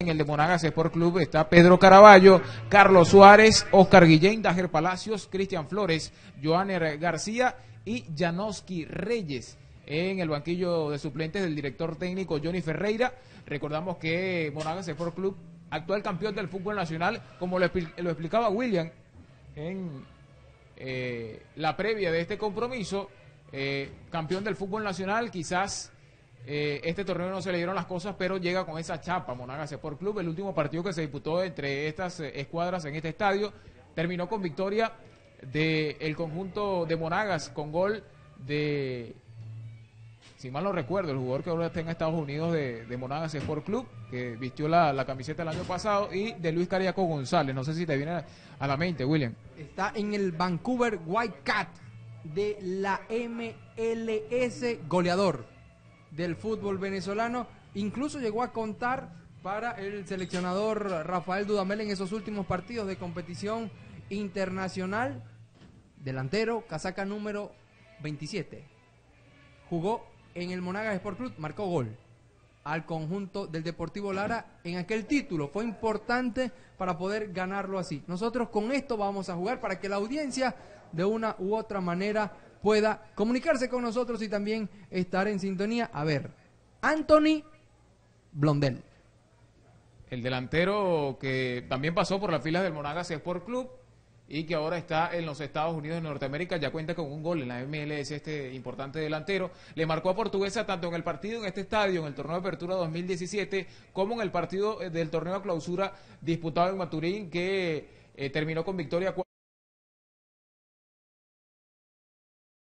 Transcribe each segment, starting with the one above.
En el de Monagas Sport Club está Pedro Caraballo, Carlos Suárez, Oscar Guillén, Dajer Palacios, Cristian Flores, Joaner García y Janoski Reyes. En el banquillo de suplentes del director técnico Johnny Ferreira. Recordamos que Monagas Sport Club, actual campeón del fútbol nacional, como lo, lo explicaba William en eh, la previa de este compromiso, eh, campeón del fútbol nacional, quizás eh, este torneo no se le dieron las cosas, pero llega con esa chapa Monagas Sport Club. El último partido que se disputó entre estas eh, escuadras en este estadio terminó con victoria del conjunto de Monagas con gol de, si mal no recuerdo, el jugador que ahora está en Estados Unidos de, Monagas Sport Club, que vistió la, camiseta el año pasado, y de Luis Cariaco González. No sé si te viene a, la mente, William. Está en el Vancouver White Cat de la MLS goleador del fútbol venezolano. Incluso llegó a contar para el seleccionador Rafael Dudamel en esos últimos partidos de competición internacional. Delantero, casaca número 27. Jugó en el Monagas Sport Club, marcó gol al conjunto del Deportivo Lara en aquel título. Fue importante para poder ganarlo así. Nosotros con esto vamos a jugar para que la audiencia de una u otra manera pueda comunicarse con nosotros y también estar en sintonía. A ver, Anthony Blondel. El delantero que también pasó por las filas del Monagas Sport Club y que ahora está en los Estados Unidos de Norteamérica, ya cuenta con un gol en la MLS, este importante delantero. Le marcó a Portuguesa tanto en el partido en este estadio, en el torneo de apertura 2017, como en el partido eh, del torneo de clausura disputado en Maturín, que eh, terminó con victoria.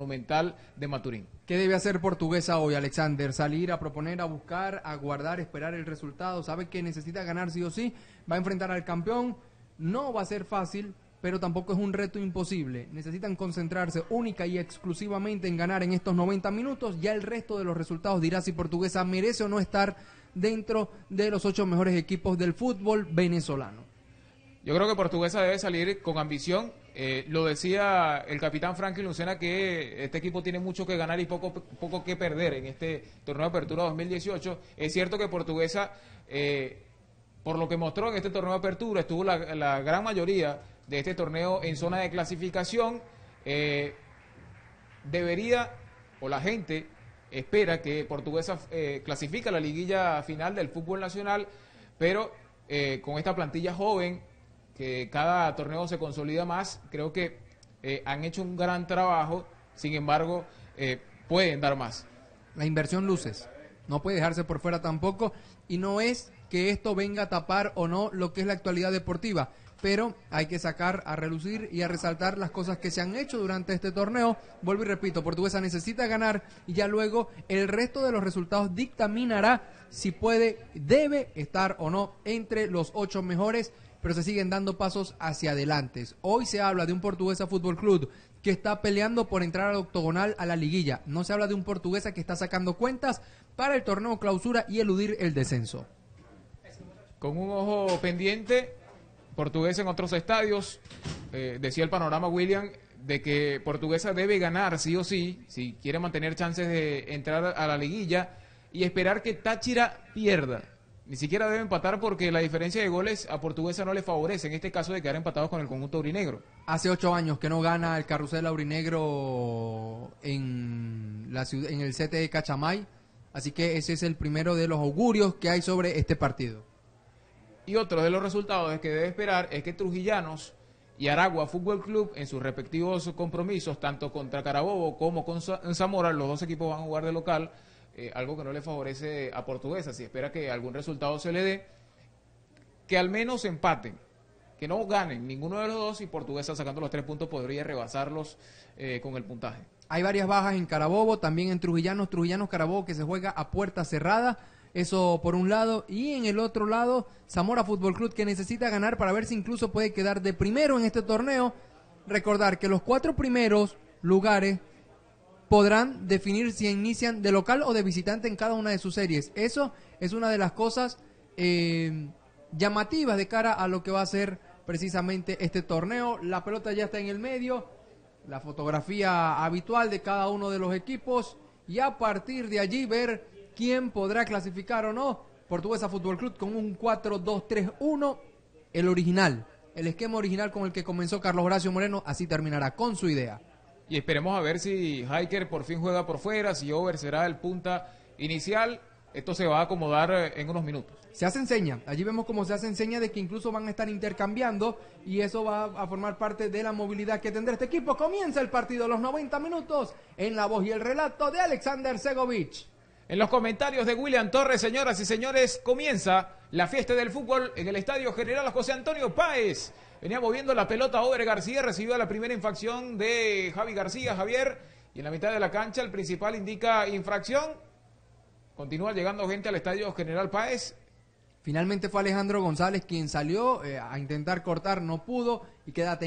Monumental de Maturín. ¿Qué debe hacer Portuguesa hoy, Alexander? Salir a proponer, a buscar, a guardar, esperar el resultado. Sabe que necesita ganar sí o sí. Va a enfrentar al campeón. No va a ser fácil, pero tampoco es un reto imposible. Necesitan concentrarse única y exclusivamente en ganar en estos 90 minutos. Ya el resto de los resultados dirá si Portuguesa merece o no estar dentro de los ocho mejores equipos del fútbol venezolano. Yo creo que Portuguesa debe salir con ambición. Eh, lo decía el capitán Franklin Lucena que este equipo tiene mucho que ganar y poco, poco que perder en este torneo de apertura 2018. Es cierto que Portuguesa, eh, por lo que mostró en este torneo de apertura, estuvo la, gran mayoría de este torneo en zona de clasificación. Eh, debería, o la gente espera que Portuguesa clasifique a la liguilla final del fútbol nacional, pero con esta plantilla joven que cada torneo se consolida más. Creo que eh, han hecho un gran trabajo, sin embargo, eh, pueden dar más. La inversión luces, no puede dejarse por fuera tampoco, y no es que esto venga a tapar o no lo que es la actualidad deportiva, pero hay que sacar a relucir y a resaltar las cosas que se han hecho durante este torneo. Vuelvo y repito, Portuguesa necesita ganar y ya luego el resto de los resultados dictaminará si puede, debe estar o no entre los ocho mejores pero se siguen dando pasos hacia adelante. Hoy se habla de un Portuguesa Fútbol Club que está peleando por entrar al octogonal a la liguilla. No se habla de un Portuguesa que está sacando cuentas para el torneo clausura y eludir el descenso. Con un ojo pendiente, Portuguesa en otros estadios, eh, decía el panorama William, de que Portuguesa debe ganar sí o sí, si quiere mantener chances de entrar a la liguilla y esperar que Táchira pierda ni siquiera debe empatar porque la diferencia de goles a Portuguesa no le favorece, en este caso de quedar empatados con el conjunto aurinegro. Hace ocho años que no gana el carrusel aurinegro en, la ciudad, en el CT de Cachamay, así que ese es el primero de los augurios que hay sobre este partido. Y otro de los resultados que debe esperar es que Trujillanos y Aragua Fútbol Club en sus respectivos compromisos, tanto contra Carabobo como con Zamora, los dos equipos van a jugar de local, eh, algo que no le favorece a Portuguesa. Si espera que algún resultado se le dé, que al menos empaten, que no ganen ninguno de los dos y Portuguesa sacando los tres puntos podría rebasarlos eh, con el puntaje. Hay varias bajas en Carabobo, también en Trujillanos, Trujillanos Carabobo que se juega a puerta cerrada. Eso por un lado. Y en el otro lado, Zamora Fútbol Club que necesita ganar para ver si incluso puede quedar de primero en este torneo. Recordar que los cuatro primeros lugares podrán definir si inician de local o de visitante en cada una de sus series. Eso es una de las cosas eh, llamativas de cara a lo que va a ser precisamente este torneo. La pelota ya está en el medio, la fotografía habitual de cada uno de los equipos y a partir de allí ver quién podrá clasificar o no Portuguesa Fútbol Club con un 4-2-3-1, el original, el esquema original con el que comenzó Carlos Horacio Moreno, así terminará con su idea. Y esperemos a ver si Hiker por fin juega por fuera, si Over será el punta inicial. Esto se va a acomodar eh, en unos minutos. Se hace enseña. Allí vemos cómo se hace enseña de que incluso van a estar intercambiando y eso va a formar parte de la movilidad que tendrá este equipo. Comienza el partido los 90 minutos en la voz y el relato de Alexander Segovich. En los comentarios de William Torres, señoras y señores, comienza la fiesta del fútbol en el Estadio General José Antonio Páez. Venía moviendo la pelota Over García, recibió la primera infracción de Javi García, Javier, y en la mitad de la cancha el principal indica infracción. Continúa llegando gente al Estadio General Páez. Finalmente fue Alejandro González quien salió eh, a intentar cortar, no pudo y queda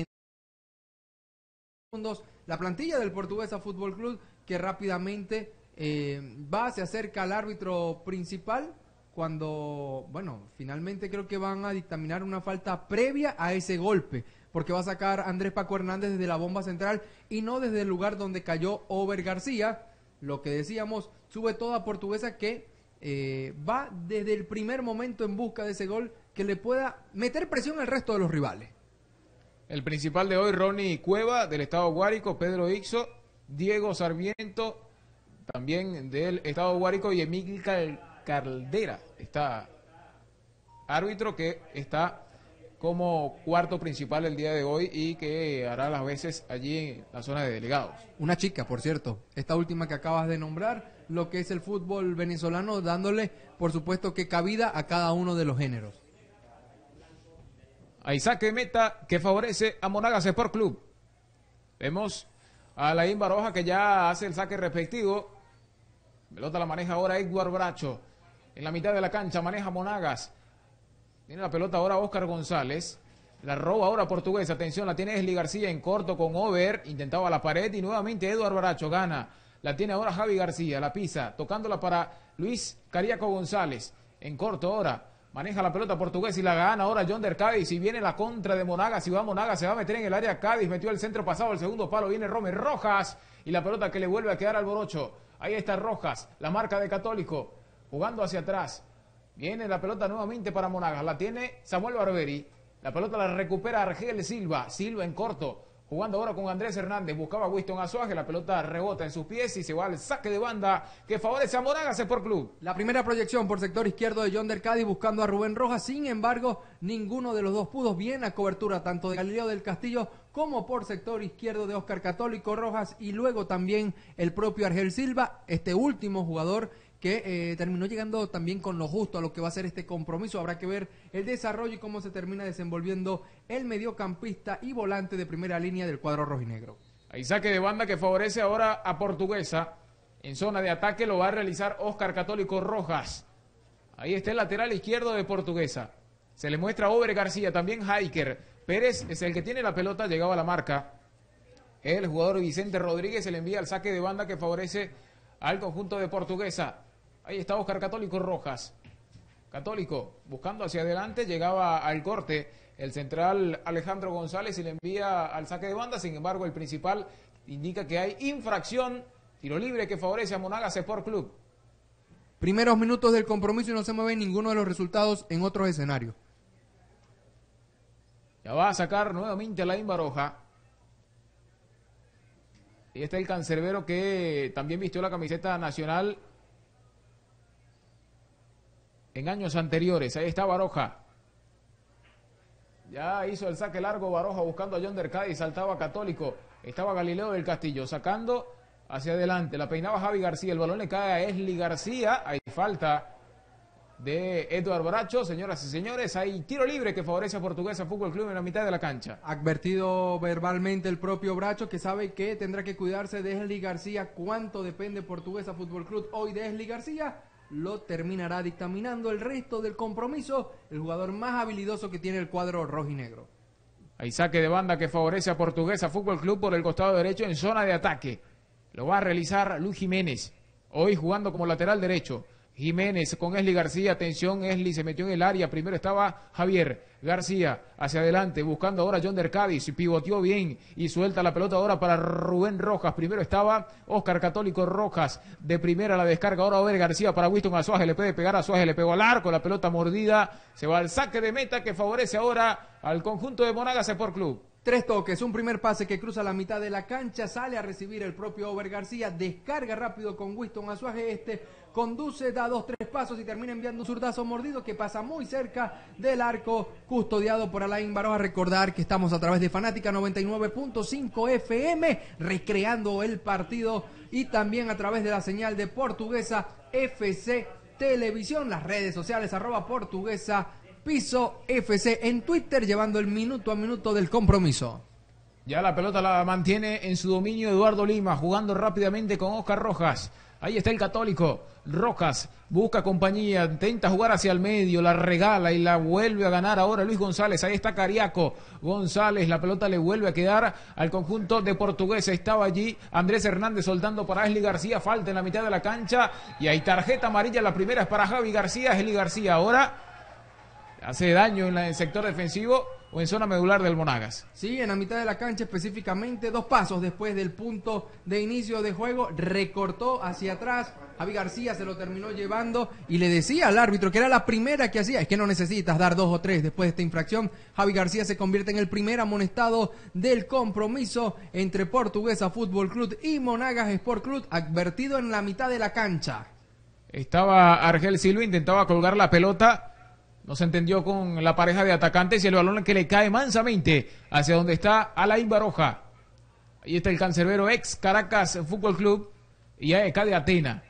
la plantilla del Portuguesa Fútbol Club que rápidamente eh, va, se acerca al árbitro principal cuando, bueno, finalmente creo que van a dictaminar una falta previa a ese golpe, porque va a sacar Andrés Paco Hernández desde la bomba central y no desde el lugar donde cayó Over García, lo que decíamos, sube toda portuguesa que eh, va desde el primer momento en busca de ese gol que le pueda meter presión al resto de los rivales. El principal de hoy, Ronnie Cueva, del Estado Guárico, Pedro Ixo, Diego Sarmiento, también del Estado Guárico y Emil Caldera está árbitro que está como cuarto principal el día de hoy y que hará las veces allí en la zona de delegados. Una chica, por cierto, esta última que acabas de nombrar, lo que es el fútbol venezolano, dándole, por supuesto, que cabida a cada uno de los géneros. Hay saque meta que favorece a Monagas Sport Club. Vemos a la Baroja que ya hace el saque respectivo Pelota la maneja ahora Edward Bracho. En la mitad de la cancha maneja Monagas. Tiene la pelota ahora Oscar González. La roba ahora Portuguesa. Atención, la tiene Esli García en corto con Over. Intentaba la pared y nuevamente Eduard Bracho gana. La tiene ahora Javi García. La pisa. Tocándola para Luis Cariaco González. En corto ahora. Maneja la pelota portuguesa y la gana ahora John Der Cádiz. Y viene la contra de Monagas. Si va Monagas, se va a meter en el área Cádiz. Metió el centro pasado. El segundo palo viene Romer Rojas. Y la pelota que le vuelve a quedar al Borocho. Ahí está Rojas, la marca de Católico, jugando hacia atrás. Viene la pelota nuevamente para Monagas. La tiene Samuel Barberi. La pelota la recupera Argel Silva. Silva en corto. Jugando ahora con Andrés Hernández. Buscaba a Winston Azuaje. La pelota rebota en sus pies y se va al saque de banda que favorece a Monagas por Club. La primera proyección por sector izquierdo de John del buscando a Rubén Rojas. Sin embargo, ninguno de los dos pudos. Bien a cobertura tanto de Galileo del Castillo como por sector izquierdo de Oscar Católico Rojas y luego también el propio Argel Silva, este último jugador que eh, terminó llegando también con lo justo a lo que va a ser este compromiso. Habrá que ver el desarrollo y cómo se termina desenvolviendo el mediocampista y volante de primera línea del cuadro rojinegro. Hay saque de banda que favorece ahora a Portuguesa. En zona de ataque lo va a realizar Oscar Católico Rojas. Ahí está el lateral izquierdo de Portuguesa. Se le muestra a García, también Haiker. Pérez es el que tiene la pelota, llegaba a la marca. El jugador Vicente Rodríguez se le envía el saque de banda que favorece al conjunto de Portuguesa. Ahí está Oscar Católico Rojas. Católico buscando hacia adelante, llegaba al corte el central Alejandro González y le envía al saque de banda. Sin embargo, el principal indica que hay infracción, tiro libre que favorece a Monagas Sport Club. Primeros minutos del compromiso y no se mueve ninguno de los resultados en otros escenarios. Ya va a sacar nuevamente a la Baroja. Y este es el cancerbero que también vistió la camiseta nacional en años anteriores. Ahí está Baroja. Ya hizo el saque largo Baroja buscando a John y saltaba Católico. Estaba Galileo del Castillo sacando hacia adelante. La peinaba Javi García. El balón le cae a Esli García. Hay falta de Eduardo Bracho. Señoras y señores, hay tiro libre que favorece a Portuguesa Fútbol Club en la mitad de la cancha. Advertido verbalmente el propio Bracho que sabe que tendrá que cuidarse de Esli García. ¿Cuánto depende Portuguesa Fútbol Club hoy de Esli García? Lo terminará dictaminando el resto del compromiso, el jugador más habilidoso que tiene el cuadro rojinegro. Hay saque de banda que favorece a Portuguesa Fútbol Club por el costado derecho en zona de ataque. Lo va a realizar Luis Jiménez, hoy jugando como lateral derecho. Jiménez con Esli García, atención, Esli se metió en el área, primero estaba Javier García hacia adelante, buscando ahora John Der pivoteó bien y suelta la pelota ahora para Rubén Rojas, primero estaba Oscar Católico Rojas, de primera la descarga ahora Over García para Winston Azuaje, le puede pegar a Azuaje, le pegó al arco, la pelota mordida, se va al saque de meta que favorece ahora al conjunto de Monagas Sport Club. Tres toques, un primer pase que cruza la mitad de la cancha, sale a recibir el propio Over García, descarga rápido con Winston Azuaje, este conduce, da dos, tres pasos y termina enviando un zurdazo mordido que pasa muy cerca del arco custodiado por Alain Baroja. Recordar que estamos a través de Fanática 99.5 FM, recreando el partido y también a través de la señal de Portuguesa FC Televisión, las redes sociales arroba portuguesa Piso FC en Twitter, llevando el minuto a minuto del compromiso. Ya la pelota la mantiene en su dominio Eduardo Lima, jugando rápidamente con Oscar Rojas. Ahí está el católico. Rojas busca compañía, intenta jugar hacia el medio, la regala y la vuelve a ganar ahora Luis González. Ahí está Cariaco. González, la pelota le vuelve a quedar al conjunto de Portuguesa. Estaba allí Andrés Hernández soltando para Esli García. Falta en la mitad de la cancha. Y hay tarjeta amarilla. La primera es para Javi García. Esli García ahora hace daño en el sector defensivo o en zona medular del Monagas. Sí, en la mitad de la cancha específicamente, dos pasos después del punto de inicio de juego, recortó hacia atrás. Javi García se lo terminó llevando y le decía al árbitro que era la primera que hacía. Es que no necesitas dar dos o tres después de esta infracción. Javi García se convierte en el primer amonestado del compromiso entre Portuguesa Fútbol Club y Monagas Sport Club, advertido en la mitad de la cancha. Estaba Argel Silva, intentaba colgar la pelota no se entendió con la pareja de atacantes y el balón que le cae mansamente hacia donde está Alain Baroja. Ahí está el cancerbero ex Caracas Fútbol Club y AEK de Atena.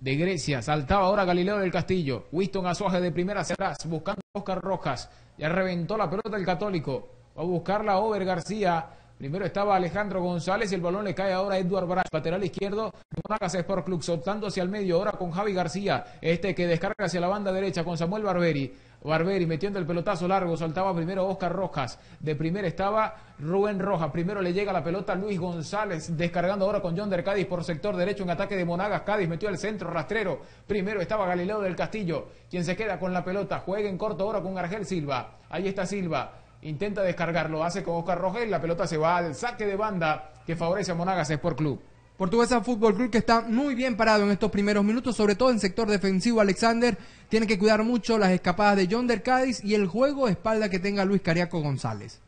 De Grecia, saltaba ahora Galileo del Castillo. Winston Azuaje de primera hacia buscando a Oscar Rojas. Ya reventó la pelota del Católico. Va a buscarla Over García. Primero estaba Alejandro González y el balón le cae ahora a Brach, lateral izquierdo, Monagas Sport Club, soltando hacia el medio, ahora con Javi García, este que descarga hacia la banda derecha con Samuel Barberi. Barberi metiendo el pelotazo largo, saltaba primero Oscar Rojas, de primero estaba Rubén Rojas, primero le llega la pelota Luis González, descargando ahora con John Der Cádiz por sector derecho en ataque de Monagas, Cádiz metió el centro rastrero, primero estaba Galileo del Castillo, quien se queda con la pelota, juega en corto ahora con Argel Silva, ahí está Silva, intenta descargarlo, hace con Oscar Rojas la pelota se va al saque de banda que favorece a Monagas Sport Club. Portuguesa Fútbol Club que está muy bien parado en estos primeros minutos, sobre todo en sector defensivo. Alexander tiene que cuidar mucho las escapadas de John Cádiz y el juego de espalda que tenga Luis Cariaco González.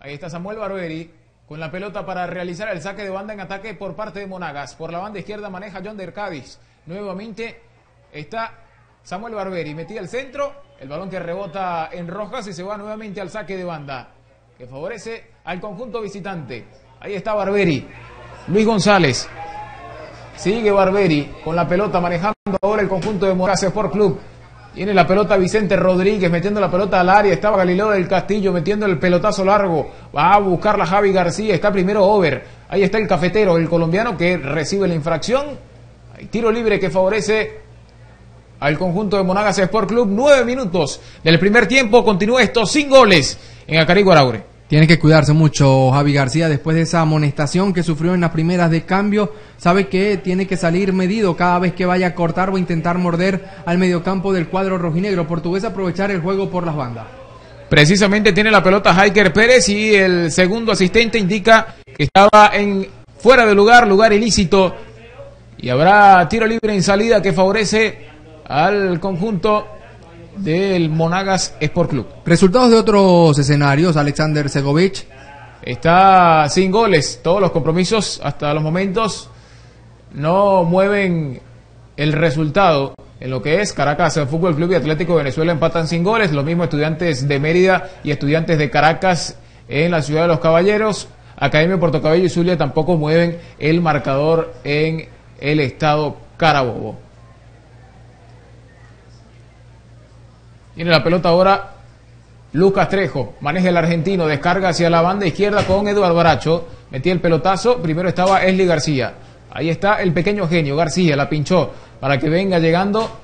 Ahí está Samuel Barberi con la pelota para realizar el saque de banda en ataque por parte de Monagas. Por la banda izquierda maneja John Cádiz. Nuevamente está Samuel Barberi. Metía el centro, el balón que rebota en Rojas y se va nuevamente al saque de banda, que favorece al conjunto visitante. Ahí está Barberi. Luis González. Sigue Barberi con la pelota manejando ahora el conjunto de Moraes Sport Club. Tiene la pelota Vicente Rodríguez metiendo la pelota al área. Estaba Galileo del Castillo metiendo el pelotazo largo. Va a buscar la Javi García. Está primero Over. Ahí está el cafetero, el colombiano que recibe la infracción. Tiro libre que favorece al conjunto de Monagas Sport Club. Nueve minutos del primer tiempo. Continúa esto sin goles en Acarico Araure. Tiene que cuidarse mucho Javi García después de esa amonestación que sufrió en las primeras de cambio. Sabe que tiene que salir medido cada vez que vaya a cortar o intentar morder al mediocampo del cuadro rojinegro. Portugués aprovechar el juego por las bandas. Precisamente tiene la pelota Jaiker Pérez y el segundo asistente indica que estaba en fuera de lugar, lugar ilícito. Y habrá tiro libre en salida que favorece al conjunto del Monagas Sport Club. Resultados de otros escenarios, Alexander Segovich. Está sin goles, todos los compromisos hasta los momentos no mueven el resultado en lo que es Caracas Fútbol Club y Atlético Venezuela empatan sin goles, los mismos estudiantes de Mérida y estudiantes de Caracas en la ciudad de los Caballeros, Academia Puerto Cabello y Zulia tampoco mueven el marcador en el estado Carabobo. Tiene la pelota ahora Lucas Trejo. Maneja el argentino. Descarga hacia la banda izquierda con Eduardo Baracho. Metía el pelotazo. Primero estaba Esli García. Ahí está el pequeño genio. García la pinchó para que venga llegando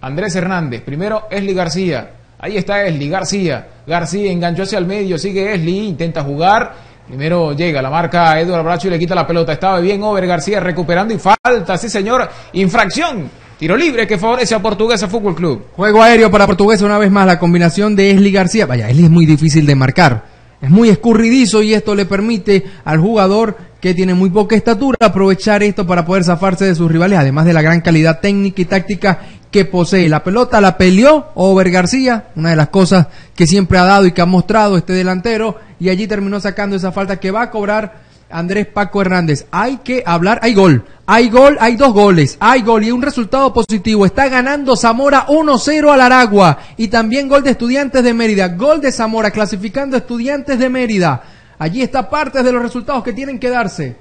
Andrés Hernández. Primero Esli García. Ahí está Esli García. García enganchó hacia el medio. Sigue Esli. Intenta jugar. Primero llega, la marca Eduardo Bracho y le quita la pelota. Estaba bien Over García recuperando y falta, sí señor, infracción. Tiro libre que favorece a Portuguesa Fútbol Club. Juego aéreo para Portuguesa una vez más, la combinación de Esli García. Vaya, Esli es muy difícil de marcar. Es muy escurridizo y esto le permite al jugador que tiene muy poca estatura aprovechar esto para poder zafarse de sus rivales, además de la gran calidad técnica y táctica que posee. La pelota la peleó Over García, una de las cosas que siempre ha dado y que ha mostrado este delantero, y allí terminó sacando esa falta que va a cobrar Andrés Paco Hernández. Hay que hablar, hay gol, hay gol, hay dos goles, hay gol y un resultado positivo. Está ganando Zamora 1-0 al Aragua y también gol de Estudiantes de Mérida. Gol de Zamora clasificando Estudiantes de Mérida. Allí está parte de los resultados que tienen que darse.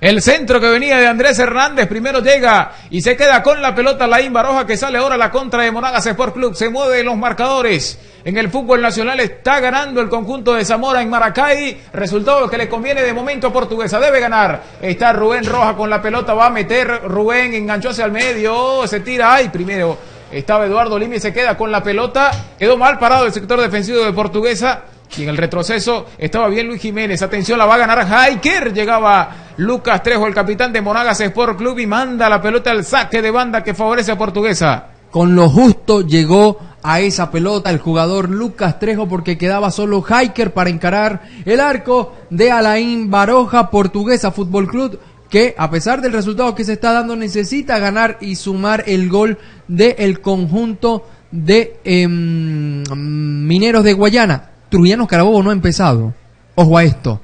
El centro que venía de Andrés Hernández primero llega y se queda con la pelota Laín Baroja que sale ahora la contra de Monagas Sport Club. Se mueve los marcadores. En el fútbol nacional está ganando el conjunto de Zamora en Maracay. Resultado que le conviene de momento a Portuguesa. Debe ganar. Está Rubén Roja con la pelota. Va a meter Rubén. Enganchó hacia el medio. Se tira. Ay, primero estaba Eduardo Lima y se queda con la pelota. Quedó mal parado el sector defensivo de Portuguesa. Y en el retroceso estaba bien Luis Jiménez. Atención, la va a ganar Haiker. Llegaba Lucas Trejo, el capitán de Monagas Sport Club, y manda la pelota al saque de banda que favorece a Portuguesa. Con lo justo llegó a esa pelota el jugador Lucas Trejo porque quedaba solo Haiker para encarar el arco de Alain Baroja, Portuguesa Fútbol Club que a pesar del resultado que se está dando necesita ganar y sumar el gol del conjunto de em, Mineros de Guayana. Trujano Carabobo no ha empezado. Ojo a esto.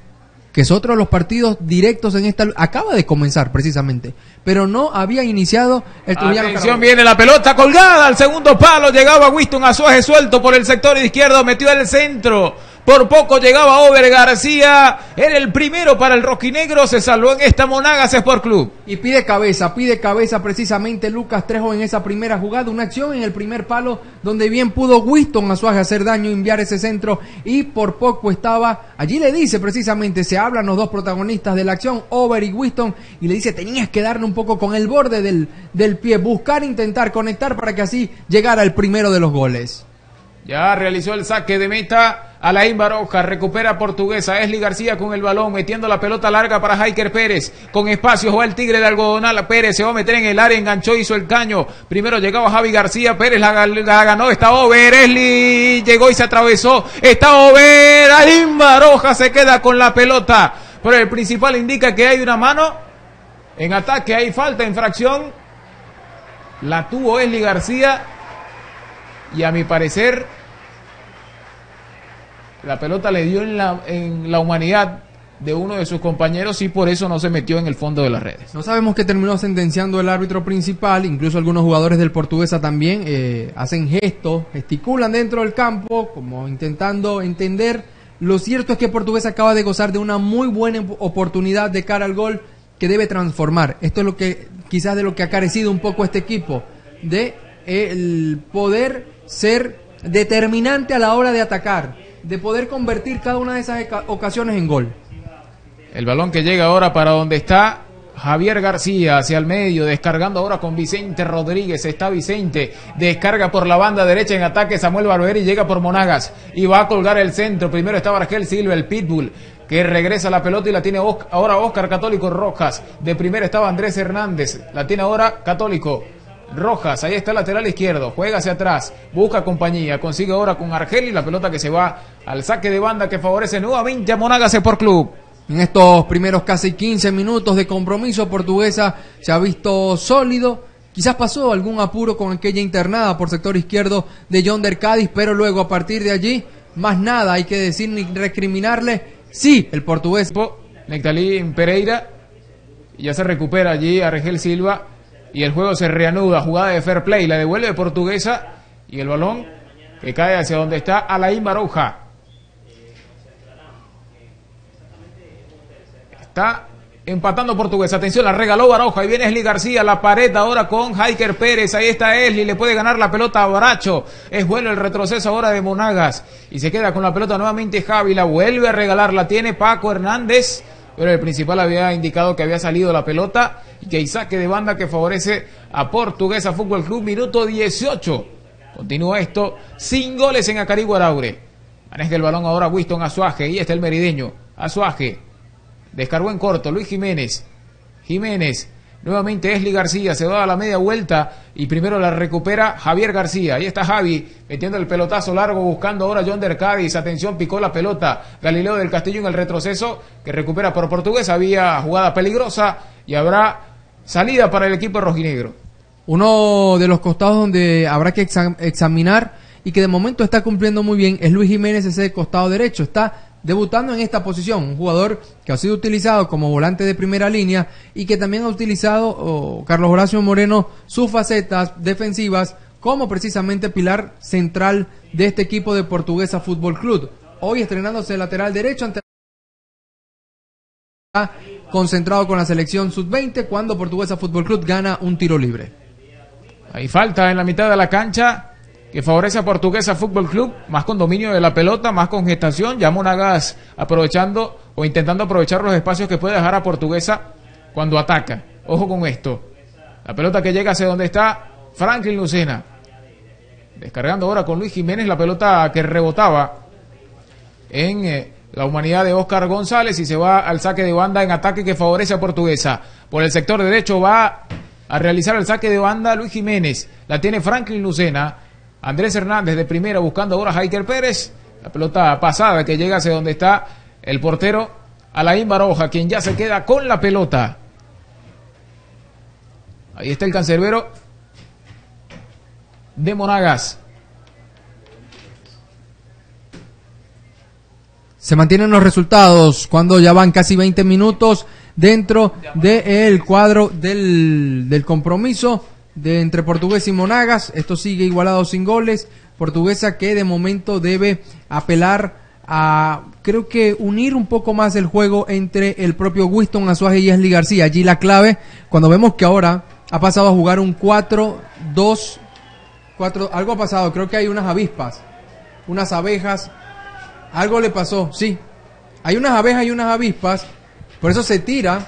Que es otro de los partidos directos en esta. Acaba de comenzar precisamente. Pero no había iniciado el Atención, viene la pelota colgada al segundo palo. Llegaba Winston Azuaje suelto por el sector izquierdo. Metió el centro por poco llegaba Over García. Era el primero para el rojinegro. Se salvó en esta Monagas Sport Club. Y pide cabeza, pide cabeza precisamente Lucas Trejo en esa primera jugada. Una acción en el primer palo donde bien pudo Winston Azuaje hacer daño, enviar ese centro. Y por poco estaba. Allí le dice precisamente, se hablan los dos protagonistas de la acción, Over y Winston. Y le dice, tenías que darle un poco con el borde del, del pie. Buscar, intentar conectar para que así llegara el primero de los goles. Ya realizó el saque de meta. Alain Baroja recupera Portuguesa. Esli García con el balón, metiendo la pelota larga para Jaiker Pérez. Con espacio, va el Tigre de Algodonal. Pérez se va a meter en el área, enganchó, hizo el caño. Primero llegaba Javi García. Pérez la, ganó. Está Over. Esli llegó y se atravesó. Está Over. Alain Baroja se queda con la pelota. Pero el principal indica que hay una mano. En ataque hay falta, infracción. La tuvo Esli García. Y a mi parecer la pelota le dio en la, en la humanidad de uno de sus compañeros y por eso no se metió en el fondo de las redes. No sabemos qué terminó sentenciando el árbitro principal, incluso algunos jugadores del Portuguesa también eh, hacen gestos, gesticulan dentro del campo, como intentando entender. Lo cierto es que Portuguesa acaba de gozar de una muy buena oportunidad de cara al gol que debe transformar. Esto es lo que quizás de lo que ha carecido un poco este equipo, de el poder ser determinante a la hora de atacar de poder convertir cada una de esas ocasiones en gol. El balón que llega ahora para donde está Javier García hacia el medio, descargando ahora con Vicente Rodríguez. Está Vicente, descarga por la banda derecha en ataque Samuel Barberi, llega por Monagas y va a colgar el centro. Primero está Argel Silva, el Pitbull, que regresa la pelota y la tiene ahora Oscar Católico Rojas. De primera estaba Andrés Hernández, la tiene ahora Católico. Rojas, ahí está lateral izquierdo, juega hacia atrás, busca compañía, consigue ahora con Argel y la pelota que se va al saque de banda que favorece nuevamente a Monagas por Club. En estos primeros casi 15 minutos de compromiso, Portuguesa se ha visto sólido. Quizás pasó algún apuro con aquella internada por sector izquierdo de Yonder Cádiz, pero luego a partir de allí, más nada hay que decir ni recriminarle. Sí, el portugués. Nectalín Pereira ya se recupera allí Argel Silva y el juego se reanuda. Jugada de fair play, la devuelve Portuguesa y el balón que cae hacia donde está Alain Baroja. Está empatando Portuguesa. Atención, la regaló Baroja. Y viene Esli García. La pared ahora con Haiker Pérez. Ahí está Esli. Le puede ganar la pelota a Baracho. Es bueno el retroceso ahora de Monagas. Y se queda con la pelota nuevamente Javi. La vuelve a regalar. La tiene Paco Hernández pero el principal había indicado que había salido la pelota y que hay saque de banda que favorece a Portuguesa Fútbol Club, minuto 18. Continúa esto, sin goles en Acarigua Araure. Maneja el balón ahora Winston Azuaje y está el merideño. Azuaje. Descargó en corto. Luis Jiménez. Jiménez. Nuevamente Esli García se va a la media vuelta y primero la recupera Javier García. Ahí está Javi metiendo el pelotazo largo buscando ahora John Der. Atención, picó la pelota. Galileo del Castillo en el retroceso que recupera por portugués. Había jugada peligrosa y habrá salida para el equipo rojinegro. Uno de los costados donde habrá que examinar y que de momento está cumpliendo muy bien es Luis Jiménez, ese costado derecho. Está debutando en esta posición, un jugador que ha sido utilizado como volante de primera línea y que también ha utilizado Carlos Horacio Moreno sus facetas defensivas como precisamente pilar central de este equipo de Portuguesa Fútbol Club. Hoy estrenándose lateral derecho ante concentrado con la selección sub-20 cuando Portuguesa Fútbol Club gana un tiro libre. Hay falta en la mitad de la cancha que favorece a Portuguesa Fútbol Club, más con dominio de la pelota, más con gestación, ya Monagas aprovechando o intentando aprovechar los espacios que puede dejar a Portuguesa cuando ataca. Ojo con esto. La pelota que llega hacia donde está Franklin Lucena. Descargando ahora con Luis Jiménez la pelota que rebotaba en eh, la humanidad de Oscar González y se va al saque de banda en ataque que favorece a Portuguesa. Por el sector derecho va a realizar el saque de banda Luis Jiménez. La tiene Franklin Lucena. Andrés Hernández de primera buscando ahora a Jaiker Pérez. La pelota pasada que llega hacia donde está el portero Alain Baroja, quien ya se queda con la pelota. Ahí está el cancerbero de Monagas. Se mantienen los resultados cuando ya van casi 20 minutos dentro del cuadro del, del compromiso de entre Portuguesa y Monagas. Esto sigue igualado sin goles. Portuguesa que de momento debe apelar a, creo que unir un poco más el juego entre el propio Winston Azuaje y Esli García. Allí la clave, cuando vemos que ahora ha pasado a jugar un 4-2, 4, algo ha pasado, creo que hay unas avispas, unas abejas, algo le pasó, sí. Hay unas abejas y unas avispas, por eso se tira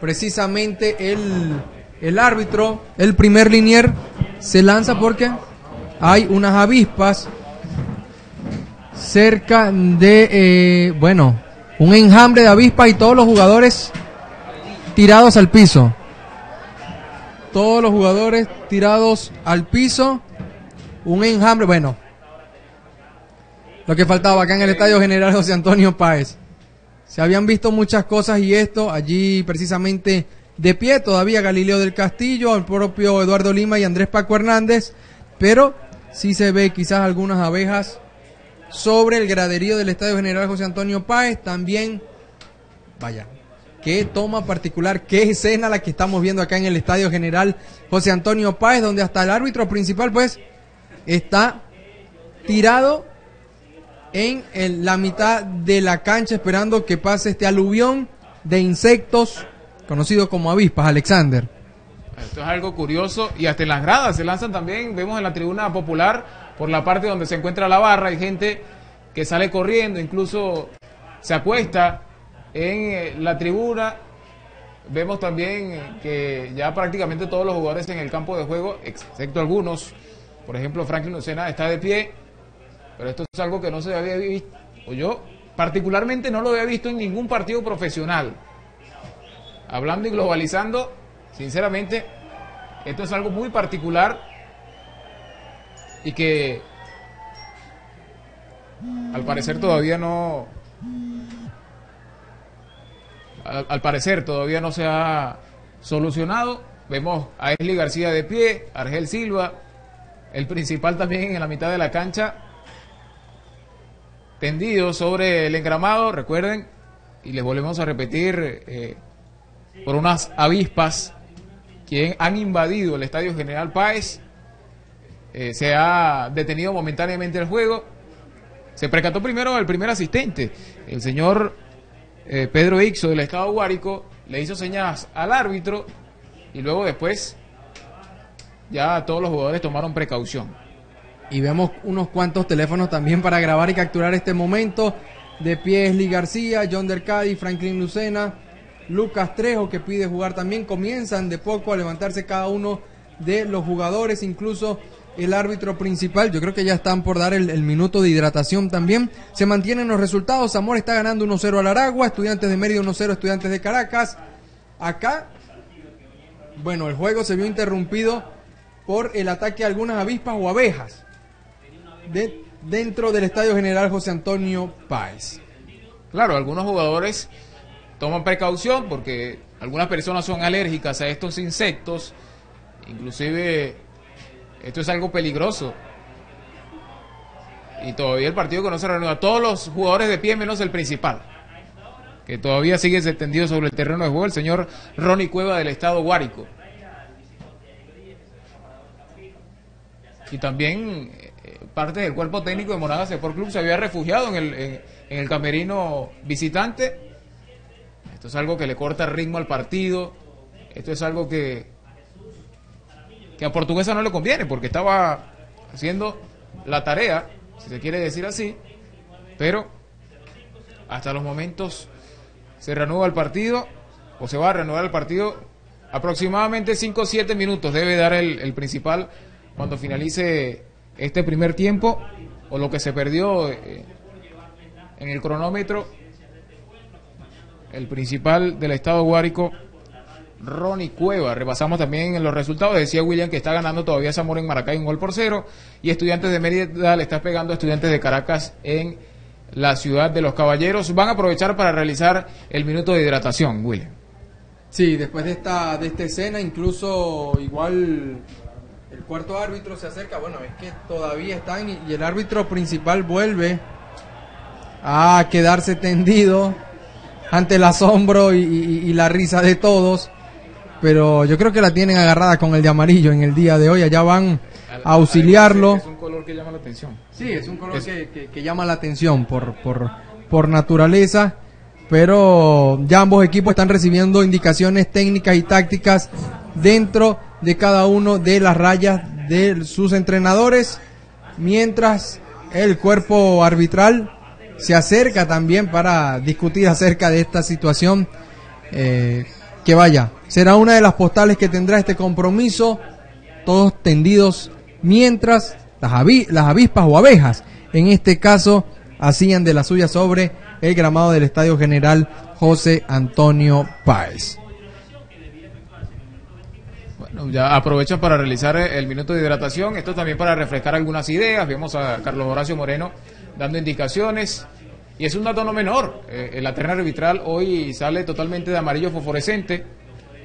precisamente el, el árbitro, el primer linier, se lanza porque hay unas avispas cerca de, eh, bueno, un enjambre de avispas y todos los jugadores tirados al piso. Todos los jugadores tirados al piso. Un enjambre, bueno. Lo que faltaba acá en el Estadio General José Antonio Páez. Se habían visto muchas cosas y esto allí precisamente de pie todavía Galileo del Castillo, el propio Eduardo Lima y Andrés Paco Hernández, pero sí se ve quizás algunas abejas sobre el graderío del Estadio General José Antonio Páez, también, vaya, qué toma particular, qué escena la que estamos viendo acá en el Estadio General José Antonio Páez, donde hasta el árbitro principal pues está tirado en la mitad de la cancha esperando que pase este aluvión de insectos conocido como avispas, Alexander. Esto es algo curioso y hasta en las gradas se lanzan también, vemos en la tribuna popular, por la parte donde se encuentra la barra, hay gente que sale corriendo, incluso se acuesta en eh, la tribuna. Vemos también que ya prácticamente todos los jugadores en el campo de juego, excepto algunos, por ejemplo Franklin Lucena está de pie, pero esto es algo que no se había visto, o yo particularmente no lo había visto en ningún partido profesional hablando y globalizando, sinceramente, esto es algo muy particular y que al parecer todavía no al, parecer todavía no se ha solucionado. Vemos a Esli García de pie, Argel Silva, el principal también en la mitad de la cancha, tendido sobre el engramado, recuerden, y les volvemos a repetir, eh, por unas avispas que han invadido el Estadio General Páez. Eh, se ha detenido momentáneamente el juego. Se percató primero el primer asistente, el señor eh, Pedro Ixo del Estado Guárico, le hizo señas al árbitro y luego después ya todos los jugadores tomaron precaución. Y vemos unos cuantos teléfonos también para grabar y capturar este momento. De pie Esli García, John Dercadi, Franklin Lucena, Lucas Trejo que pide jugar también. Comienzan de poco a levantarse cada uno de los jugadores, incluso el árbitro principal. Yo creo que ya están por dar el, minuto de hidratación también. Se mantienen los resultados. Zamora está ganando 1-0 al Aragua. Estudiantes de Mérida 1-0. Estudiantes de Caracas. Acá, bueno, el juego se vio interrumpido por el ataque a algunas avispas o abejas de- dentro del Estadio General José Antonio Páez. Claro, algunos jugadores toman precaución porque algunas personas son alérgicas a estos insectos. Inclusive esto es algo peligroso. Y todavía el partido que no se reanuda. Todos los jugadores de pie menos el principal. Que todavía sigue extendido sobre el terreno de juego el señor Ronnie Cueva del estado Guárico. Y también eh, parte del cuerpo técnico de Monagas Sport Club se había refugiado en el, en, en el camerino visitante. Esto es algo que le corta el ritmo al partido. Esto es algo que, que a Portuguesa no le conviene porque estaba haciendo la tarea, si se quiere decir así, pero hasta los momentos se reanuda el partido o se va a reanudar el partido aproximadamente 5 o 7 minutos debe dar el, principal cuando finalice este primer tiempo o lo que se perdió eh, en el cronómetro el principal del estado Guárico Ronnie Cueva. Repasamos también en los resultados. Decía William que está ganando todavía Zamora en Maracay un gol por cero. Y Estudiantes de Mérida le está pegando a Estudiantes de Caracas en la ciudad de los Caballeros. Van a aprovechar para realizar el minuto de hidratación, William. Sí, después de esta, de esta escena, incluso igual el cuarto árbitro se acerca. Bueno, es que todavía están y, y el árbitro principal vuelve a quedarse tendido ante el asombro y, y- y la risa de todos. Pero yo creo que la tienen agarrada con el de amarillo en el día de hoy. Allá van a auxiliarlo. Es un color que llama la atención. Sí, es un color Es- que, que- que llama la atención por, por, por naturaleza, pero ya ambos equipos están recibiendo indicaciones técnicas y tácticas dentro de cada uno de las rayas de sus entrenadores, mientras el cuerpo arbitral se acerca también para discutir acerca de esta situación. eh, que vaya, será una de las postales que tendrá este compromiso todos tendidos mientras las, avi- las avispas o abejas, en este caso, hacían de la suya sobre el gramado del Estadio General José Antonio Páez. Bueno, ya aprovechan para realizar el minuto de hidratación. Esto también para refrescar algunas ideas. Vemos a Carlos Horacio Moreno dando indicaciones. Y es un dato no menor. Eh, la terna arbitral hoy sale totalmente de amarillo fosforescente.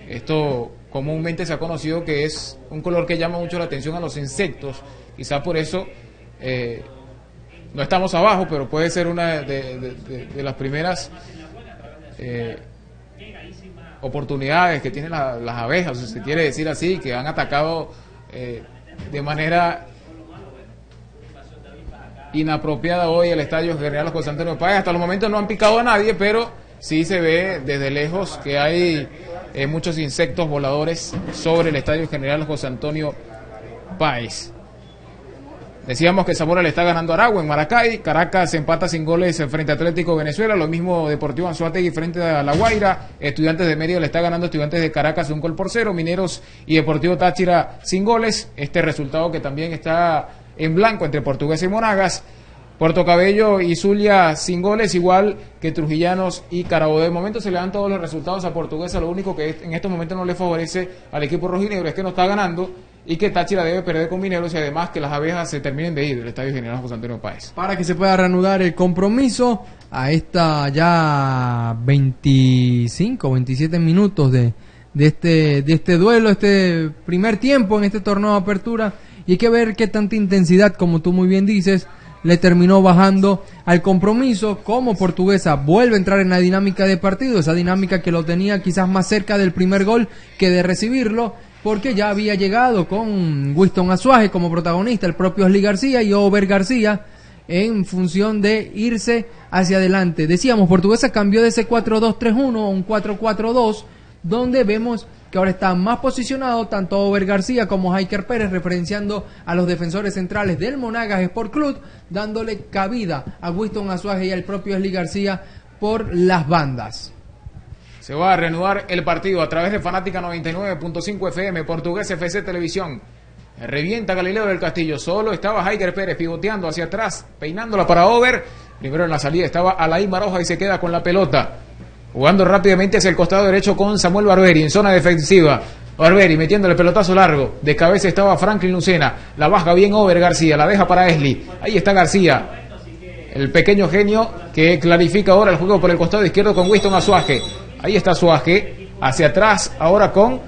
Esto comúnmente se ha conocido que es un color que llama mucho la atención a los insectos. Quizá por eso eh, no estamos abajo, pero puede ser una de, las primeras eh, oportunidades que tienen la- las abejas, si se quiere decir así, que han atacado eh, de manera inapropiada hoy el estadio General José Antonio Páez. Hasta los momentos no han picado a nadie, pero sí se ve desde lejos que hay eh, muchos insectos voladores sobre el estadio General José Antonio Páez. Decíamos que Zamora le está ganando a Aragua en Maracay, Caracas empata sin goles frente a Atlético Venezuela, lo mismo Deportivo Anzuategui frente a La Guaira, Estudiantes de Mérida le está ganando a Estudiantes de Caracas un gol por cero, Mineros y Deportivo Táchira sin goles, este resultado que también está en blanco entre Portuguesa y Monagas, Puerto Cabello y Zulia sin goles, igual que Trujillanos y Carabobo. De momento se le dan todos los resultados a Portuguesa. Lo único que en estos momentos no le favorece al equipo rojinegro es que no está ganando y que Táchira debe perder con Mineros y además que las abejas se terminen de ir del Estadio General José Antonio Páez. Para que se pueda reanudar el compromiso a esta ya 25, 27 minutos de, de, este, de este duelo, este primer tiempo en este torneo de apertura. Y que ver qué tanta intensidad, como tú muy bien dices, le terminó bajando al compromiso, como Portuguesa vuelve a entrar en la dinámica de partido, esa dinámica que lo tenía quizás más cerca del primer gol que de recibirlo, porque ya había llegado con Winston Azuaje como protagonista, el propio Osli García y Over García, en función de irse hacia adelante. Decíamos, Portuguesa cambió de ese 4-2-3-1 a un 4-4-2, donde vemos que ahora está más posicionado tanto Over García como Hiker Pérez, referenciando a los defensores centrales del Monagas Sport Club, dándole cabida a Winston Azuaje y al propio Esli García por las bandas. Se va a reanudar el partido a través de Fanática 99.5 FM, Portugués FC Televisión. Revienta Galileo del Castillo. Solo estaba Heiger Pérez pivoteando hacia atrás, peinándola para Over. Primero en la salida estaba Alain Maroja y se queda con la pelota. Jugando rápidamente hacia el costado derecho con Samuel Barberi en zona defensiva. Barberi metiendo el pelotazo largo. De cabeza estaba Franklin Lucena. La baja bien Over García. La deja para Esli. Ahí está García. El pequeño genio que clarifica ahora el juego por el costado izquierdo con Winston Azuaje. Ahí está Azuaje. Hacia atrás ahora con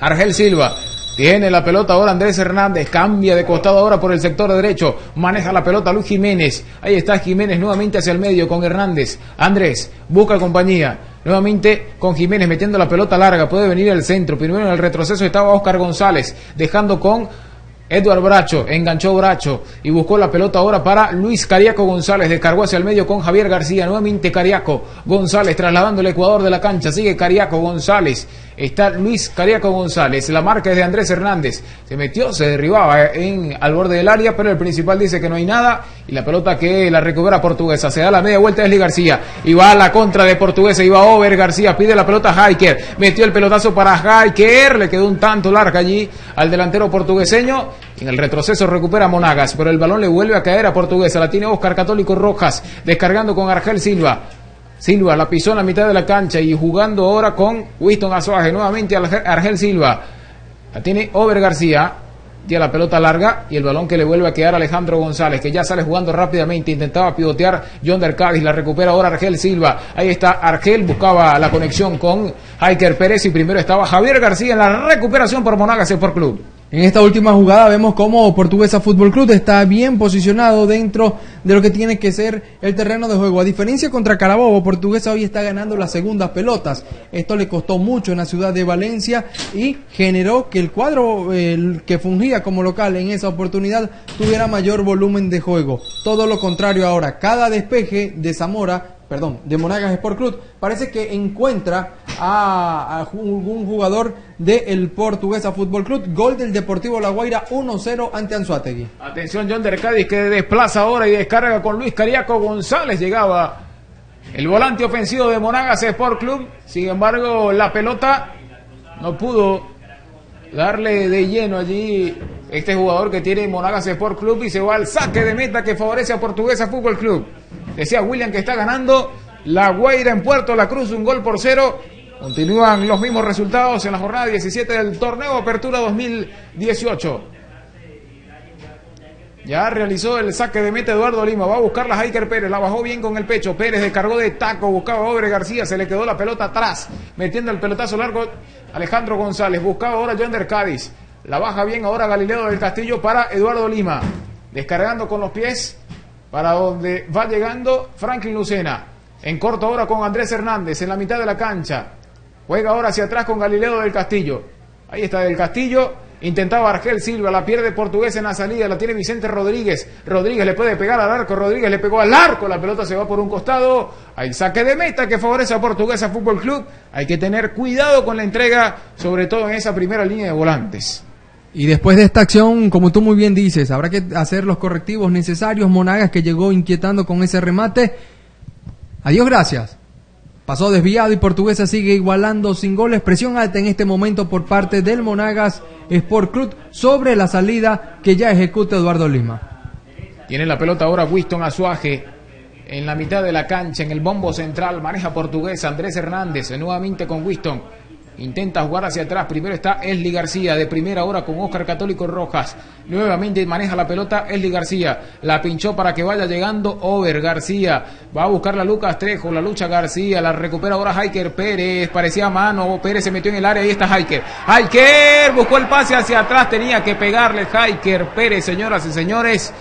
Argel Silva. Tiene la pelota ahora Andrés Hernández. Cambia de costado ahora por el sector derecho. Maneja la pelota Luis Jiménez. Ahí está Jiménez nuevamente hacia el medio con Hernández. Andrés busca compañía. Nuevamente con Jiménez metiendo la pelota larga. Puede venir al centro. Primero en el retroceso estaba Oscar González. Dejando con Edward Bracho, enganchó Bracho y buscó la pelota ahora para Luis Cariaco González. Descargó hacia el medio con Javier García. Nuevamente Cariaco González trasladando el Ecuador de la cancha. Sigue Cariaco González. Está Luis Cariaco González. La marca es de Andrés Hernández. Se metió, se derribaba en, al borde del área, pero el principal dice que no hay nada. Y la pelota que la recupera Portuguesa. Se da la media vuelta Esli García. Y va a la contra de Portuguesa. Va Over García. Pide la pelota a Haiker. Metió el pelotazo para Haiker. Le quedó un tanto larga allí al delantero portugueseño. En el retroceso recupera Monagas, pero el balón le vuelve a caer a Portuguesa. La tiene Oscar Católico Rojas, descargando con Argel Silva. Silva la pisó en la mitad de la cancha y jugando ahora con Winston Azuaje. Nuevamente Argel Silva. La tiene Over García. Tiene la pelota larga y el balón que le vuelve a quedar a Alejandro González, que ya sale jugando rápidamente. Intentaba pivotear John Cádiz. La recupera ahora Argel Silva. Ahí está Argel. Buscaba la conexión con Hiker Pérez y primero estaba Javier García en la recuperación por Monagas Sport Club. En esta última jugada vemos cómo Portuguesa Fútbol Club está bien posicionado dentro de lo que tiene que ser el terreno de juego. A diferencia contra Carabobo, Portuguesa hoy está ganando las segundas pelotas. Esto le costó mucho en la ciudad de Valencia y generó que el cuadro que fungía como local en esa oportunidad tuviera mayor volumen de juego. Todo lo contrario ahora, cada despeje de Zamora perdón, de Monagas Sport Club, parece que encuentra a, algún jugador del Portuguesa Fútbol Club. Gol del Deportivo La Guaira 1-0 ante Anzuategui. Atención, John del Cádiz que desplaza ahora y descarga con Luis Cariaco González. Llegaba el volante ofensivo de Monagas Sport Club. Sin embargo, la pelota no pudo darle de lleno allí este jugador que tiene Monagas Sport Club y se va al saque de meta que favorece a Portuguesa Fútbol Club. Decía William que está ganando la Guaira en Puerto La Cruz, un gol por cero. Continúan los mismos resultados en la jornada 17 del torneo Apertura 2018. Ya realizó el saque de meta Eduardo Lima. Va a buscar la Hiker Pérez. La bajó bien con el pecho. Pérez descargó de taco. Buscaba a Obre García. Se le quedó la pelota atrás. Metiendo el pelotazo largo Alejandro González. Buscaba ahora Yonder Cádiz. La baja bien ahora Galileo del Castillo para Eduardo Lima. Descargando con los pies para donde va llegando Franklin Lucena. En corto ahora con Andrés Hernández en la mitad de la cancha. Juega ahora hacia atrás con Galileo del Castillo. Ahí está del Castillo. Intentaba Argel Silva, la pierde portugués en la salida, la tiene Vicente Rodríguez. Rodríguez le puede pegar al arco, Rodríguez le pegó al arco, la pelota se va por un costado. Hay saque de meta que favorece a Portuguesa Fútbol Club. Hay que tener cuidado con la entrega, sobre todo en esa primera línea de volantes. Y después de esta acción, como tú muy bien dices, habrá que hacer los correctivos necesarios. Monagas que llegó inquietando con ese remate. Adiós, gracias. Pasó desviado y Portuguesa sigue igualando sin goles. Presión alta en este momento por parte del Monagas Sport Club sobre la salida que ya ejecuta Eduardo Lima. Tiene la pelota ahora Winston Azuaje en la mitad de la cancha, en el bombo central. Maneja Portuguesa Andrés Hernández nuevamente con Winston. Intenta jugar hacia atrás. Primero está Esli García, de primera hora con Oscar Católico Rojas. Nuevamente maneja la pelota Esli García. La pinchó para que vaya llegando Over García. Va a buscar la Lucas Trejo, la lucha García. La recupera ahora Haiker Pérez. Parecía mano. Pérez se metió en el área. Ahí está Haiker. Haiker buscó el pase hacia atrás. Tenía que pegarle Haiker Pérez, señoras y señores.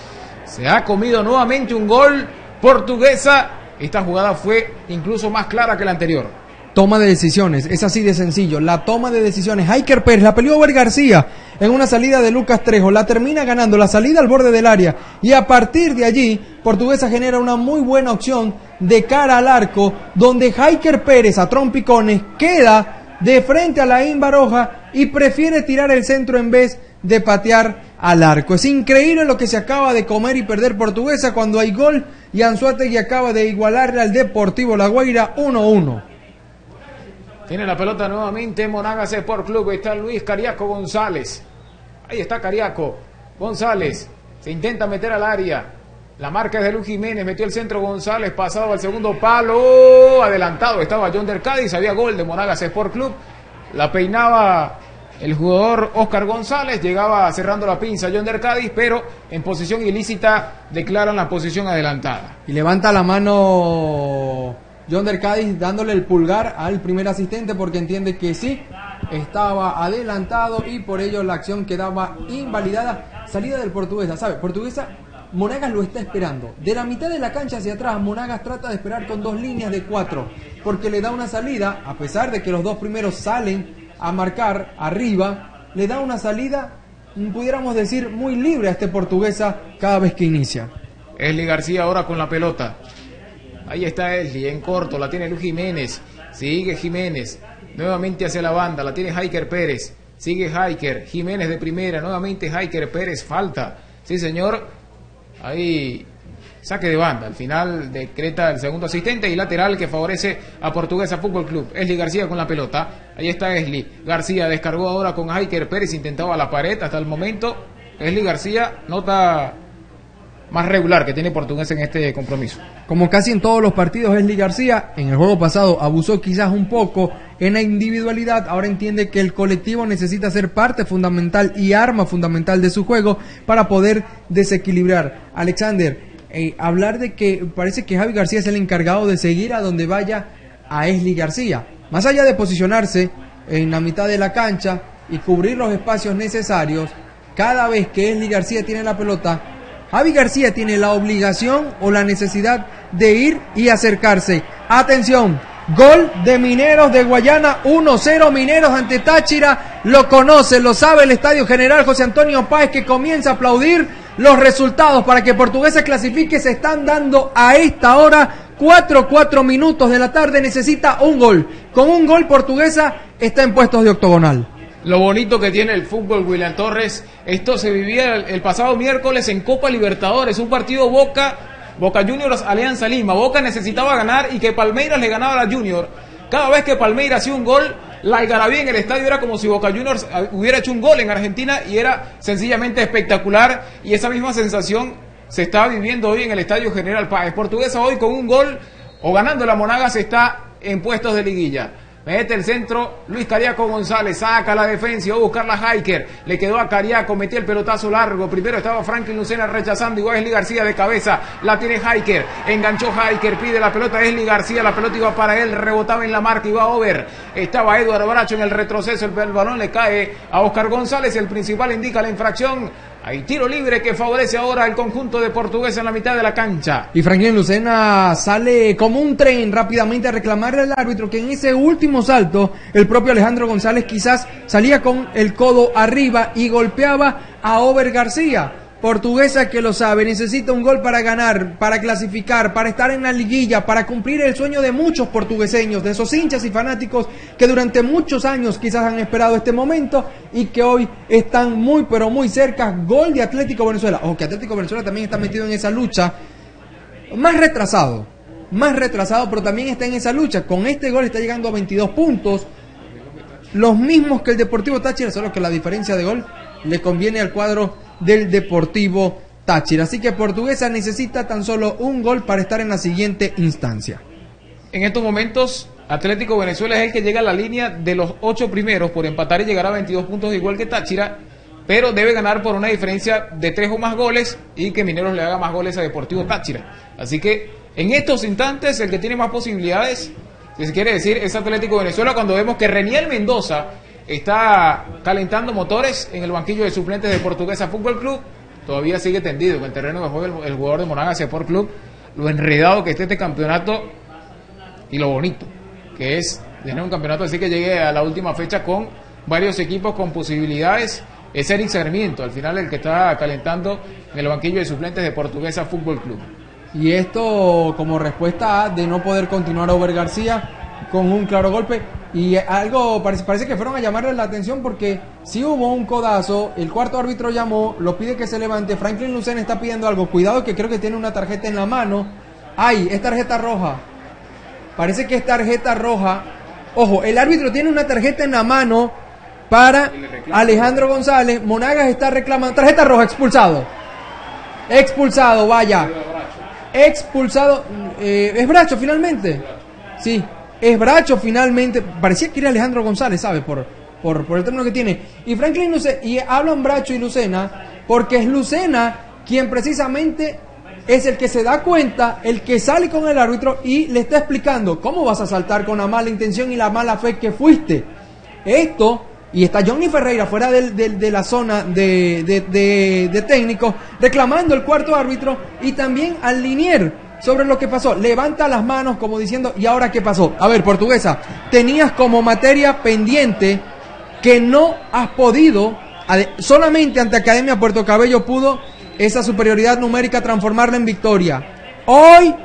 Se ha comido nuevamente un gol portuguesa. Esta jugada fue incluso más clara que la anterior toma de decisiones. Es así de sencillo. La toma de decisiones. Hiker Pérez la peleó Over García en una salida de Lucas Trejo. La termina ganando la salida al borde del área. Y a partir de allí, Portuguesa genera una muy buena opción de cara al arco, donde Hiker Pérez a trompicones queda de frente a la Baroja y prefiere tirar el centro en vez de patear al arco. Es increíble lo que se acaba de comer y perder Portuguesa cuando hay gol y Anzuategui acaba de igualarle al Deportivo La Guaira 1-1. Tiene la pelota nuevamente Monagas Sport Club. Está Luis Cariaco González. Ahí está Cariaco. González se intenta meter al área. La marca es de Luis Jiménez, metió el centro González, pasado al segundo palo, adelantado estaba John del Cádiz, había gol de Monagas Sport Club, la peinaba el jugador Oscar González, llegaba cerrando la pinza John del Cádiz, pero en posición ilícita declaran la posición adelantada. Y levanta la mano John del Cádiz dándole el pulgar al primer asistente porque entiende que sí, estaba adelantado y por ello la acción quedaba invalidada. Salida del portuguesa, ¿sabe? Portuguesa Monagas lo está esperando. De la mitad de la cancha hacia atrás, Monagas trata de esperar con dos líneas de cuatro, porque le da una salida, a pesar de que los dos primeros salen a marcar arriba, le da una salida, pudiéramos decir, muy libre a este portuguesa cada vez que inicia. Esli García ahora con la pelota. Ahí está Esli, en corto, la tiene Luis Jiménez. Sigue Jiménez, nuevamente hacia la banda, la tiene Haiker Pérez. Sigue Haiker, Jiménez de primera, nuevamente Haiker Pérez, falta. Sí, señor, Ahí saque de banda. Al final decreta el segundo asistente y lateral que favorece a Portuguesa Fútbol Club. Esli García con la pelota. Ahí está Esli. García descargó ahora con Hiker Pérez. Intentaba la pared hasta el momento. Esli García nota más regular que tiene Portuguesa en este compromiso. Como casi en todos los partidos, Esli García en el juego pasado abusó quizás un poco en la individualidad, ahora entiende que el colectivo necesita ser parte fundamental y arma fundamental de su juego para poder desequilibrar. Alexander, eh, hablar de que parece que Javi García es el encargado de seguir a donde vaya a Esli García. Más allá de posicionarse en la mitad de la cancha y cubrir los espacios necesarios, cada vez que Esli García tiene la pelota, Javi García tiene la obligación o la necesidad de ir y acercarse. Atención, Gol de Mineros de Guayana, 1-0 Mineros ante Táchira. Lo conoce, lo sabe el Estadio General José Antonio Páez que comienza a aplaudir los resultados para que Portuguesa clasifique. Se están dando a esta hora 4-4 minutos de la tarde. Necesita un gol. Con un gol Portuguesa está en puestos de octogonal. Lo bonito que tiene el fútbol, William Torres. Esto se vivía el pasado miércoles en Copa Libertadores. Un partido Boca Boca Juniors Alianza Lima. Boca necesitaba ganar y que Palmeiras le ganaba a la Junior. Cada vez que Palmeiras hacía un gol, la algarabía en el estadio era como si Boca Juniors eh, hubiera hecho un gol en Argentina y era sencillamente espectacular. Y esa misma sensación se está viviendo hoy en el estadio General Páez. Portuguesa hoy con un gol o ganando la Monaga se está en puestos de liguilla. Mete el centro, Luis Cariaco González, saca la defensa, va a buscar la Hiker, le quedó a Cariaco, metió el pelotazo largo, primero estaba Franklin Lucena rechazando, igual Esli García de cabeza, la tiene Hiker, enganchó Hiker, pide la pelota Esli García, la pelota iba para él, rebotaba en la marca, iba over, estaba Eduardo Bracho en el retroceso, el balón le cae a Oscar González, el principal indica la infracción, hay tiro libre que favorece ahora al conjunto de Portuguesa en la mitad de la cancha. Y Franklin Lucena sale como un tren rápidamente a reclamarle al árbitro que en ese último salto el propio Alejandro González quizás salía con el codo arriba y golpeaba a Over García. Portuguesa que lo sabe, necesita un gol para ganar, para clasificar, para estar en la liguilla, para cumplir el sueño de muchos portugueseños, de esos hinchas y fanáticos que durante muchos años quizás han esperado este momento y que hoy están muy pero muy cerca. Gol de Atlético Venezuela. O que Atlético Venezuela también está metido en esa lucha. Más retrasado, más retrasado, pero también está en esa lucha. Con este gol está llegando a 22 puntos. Los mismos que el Deportivo Táchira, solo que la diferencia de gol le conviene al cuadro del Deportivo Táchira. Así que Portuguesa necesita tan solo un gol para estar en la siguiente instancia. En estos momentos, Atlético Venezuela es el que llega a la línea de los ocho primeros por empatar y llegar a 22 puntos igual que Táchira, pero debe ganar por una diferencia de tres o más goles y que Mineros le haga más goles a Deportivo Táchira. Así que en estos instantes el que tiene más posibilidades, si se quiere decir, es Atlético Venezuela cuando vemos que Reniel Mendoza está calentando motores en el banquillo de suplentes de Portuguesa Fútbol Club. Todavía sigue tendido en el terreno de juego el, jugador de Monagas Sport Club. Lo enredado que esté este campeonato y lo bonito que es tener un campeonato así que llegue a la última fecha con varios equipos con posibilidades. Es Eric Sarmiento, al final el que está calentando en el banquillo de suplentes de Portuguesa Fútbol Club. Y esto como respuesta de no poder continuar a Over García con un claro golpe. Y algo parece, parece que fueron a llamarle la atención porque si hubo un codazo, el cuarto árbitro llamó, lo pide que se levante, Franklin Lucena está pidiendo algo, cuidado que creo que tiene una tarjeta en la mano. Ay, es tarjeta roja. Parece que es tarjeta roja. Ojo, el árbitro tiene una tarjeta en la mano para Alejandro González. Monagas está reclamando. Tarjeta roja, expulsado. Expulsado, vaya. Expulsado. Eh, ¿Es Bracho finalmente? Sí, es Bracho finalmente. Parecía que era Alejandro González, ¿sabe? Por, por, por el término que tiene. Y Franklin Lucena, y hablan Bracho y Lucena, porque es Lucena quien precisamente es el que se da cuenta, el que sale con el árbitro y le está explicando cómo vas a saltar con la mala intención y la mala fe que fuiste. Esto, y está Johnny Ferreira fuera de la zona de, de, de, técnico, reclamando el cuarto árbitro y también al Linier sobre lo que pasó. Levanta las manos como diciendo, ¿y ahora qué pasó? A ver, portuguesa, tenías como materia pendiente que no has podido, solamente ante Academia Puerto Cabello pudo esa superioridad numérica transformarla en victoria. Hoy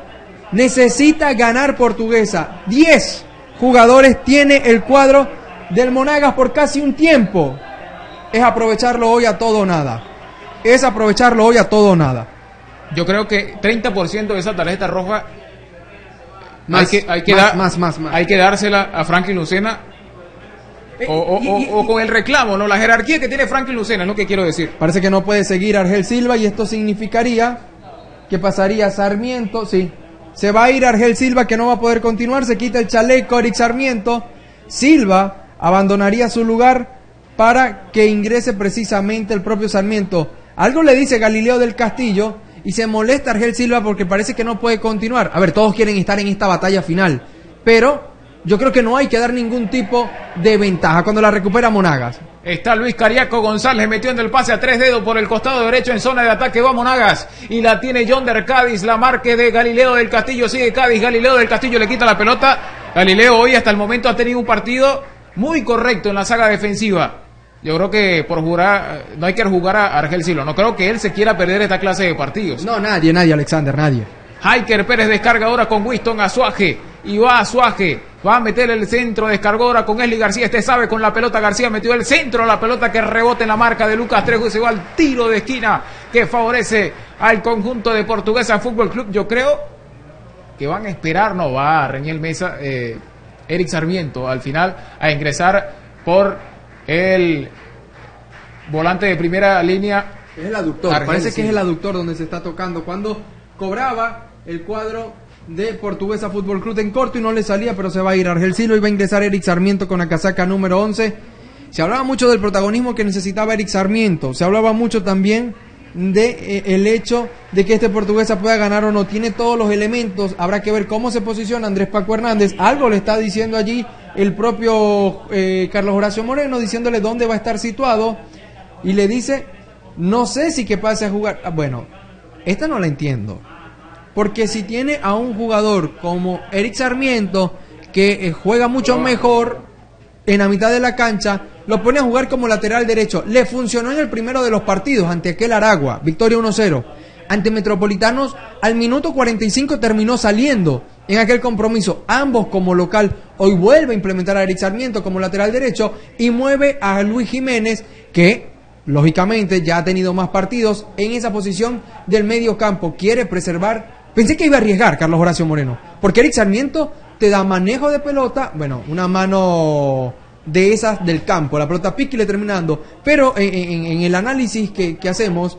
necesita ganar Portuguesa. 10 jugadores tiene el cuadro del Monagas por casi un tiempo. Es aprovecharlo hoy a todo o nada. Es aprovecharlo hoy a todo o nada. Yo creo que 30% de esa tarjeta roja más, hay que, hay que más, más, hay que dársela a Franklin Lucena eh, o, con el reclamo, ¿no? La jerarquía que tiene Franklin Lucena, es lo que quiero decir. Parece que no puede seguir Argel Silva y esto significaría que pasaría Sarmiento, sí. Se va a ir Argel Silva que no va a poder continuar, se quita el chaleco Eric Sarmiento. Silva abandonaría su lugar para que ingrese precisamente el propio Sarmiento. Algo le dice Galileo del Castillo y se molesta Argel Silva porque parece que no puede continuar. A ver, todos quieren estar en esta batalla final, pero yo creo que no hay que dar ningún tipo de ventaja cuando la recupera Monagas. Está Luis Cariaco González metiendo el pase a tres dedos por el costado derecho en zona de ataque. Va Monagas y la tiene Yonder Cádiz, la marque de Galileo del Castillo. Sigue Cádiz, Galileo del Castillo le quita la pelota. Galileo hoy hasta el momento ha tenido un partido muy correcto en la saga defensiva. Yo creo que por jugar, no hay que jugar a Argel Silo. No creo que él se quiera perder esta clase de partidos. No, nadie, nadie, Alexander, nadie. Hiker Pérez descarga ahora con Winston Azuaje. Y va Azuaje. Va a meter el centro, descargó ahora con Esli García. Este sabe con la pelota. García metió el centro, la pelota que rebote en la marca de Lucas Trejo. Se va al tiro de esquina que favorece al conjunto de Portuguesa Fútbol Club. Yo creo que van a esperar, no va a Reñel Mesa, eh, Eric Sarmiento al final a ingresar por el volante de primera línea. Es el aductor, parece que es el aductor donde se está tocando. Cuando cobraba el cuadro de Portuguesa Fútbol Club en corto y no le salía, pero se va a ir Argel Silo y va a ingresar Eric Sarmiento con la casaca número 11. Se hablaba mucho del protagonismo que necesitaba Eric Sarmiento, se hablaba mucho también de eh, el hecho de que este portuguesa pueda ganar o no, tiene todos los elementos, habrá que ver cómo se posiciona Andrés Paco Hernández, algo le está diciendo allí el propio eh, Carlos Horacio Moreno, diciéndole dónde va a estar situado, y le dice, no sé si que pase a jugar, ah, bueno, esta no la entiendo, porque si tiene a un jugador como Eric Sarmiento, que eh, juega mucho mejor en la mitad de la cancha, lo pone a jugar como lateral derecho. Le funcionó en el primero de los partidos ante aquel Aragua, victoria 1-0. Ante Metropolitanos, al minuto 45 terminó saliendo en aquel compromiso. Ambos como local. Hoy vuelve a implementar a Eric Sarmiento como lateral derecho y mueve a Luis Jiménez, que lógicamente ya ha tenido más partidos en esa posición del medio campo. Quiere preservar Pensé que iba a arriesgar Carlos Horacio Moreno, porque Eric Sarmiento te da manejo de pelota, bueno, una mano de esas del campo, la pelota pique y le terminando, pero en, el análisis que, hacemos,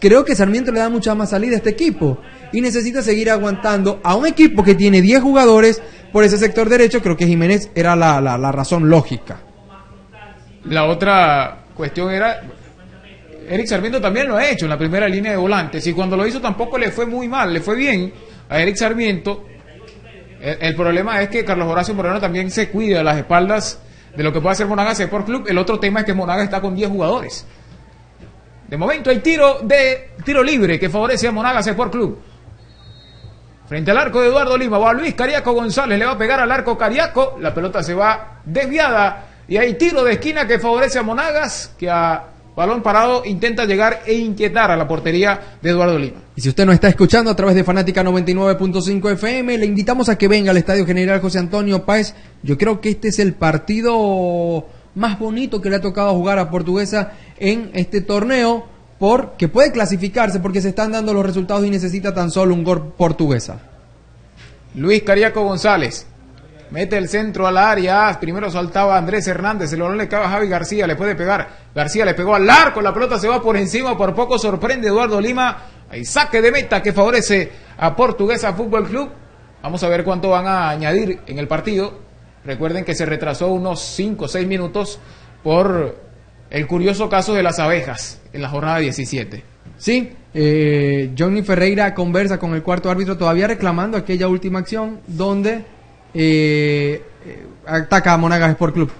creo que Sarmiento le da mucha más salida a este equipo y necesita seguir aguantando a un equipo que tiene 10 jugadores por ese sector derecho, creo que Jiménez era la, la razón lógica. La otra cuestión era, Eric Sarmiento también lo ha hecho en la primera línea de volantes y cuando lo hizo tampoco le fue muy mal, le fue bien a Eric Sarmiento. El, problema es que Carlos Horacio Moreno también se cuida de las espaldas de lo que puede hacer Monagas por Club. El otro tema es que Monagas está con 10 jugadores. De momento hay tiro de tiro libre que favorece a Monagas por Club. Frente al arco de Eduardo Lima va Luis Cariaco González, le va a pegar al arco Cariaco, la pelota se va desviada y hay tiro de esquina que favorece a Monagas que a Balón parado intenta llegar e inquietar a la portería de Eduardo Lima. Y si usted no está escuchando a través de Fanática 99.5 FM, le invitamos a que venga al Estadio General José Antonio Páez. Yo creo que este es el partido más bonito que le ha tocado jugar a Portuguesa en este torneo, porque puede clasificarse, porque se están dando los resultados y necesita tan solo un gol Portuguesa. Luis Cariaco González Mete el centro al área. Primero saltaba Andrés Hernández. El balón le cae Javi García. Le puede pegar. García le pegó al arco. La pelota se va por encima. Por poco sorprende Eduardo Lima. Hay saque de meta que favorece a Portuguesa Fútbol Club. Vamos a ver cuánto van a añadir en el partido. Recuerden que se retrasó unos 5 o 6 minutos por el curioso caso de las abejas en la jornada 17. Sí, eh, Johnny Ferreira conversa con el cuarto árbitro todavía reclamando aquella última acción donde eh, eh, ataca a Monagas Sport Club.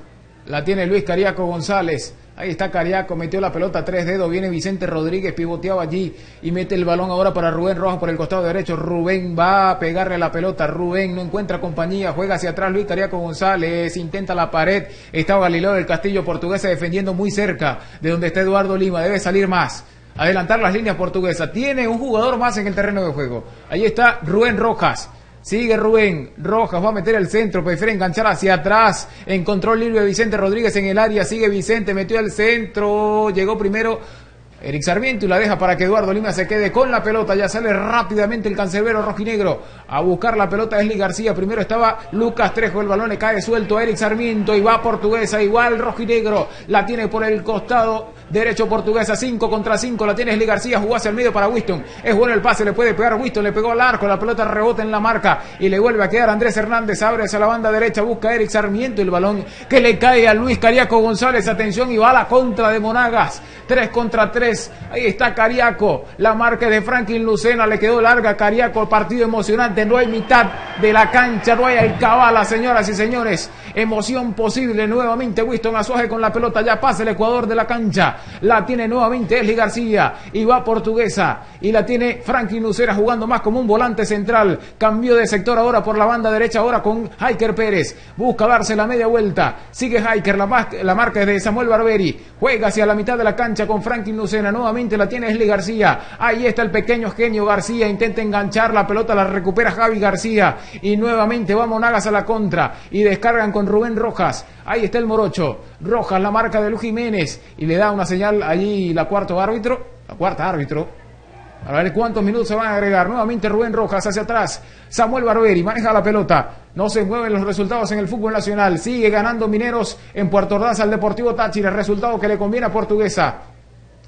La tiene Luis Cariaco González. Ahí está Cariaco, metió la pelota tres dedos, viene Vicente Rodríguez, pivoteaba allí y mete el balón ahora para Rubén Rojas por el costado derecho. Rubén va a pegarle la pelota, Rubén no encuentra compañía, juega hacia atrás Luis Cariaco González, intenta la pared, está Galileo del Castillo Portuguesa defendiendo muy cerca de donde está Eduardo Lima, debe salir más. Adelantar las líneas portuguesas. Tiene un jugador más en el terreno de juego. Ahí está Rubén Rojas. Sigue Rubén Rojas, va a meter el centro, prefiere enganchar hacia atrás. Encontró libre Vicente Rodríguez en el área, sigue Vicente, metió el centro, llegó primero Eric Sarmiento y la deja para que Eduardo Lima se quede con la pelota. Ya sale rápidamente el cancerbero rojinegro a buscar la pelota. Esli García. Primero estaba Lucas Trejo. El balón le cae suelto a Eric Sarmiento y va portuguesa. Igual rojinegro. La tiene por el costado derecho portuguesa. 5 contra 5. La tiene Esli García. Jugó hacia el medio para Winston. Es bueno el pase. Le puede pegar Winston. Le pegó al arco. La pelota rebota en la marca y le vuelve a quedar Andrés Hernández. Abre hacia la banda derecha. Busca Eric Sarmiento. El balón que le cae a Luis Cariaco González. Atención y va a la contra de Monagas. 3 contra 3. Ahí está Cariaco. La marca de Franklin Lucena le quedó larga. Cariaco, partido emocionante. No hay mitad de la cancha. No hay cabala, señoras y señores. Emoción posible. Nuevamente Winston Azuaje con la pelota. Ya pasa el Ecuador de la cancha. La tiene nuevamente Esli García. Y va portuguesa. Y la tiene Franklin Lucena jugando más como un volante central. Cambió de sector ahora por la banda derecha. Ahora con Haiker Pérez. Busca darse la media vuelta. Sigue Haiker. La, la marca es de Samuel Barberi. Juega hacia la mitad de la cancha con Franklin Lucena nuevamente la tiene Esli García. Ahí está el pequeño genio García. Intenta enganchar la pelota, la recupera Javi García. Y nuevamente va Monagas a la contra. Y descargan con Rubén Rojas. Ahí está el Morocho. Rojas, la marca de Luis Jiménez. Y le da una señal allí la cuarto árbitro. La cuarta árbitro. A ver cuántos minutos se van a agregar. Nuevamente Rubén Rojas hacia atrás. Samuel Barberi maneja la pelota. No se mueven los resultados en el fútbol nacional. Sigue ganando Mineros en Puerto Ordaz al Deportivo Táchira. Resultado que le conviene a Portuguesa.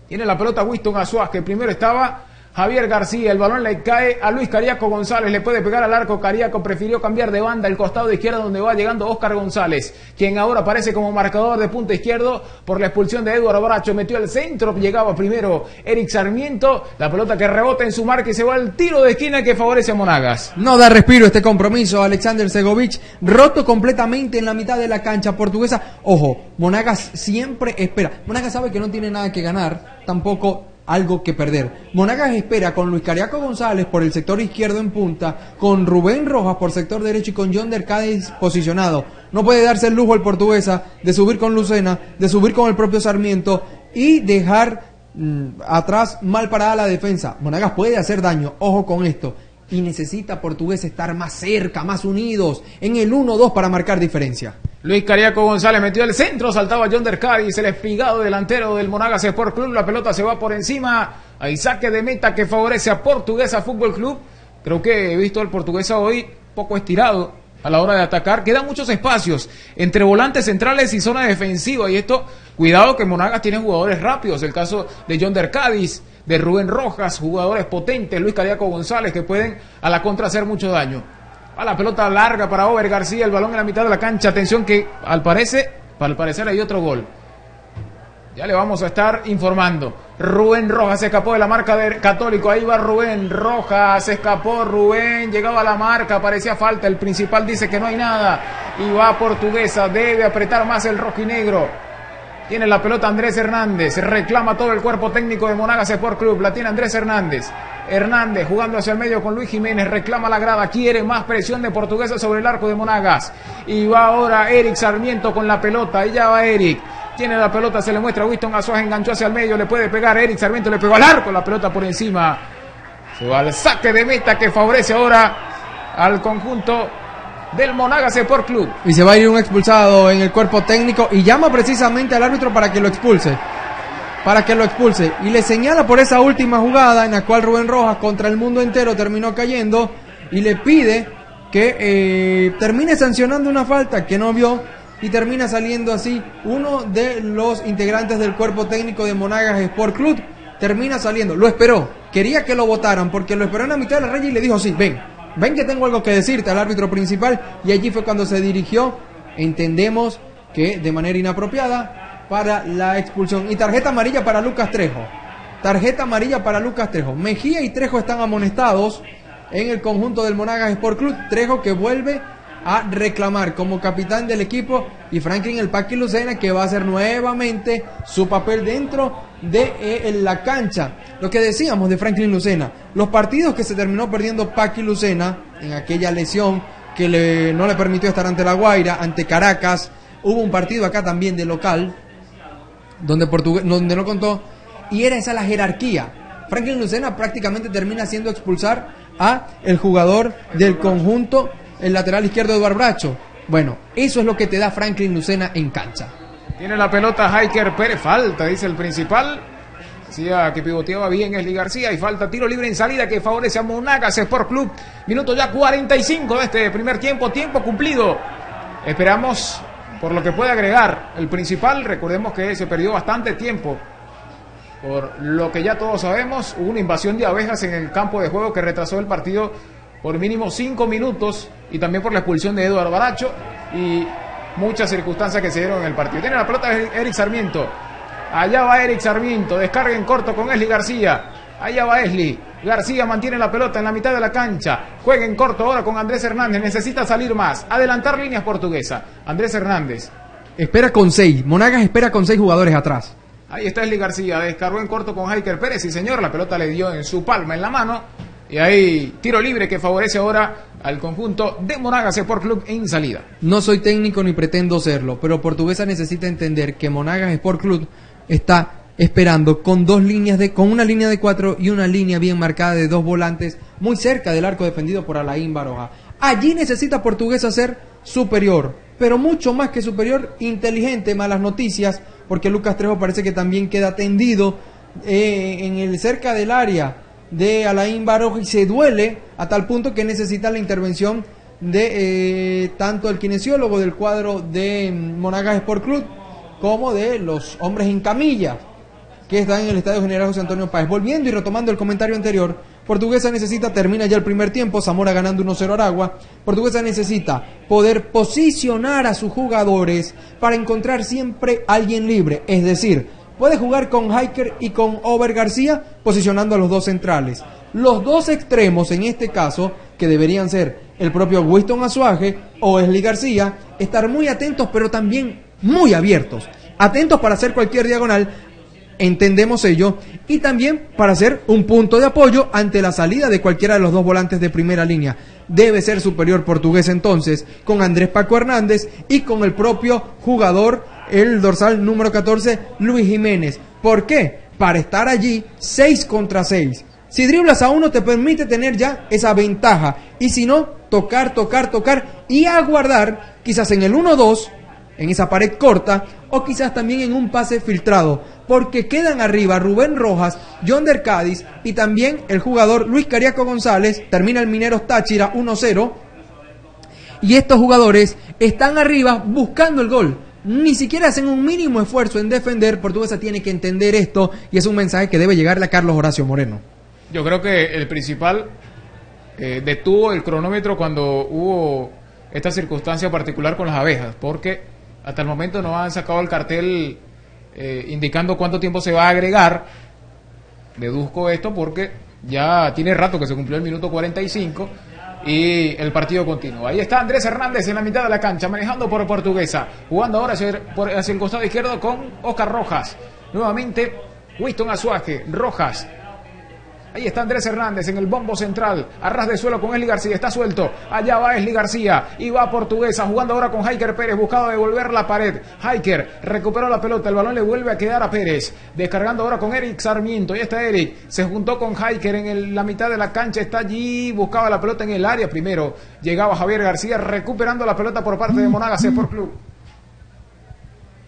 Tiene la pelota Winston Azuaz, que primero estaba Javier García. El balón le cae a Luis Cariaco González. Le puede pegar al arco. Cariaco prefirió cambiar de banda el costado de izquierda donde va llegando Oscar González, quien ahora aparece como marcador de punta izquierdo por la expulsión de Eduardo Bracho. Metió el centro. Llegaba primero Eric Sarmiento. La pelota que rebota en su marca y se va al tiro de esquina que favorece a Monagas. No da respiro este compromiso. Alexander Segovic roto completamente en la mitad de la cancha portuguesa. Ojo, Monagas siempre espera. Monagas sabe que no tiene nada que ganar tampoco algo que perder. Monagas espera con Luis Cariaco González por el sector izquierdo en punta, con Rubén Rojas por sector derecho y con John Cádiz posicionado. No puede darse el lujo el portuguesa de subir con Lucena, de subir con el propio Sarmiento y dejar mm, atrás mal parada la defensa. Monagas puede hacer daño, ojo con esto. Y necesita Portuguesa estar más cerca, más unidos, en el 1-2 para marcar diferencia. Luis Cariaco González metió el centro, saltaba John Cádiz, el espigado delantero del Monagas Sport Club. La pelota se va por encima. Hay saque de meta que favorece a Portuguesa Fútbol Club. Creo que he visto al Portuguesa hoy poco estirado a la hora de atacar. Quedan muchos espacios entre volantes centrales y zona defensiva. Y esto, cuidado que Monagas tiene jugadores rápidos. El caso de John Cádiz, de Rubén Rojas, jugadores potentes, Luis Cariaco González, que pueden a la contra hacer mucho daño. A la pelota larga para Over García, el balón en la mitad de la cancha. Atención que al parece, al parecer hay otro gol. Ya le vamos a estar informando. Rubén Rojas se escapó de la marca de Católico. Ahí va Rubén Rojas. Se escapó Rubén. Llegaba a la marca. Parecía falta. El principal dice que no hay nada. Y va Portuguesa. Debe apretar más el rojinegro. Tiene la pelota Andrés Hernández. Reclama todo el cuerpo técnico de Monagas Sport Club. La tiene Andrés Hernández. Hernández jugando hacia el medio con Luis Jiménez, reclama la grada, quiere más presión de Portuguesa sobre el arco de Monagas. Y va ahora Eric Sarmiento con la pelota, y ya va Eric. Tiene la pelota, se le muestra a Winston Azuaz, enganchó hacia el medio, le puede pegar Eric Sarmiento, le pegó al arco, la pelota por encima. Se va al saque de meta que favorece ahora al conjunto del Monagas Sport Club. Y se va a ir un expulsado en el cuerpo técnico y llama precisamente al árbitro para que lo expulse para que lo expulse. Y le señala por esa última jugada en la cual Rubén Rojas contra el mundo entero terminó cayendo y le pide que eh, termine sancionando una falta que no vio y termina saliendo así uno de los integrantes del cuerpo técnico de Monagas Sport Club. Termina saliendo, lo esperó, quería que lo votaran porque lo esperó en la mitad de la raya y le dijo, sí, ven, ven que tengo algo que decirte al árbitro principal y allí fue cuando se dirigió, entendemos que de manera inapropiada para la expulsión y tarjeta amarilla para Lucas Trejo. Tarjeta amarilla para Lucas Trejo. Mejía y Trejo están amonestados en el conjunto del Monagas Sport Club. Trejo que vuelve a reclamar como capitán del equipo y Franklin el Paqui Lucena que va a hacer nuevamente su papel dentro de eh, la cancha. Lo que decíamos de Franklin Lucena, los partidos que se terminó perdiendo Paqui Lucena en aquella lesión que le, no le permitió estar ante La Guaira, ante Caracas, hubo un partido acá también de local donde, donde no contó y era esa la jerarquía. Franklin Lucena prácticamente termina siendo expulsar a el jugador del conjunto, el lateral izquierdo Eduardo Bracho. Bueno, eso es lo que te da Franklin Lucena en cancha. Tiene la pelota Hiker Pérez, falta, dice el principal. Decía que pivoteaba bien Esli García y falta tiro libre en salida que favorece a Monagas Sport Club. Minuto ya 45 de este primer tiempo, tiempo cumplido. Esperamos por lo que puede agregar el principal. Recordemos que se perdió bastante tiempo por lo que ya todos sabemos, hubo una invasión de abejas en el campo de juego que retrasó el partido por mínimo cinco minutos y también por la expulsión de Eduardo Baracho y muchas circunstancias que se dieron en el partido. Tiene la pelota Eric Sarmiento. Allá va Eric Sarmiento. Descarga en corto con Esli García. Allá va Esli. García mantiene la pelota en la mitad de la cancha. Juega en corto ahora con Andrés Hernández. Necesita salir más. Adelantar líneas portuguesa. Andrés Hernández. Espera con seis. Monagas espera con seis jugadores atrás. Ahí está Esli García, descargó en corto con Hiker Pérez y señor, la pelota le dio en su palma, en la mano. Y ahí tiro libre que favorece ahora al conjunto de Monagas Sport Club en salida. No soy técnico ni pretendo serlo, pero Portuguesa necesita entender que Monagas Sport Club está esperando con dos líneas de, con una línea de cuatro y una línea bien marcada de dos volantes muy cerca del arco defendido por Alain Baroja. Allí necesita Portuguesa ser superior, pero mucho más que superior, inteligente, malas noticias porque Lucas Trejo parece que también queda tendido eh, en el cerca del área de Alain Baroja y se duele a tal punto que necesita la intervención de eh, tanto el kinesiólogo del cuadro de Monagas Sport Club como de los hombres en camilla que están en el Estadio General José Antonio Páez. Volviendo y retomando el comentario anterior, Portuguesa necesita, termina ya el primer tiempo, Zamora ganando 1-0 Aragua. Portuguesa necesita poder posicionar a sus jugadores para encontrar siempre alguien libre. Es decir, puede jugar con Hiker y con Over García, posicionando a los dos centrales. Los dos extremos, en este caso, que deberían ser el propio Winston Azuaje o Esli García, estar muy atentos, pero también muy abiertos. Atentos para hacer cualquier diagonal entendemos ello, y también para ser un punto de apoyo ante la salida de cualquiera de los dos volantes de primera línea. Debe ser superior portugués entonces, con Andrés Paco Hernández y con el propio jugador, el dorsal número 14, Luis Jiménez. ¿Por qué? Para estar allí 6 contra 6. Si driblas a uno te permite tener ya esa ventaja, y si no, tocar, tocar, tocar y aguardar, quizás en el 1-2, en esa pared corta, o quizás también en un pase filtrado porque quedan arriba Rubén Rojas, John Der Cádiz y también el jugador Luis Cariaco González, termina el Mineros Táchira 1-0. Y estos jugadores están arriba buscando el gol. Ni siquiera hacen un mínimo esfuerzo en defender. Portuguesa tiene que entender esto y es un mensaje que debe llegarle a Carlos Horacio Moreno. Yo creo que el principal eh, detuvo el cronómetro cuando hubo esta circunstancia particular con las abejas, porque hasta el momento no han sacado el cartel eh, indicando cuánto tiempo se va a agregar. Deduzco esto porque ya tiene rato que se cumplió el minuto 45 y el partido continúa. Ahí está Andrés Hernández en la mitad de la cancha, manejando por Portuguesa, jugando ahora hacia, hacia el costado izquierdo con Oscar Rojas. Nuevamente, Winston Azuaje, Rojas, Ahí está Andrés Hernández en el bombo central. Arras de suelo con Esli García. Está suelto. Allá va Esli García. Y va Portuguesa. Jugando ahora con Hiker Pérez. Buscado devolver la pared. Hiker recuperó la pelota. El balón le vuelve a quedar a Pérez. Descargando ahora con Eric Sarmiento. Ahí está Eric. Se juntó con Hiker en la mitad de la cancha. Está allí. Buscaba la pelota en el área primero. Llegaba Javier García recuperando la pelota por parte de Monagas Sport Club.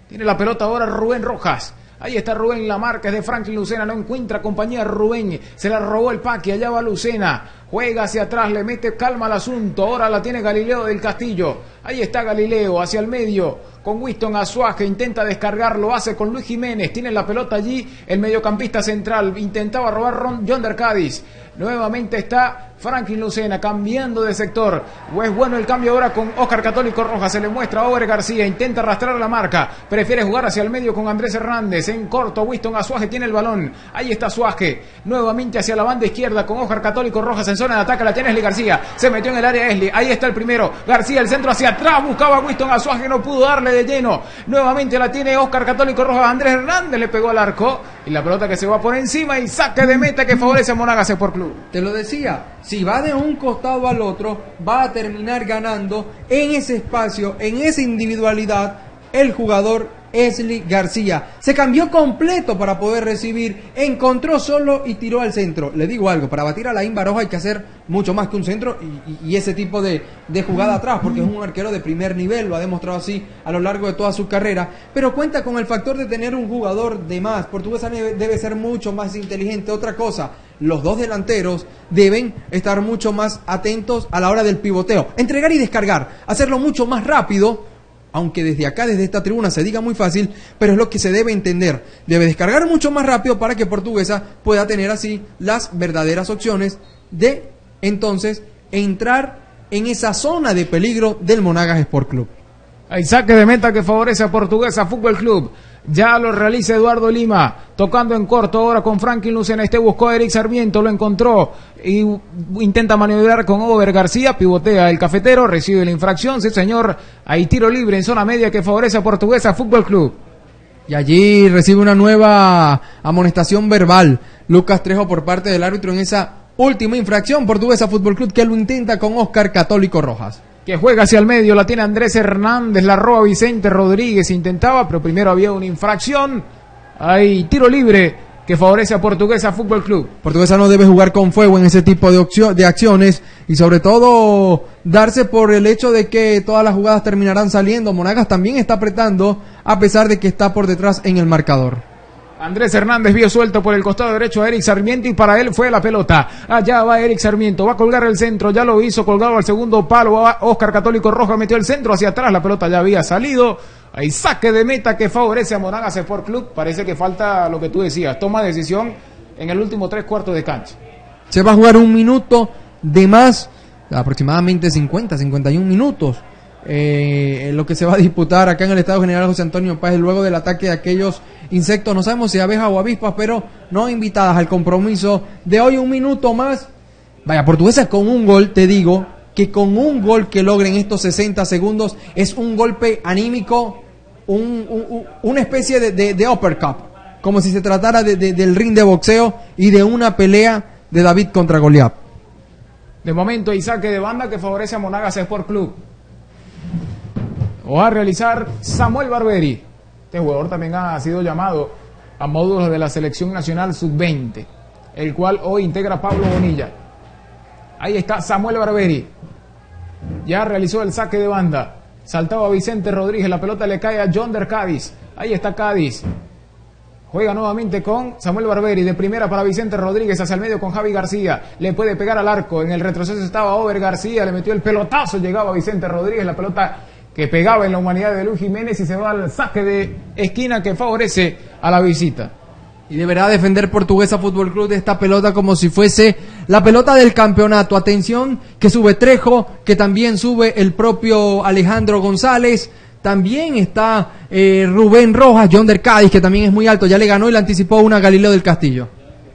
Tiene la pelota ahora Rubén Rojas. Ahí está Rubén Lamarca, es de Franklin Lucena, no encuentra compañía Rubén, se la robó el paque, allá va Lucena, Juega hacia atrás, le mete calma al asunto. Ahora la tiene Galileo del Castillo. Ahí está Galileo hacia el medio con Winston Azuaje, intenta descargar, lo hace con Luis Jiménez, tiene la pelota allí, el mediocampista central, intentaba robar Ron, Yonder Cádiz, nuevamente está Franklin Lucena cambiando de sector, es bueno el cambio ahora con Oscar Católico Rojas, se le muestra a Over García, intenta arrastrar la marca, prefiere jugar hacia el medio con Andrés Hernández, en corto, Winston Azuaje tiene el balón, ahí está Azuaje, nuevamente hacia la banda izquierda con Oscar Católico Rojas en zona de ataque, la tiene Esli García, se metió en el área Esli, ahí está el primero, García el centro hacia atrás, buscaba a Winston Azuaje, no pudo darle de lleno. Nuevamente la tiene Oscar Católico Rojas. Andrés Hernández le pegó al arco. Y la pelota que se va por encima y saque de meta que favorece a Monagas por club. Te lo decía, si va de un costado al otro, va a terminar ganando en ese espacio, en esa individualidad, el jugador Esli García. Se cambió completo para poder recibir, encontró solo y tiró al centro. Le digo algo, para batir a la Baroja hay que hacer mucho más que un centro y, ese tipo de, jugada atrás, porque es un arquero de primer nivel, lo ha demostrado así a lo largo de toda su carrera, pero cuenta con el factor de tener un jugador de más. Portuguesa debe ser mucho más inteligente. Otra cosa, los dos delanteros deben estar mucho más atentos a la hora del pivoteo, entregar y descargar, hacerlo mucho más rápido aunque desde acá, desde esta tribuna, se diga muy fácil, pero es lo que se debe entender. Debe descargar mucho más rápido para que Portuguesa pueda tener así las verdaderas opciones de entonces entrar en esa zona de peligro del Monagas Sport Club. Hay saque de meta que favorece a Portuguesa Fútbol Club. Ya lo realiza Eduardo Lima, tocando en corto ahora con Franklin Lucena. Este buscó a Eric Sarmiento, lo encontró y intenta maniobrar con Over García. Pivotea el cafetero, recibe la infracción. Sí, señor, hay tiro libre en zona media que favorece a Portuguesa Fútbol Club. Y allí recibe una nueva amonestación verbal. Lucas Trejo por parte del árbitro en esa última infracción. Portuguesa Fútbol Club que lo intenta con Oscar Católico Rojas que juega hacia el medio, la tiene Andrés Hernández, la roba Vicente Rodríguez, intentaba, pero primero había una infracción. Hay tiro libre que favorece a Portuguesa Fútbol Club. Portuguesa no debe jugar con fuego en ese tipo de, de acciones y sobre todo darse por el hecho de que todas las jugadas terminarán saliendo. Monagas también está apretando a pesar de que está por detrás en el marcador. Andrés Hernández vio suelto por el costado derecho a Eric Sarmiento y para él fue la pelota. Allá va Eric Sarmiento, va a colgar el centro, ya lo hizo, colgado al segundo palo. Oscar Católico Rojo metió el centro hacia atrás, la pelota ya había salido. Hay saque de meta que favorece a Monagas Sport Club. Parece que falta lo que tú decías, toma decisión en el último tres cuartos de cancha. Se va a jugar un minuto de más, aproximadamente 50, 51 minutos. Eh, lo que se va a disputar acá en el Estado General José Antonio Páez luego del ataque de aquellos insectos, no sabemos si abejas o avispas, pero no invitadas al compromiso de hoy un minuto más. Vaya, portuguesa con un gol, te digo, que con un gol que logren estos 60 segundos es un golpe anímico, una especie de, de, uppercut, como si se tratara del ring de boxeo y de una pelea de David contra Goliat. De momento, Isaac de banda que favorece a Monagas Sport Club o a realizar Samuel Barberi. Este jugador también ha sido llamado a módulos de la selección nacional sub-20, el cual hoy integra Pablo Bonilla. Ahí está Samuel Barberi. Ya realizó el saque de banda. Saltaba Vicente Rodríguez. La pelota le cae a John Der Cádiz. Ahí está Cádiz. Juega nuevamente con Samuel Barberi. De primera para Vicente Rodríguez hacia el medio con Javi García. Le puede pegar al arco. En el retroceso estaba Over García. Le metió el pelotazo. Llegaba Vicente Rodríguez. La pelota que pegaba en la humanidad de Luis Jiménez y se va al saque de esquina que favorece a la visita. Y deberá defender Portuguesa Fútbol Club de esta pelota como si fuese la pelota del campeonato. Atención, que sube Trejo, que también sube el propio Alejandro González. También está eh, Rubén Rojas, John Der Cádiz, que también es muy alto. Ya le ganó y le anticipó una Galileo del Castillo.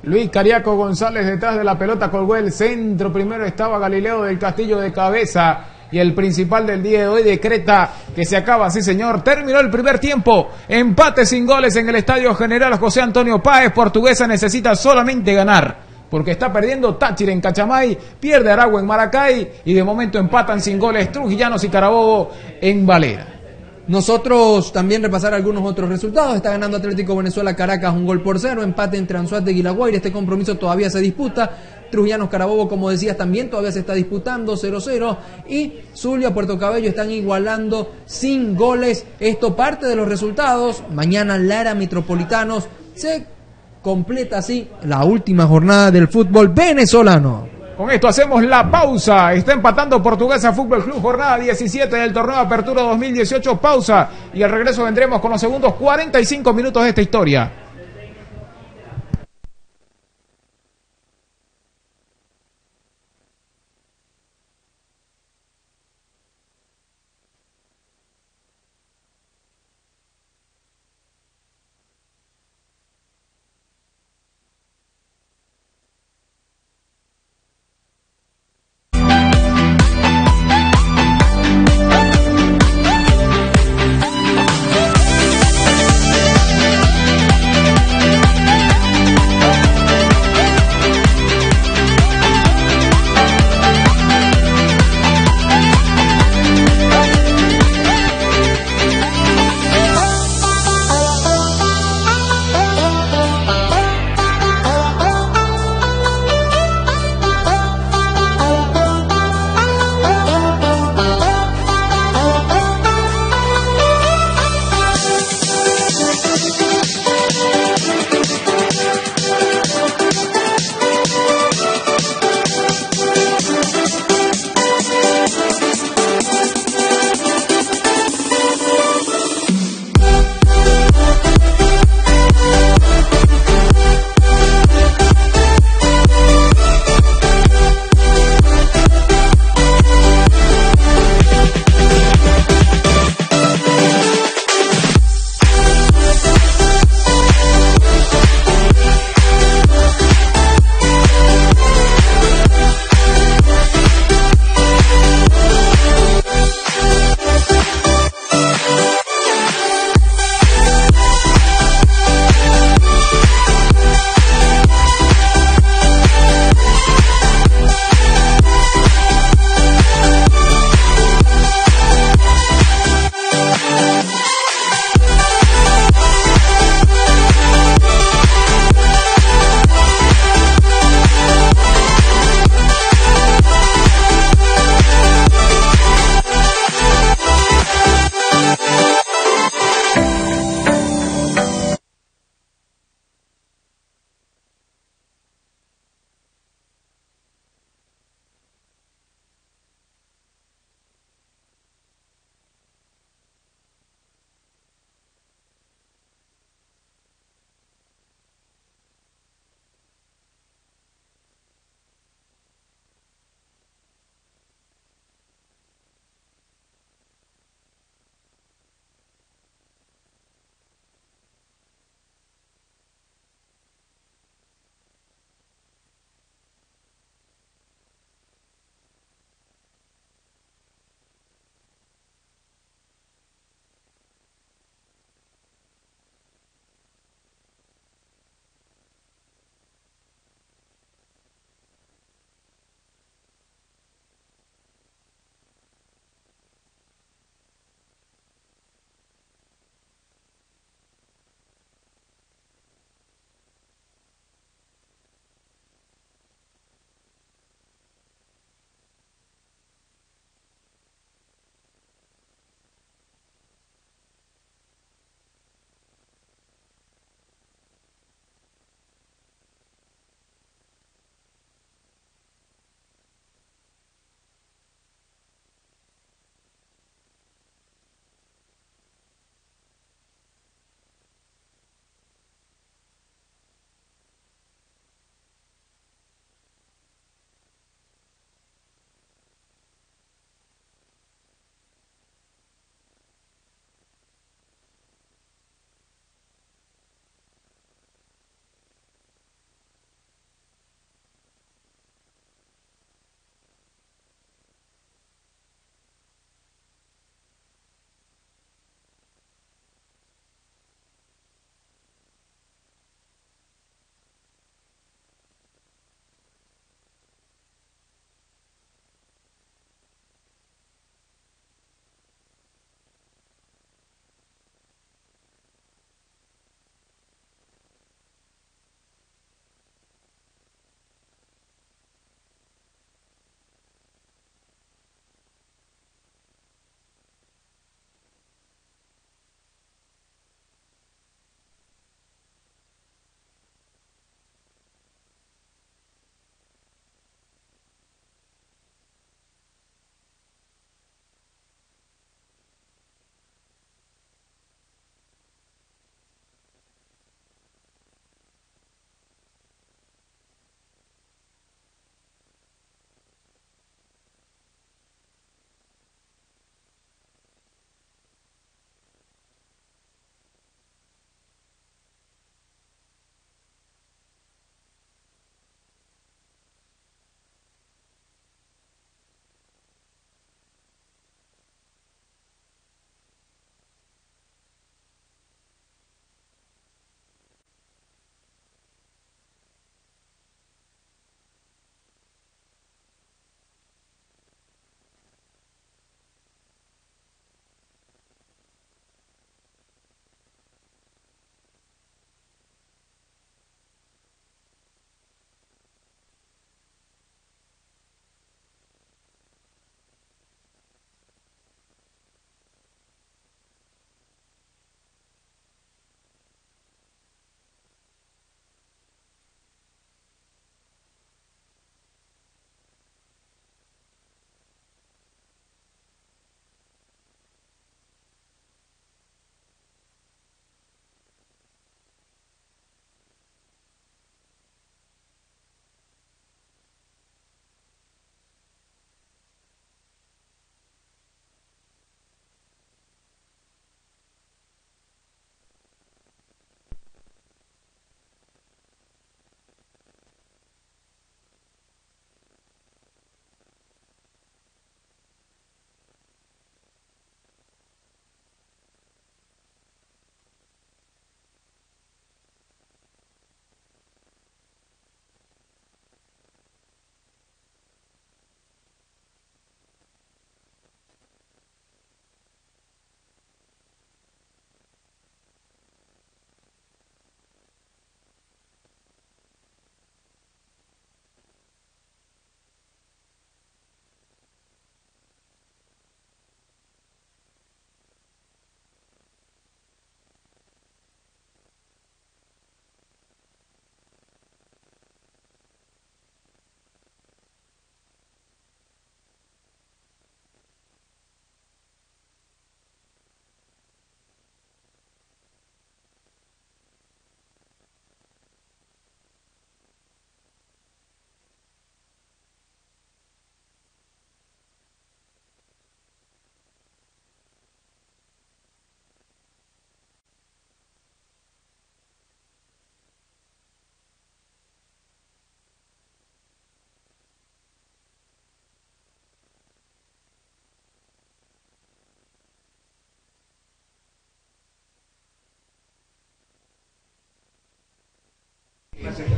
Luis Cariaco González detrás de la pelota colgó el centro. Primero estaba Galileo del Castillo de cabeza y el principal del día de hoy decreta que se acaba, sí señor. Terminó el primer tiempo, empate sin goles en el Estadio General José Antonio Páez. Portuguesa necesita solamente ganar. Porque está perdiendo Táchira en Cachamay, pierde Aragua en Maracay y de momento empatan sin goles Trujillanos y Carabobo en Valera. Nosotros también repasar algunos otros resultados. Está ganando Atlético Venezuela Caracas un gol por cero. Empate entre Anzuate y Guiraguayra. Este compromiso todavía se disputa. Trujillanos Carabobo, como decías, también todavía se está disputando 0-0. Y Zulia, Puerto Cabello están igualando sin goles. Esto parte de los resultados. Mañana Lara Metropolitanos se completa así la última jornada del fútbol venezolano. Con esto hacemos la pausa. Está empatando Portuguesa Fútbol Club, jornada 17 del torneo de Apertura 2018. Pausa y al regreso vendremos con los segundos 45 minutos de esta historia.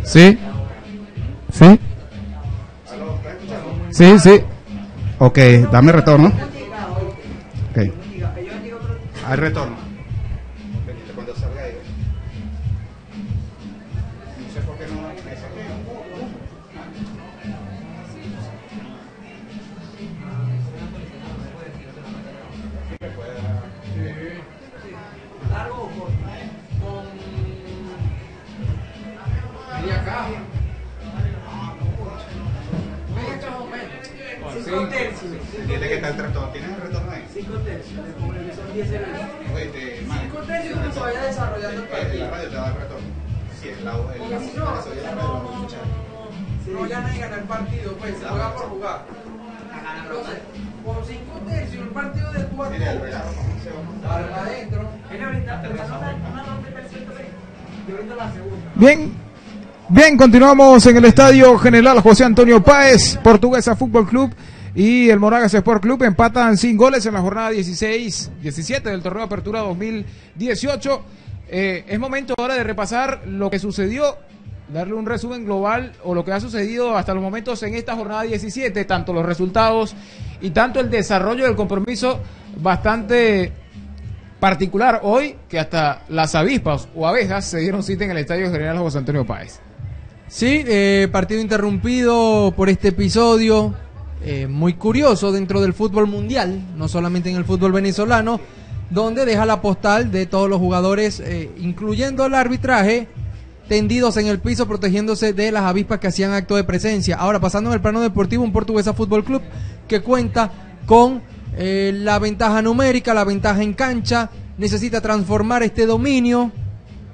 Sí. Sí. Sí, sí. Ok, dame retorno. Ok. Hay retorno. Continuamos en el Estadio General José Antonio Páez, Portuguesa Fútbol Club y el Monagas Sport Club empatan sin goles en la jornada 16-17 del torneo Apertura 2018. Eh, es momento ahora de repasar lo que sucedió, darle un resumen global o lo que ha sucedido hasta los momentos en esta jornada 17, tanto los resultados y tanto el desarrollo del compromiso bastante particular hoy que hasta las avispas o abejas se dieron cita en el Estadio General José Antonio Páez. Sí, eh, partido interrumpido por este episodio eh, muy curioso dentro del fútbol mundial, no solamente en el fútbol venezolano, donde deja la postal de todos los jugadores, eh, incluyendo el arbitraje, tendidos en el piso protegiéndose de las avispas que hacían acto de presencia. Ahora, pasando en el plano deportivo, un portuguesa fútbol club que cuenta con eh, la ventaja numérica, la ventaja en cancha, necesita transformar este dominio,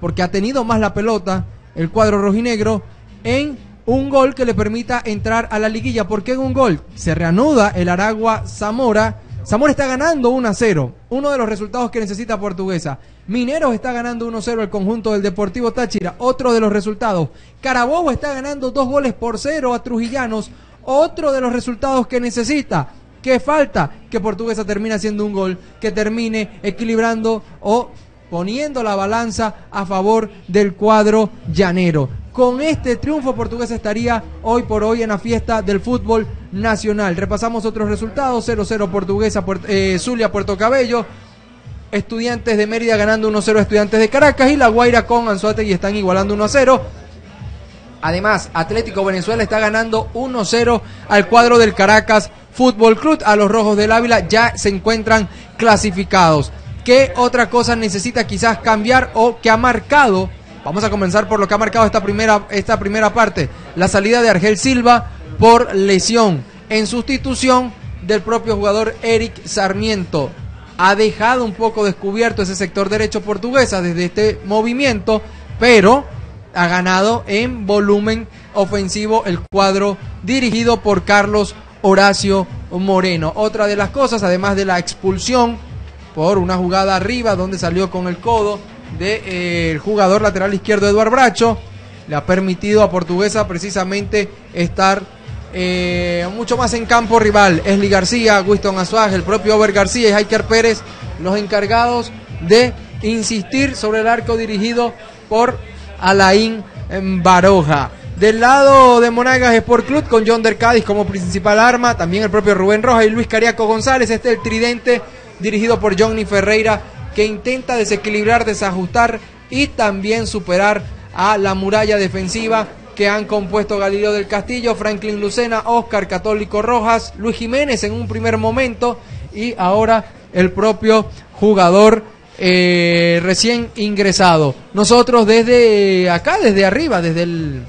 porque ha tenido más la pelota el cuadro rojinegro, en un gol que le permita entrar a la liguilla. ¿Por qué en un gol? Se reanuda el Aragua Zamora. Zamora está ganando 1 a 0, uno de los resultados que necesita Portuguesa. Mineros está ganando 1 a 0 el conjunto del Deportivo Táchira, otro de los resultados. Carabobo está ganando dos goles por cero a Trujillanos, otro de los resultados que necesita. ¿Qué falta? Que Portuguesa termine haciendo un gol que termine equilibrando o poniendo la balanza a favor del cuadro llanero. Con este triunfo Portuguesa estaría hoy por hoy en la fiesta del fútbol nacional. Repasamos otros resultados. 0-0 Portuguesa, Puert- eh, Zulia, Puerto Cabello. Estudiantes de Mérida ganando 1-0 a Estudiantes de Caracas y La Guaira con Anzuategui están igualando 1-0. Además, Atlético Venezuela está ganando 1-0 al cuadro del Caracas Fútbol Club. A los Rojos del Ávila ya se encuentran clasificados. ¿Qué otra cosa necesita quizás cambiar o que ha marcado? Vamos a comenzar por lo que ha marcado esta primera, esta primera parte. La salida de Argel Silva por lesión en sustitución del propio jugador Eric Sarmiento. Ha dejado un poco descubierto ese sector derecho portuguesa desde este movimiento, pero ha ganado en volumen ofensivo el cuadro dirigido por Carlos Horacio Moreno. Otra de las cosas, además de la expulsión por una jugada arriba donde salió con el codo del jugador lateral izquierdo Eduardo Bracho, le ha permitido a Portuguesa precisamente estar eh, mucho más en campo rival. Esli García, Winston Azuaj, el propio Over García y Jaiker Pérez, los encargados de insistir sobre el arco dirigido por Alain Baroja. Del lado de Monagas Sport Club con John Der Cádiz como principal arma, también el propio Rubén Rojas y Luis Cariaco González, este es el tridente dirigido por Johnny Ferreira que intenta desequilibrar, desajustar y también superar a la muralla defensiva que han compuesto Galileo del Castillo, Franklin Lucena, Oscar Católico Rojas, Luis Jiménez en un primer momento y ahora el propio jugador eh, recién ingresado. Nosotros desde acá, desde arriba, desde el-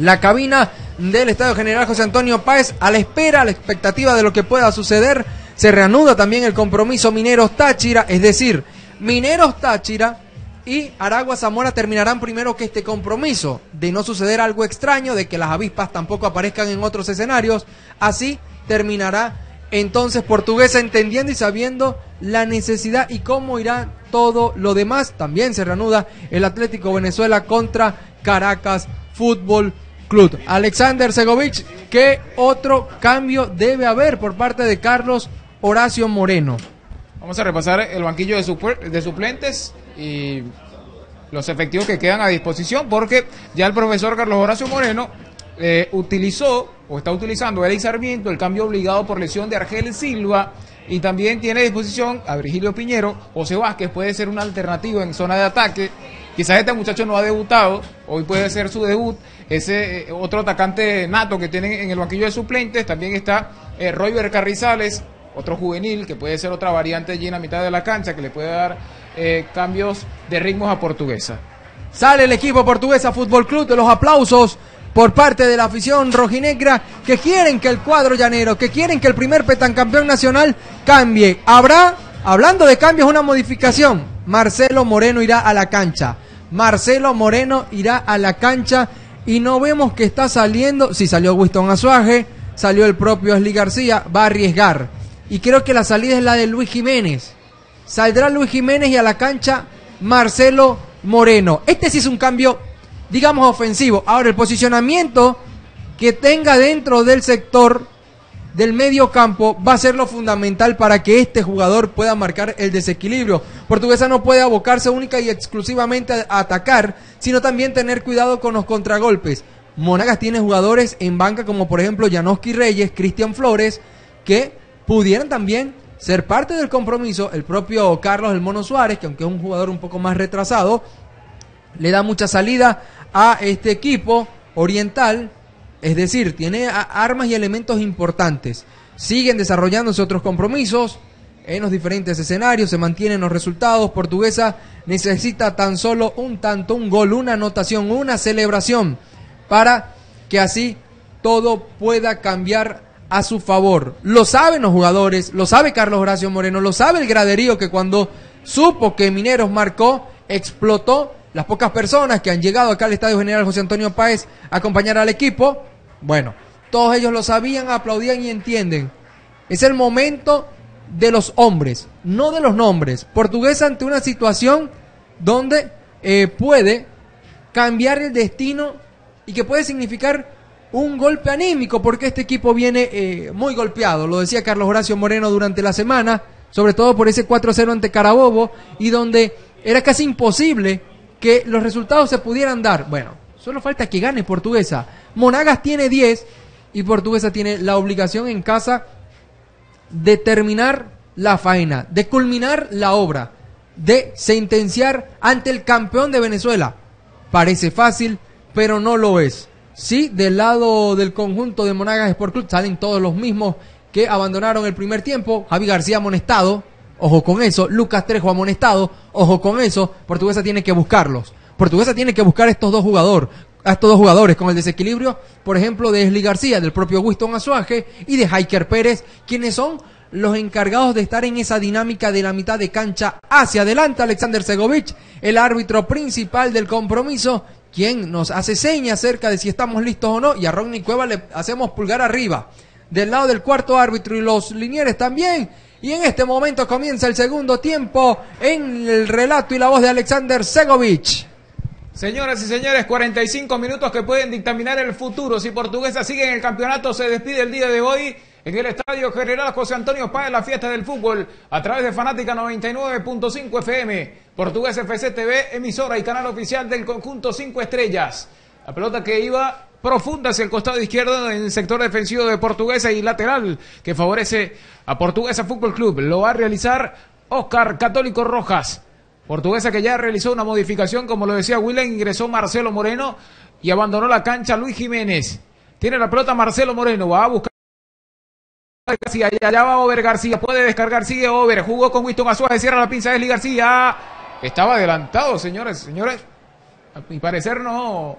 la cabina del Estadio General José Antonio Páez, a la espera, a la expectativa de lo que pueda suceder, se reanuda también el compromiso Mineros Táchira, es decir, Mineros Táchira y Aragua Zamora terminarán primero que este compromiso, de no suceder algo extraño, de que las avispas tampoco aparezcan en otros escenarios, así terminará entonces Portuguesa entendiendo y sabiendo la necesidad y cómo irá todo lo demás. También se reanuda el Atlético Venezuela contra Caracas Fútbol Club. Alexander Segovich, ¿qué otro cambio debe haber por parte de Carlos Horacio Moreno? Vamos a repasar el banquillo de, supl- de suplentes y los efectivos que quedan a disposición, porque ya el profesor Carlos Horacio Moreno eh, utilizó o está utilizando Eric Sarmiento el cambio obligado por lesión de Argel Silva y también tiene a disposición a Virgilio Piñero. José Vázquez puede ser una alternativa en zona de ataque. Quizás este muchacho no ha debutado, hoy puede ser su debut. Ese eh, otro atacante nato que tienen en el banquillo de suplentes. También está eh, Royber Carrizales, otro juvenil que puede ser otra variante allí en la mitad de la cancha que le puede dar eh, cambios de ritmos a Portuguesa. Sale el equipo portuguesa Fútbol Club de los aplausos por parte de la afición rojinegra que quieren que el cuadro llanero, que quieren que el primer petancampeón nacional cambie. Habrá, hablando de cambios, una modificación. Marcelo Moreno irá a la cancha. Marcelo Moreno irá a la cancha y no vemos que está saliendo, si salió Winston Azuaje, salió el propio Esli García, va a arriesgar. Y creo que la salida es la de Luis Jiménez. Saldrá Luis Jiménez y a la cancha Marcelo Moreno. Este sí es un cambio digamos, ofensivo. Ahora, el posicionamiento que tenga dentro del sector del medio campo va a ser lo fundamental para que este jugador pueda marcar el desequilibrio. Portuguesa no puede abocarse única y exclusivamente a atacar, sino también tener cuidado con los contragolpes. Monagas tiene jugadores en banca como por ejemplo Janoski Reyes, Cristian Flores, que pudieran también ser parte del compromiso. El propio Carlos El Mono Suárez, que aunque es un jugador un poco más retrasado, le da mucha salida a este equipo oriental, es decir, tiene armas y elementos importantes. Siguen desarrollándose otros compromisos en los diferentes escenarios, se mantienen los resultados. Portuguesa necesita tan solo un tanto, un gol, una anotación, una celebración para que así todo pueda cambiar a su favor. Lo saben los jugadores, lo sabe Carlos Horacio Moreno, lo sabe el graderío que cuando supo que Mineros marcó, explotó las pocas personas que han llegado acá al Estadio General José Antonio Páez a acompañar al equipo, bueno, todos ellos lo sabían, aplaudían y entienden. Es el momento de los hombres, no de los nombres. Portuguesa ante una situación donde eh, puede cambiar el destino y que puede significar un golpe anímico, porque este equipo viene eh, muy golpeado. Lo decía Carlos Horacio Moreno durante la semana, sobre todo por ese 4-0 ante Carabobo, y donde era casi imposible que los resultados se pudieran dar. Bueno, solo falta que gane Portuguesa. Monagas tiene 10 y Portuguesa tiene la obligación en casa de terminar la faena, de culminar la obra, de sentenciar ante el campeón de Venezuela. Parece fácil, pero no lo es. Sí, del lado del conjunto de Monagas Sport Club salen todos los mismos que abandonaron el primer tiempo. Javi García amonestado, Ojo con eso. Lucas Trejo amonestado. Ojo con eso. Portuguesa tiene que buscarlos. Portuguesa tiene que buscar estos dos jugadores. A estos dos jugadores con el desequilibrio, por ejemplo, de Esli García, del propio Winston Azuaje y de Haiker Pérez, quienes son los encargados de estar en esa dinámica de la mitad de cancha hacia adelante. Alexander Segovich, el árbitro principal del compromiso, quien nos hace señas acerca de si estamos listos o no, y a Ronnie Cueva le hacemos pulgar arriba. Del lado del cuarto árbitro y los linieres también, y en este momento comienza el segundo tiempo en el relato y la voz de Alexander Segovich. Señoras y señores, 45 minutos que pueden dictaminar el futuro. Si Portuguesa sigue en el campeonato, se despide el día de hoy en el Estadio General José Antonio Páez, la fiesta del fútbol, a través de Fanática 99.5 FM, Portugués FC TV, emisora y canal oficial del conjunto 5 estrellas. La pelota que iba profunda hacia el costado izquierdo en el sector defensivo de Portuguesa y lateral que favorece a Portuguesa Fútbol Club. Lo va a realizar Oscar Católico Rojas. Portuguesa que ya realizó una modificación, como lo decía Willem, ingresó Marcelo Moreno y abandonó la cancha Luis Jiménez. Tiene la pelota Marcelo Moreno, va a buscar García, allá va Over García, puede descargar, sigue Over, jugó con Winston Azuaje, cierra la pinza Esli García. Estaba adelantado, señores, señores. A mi parecer no,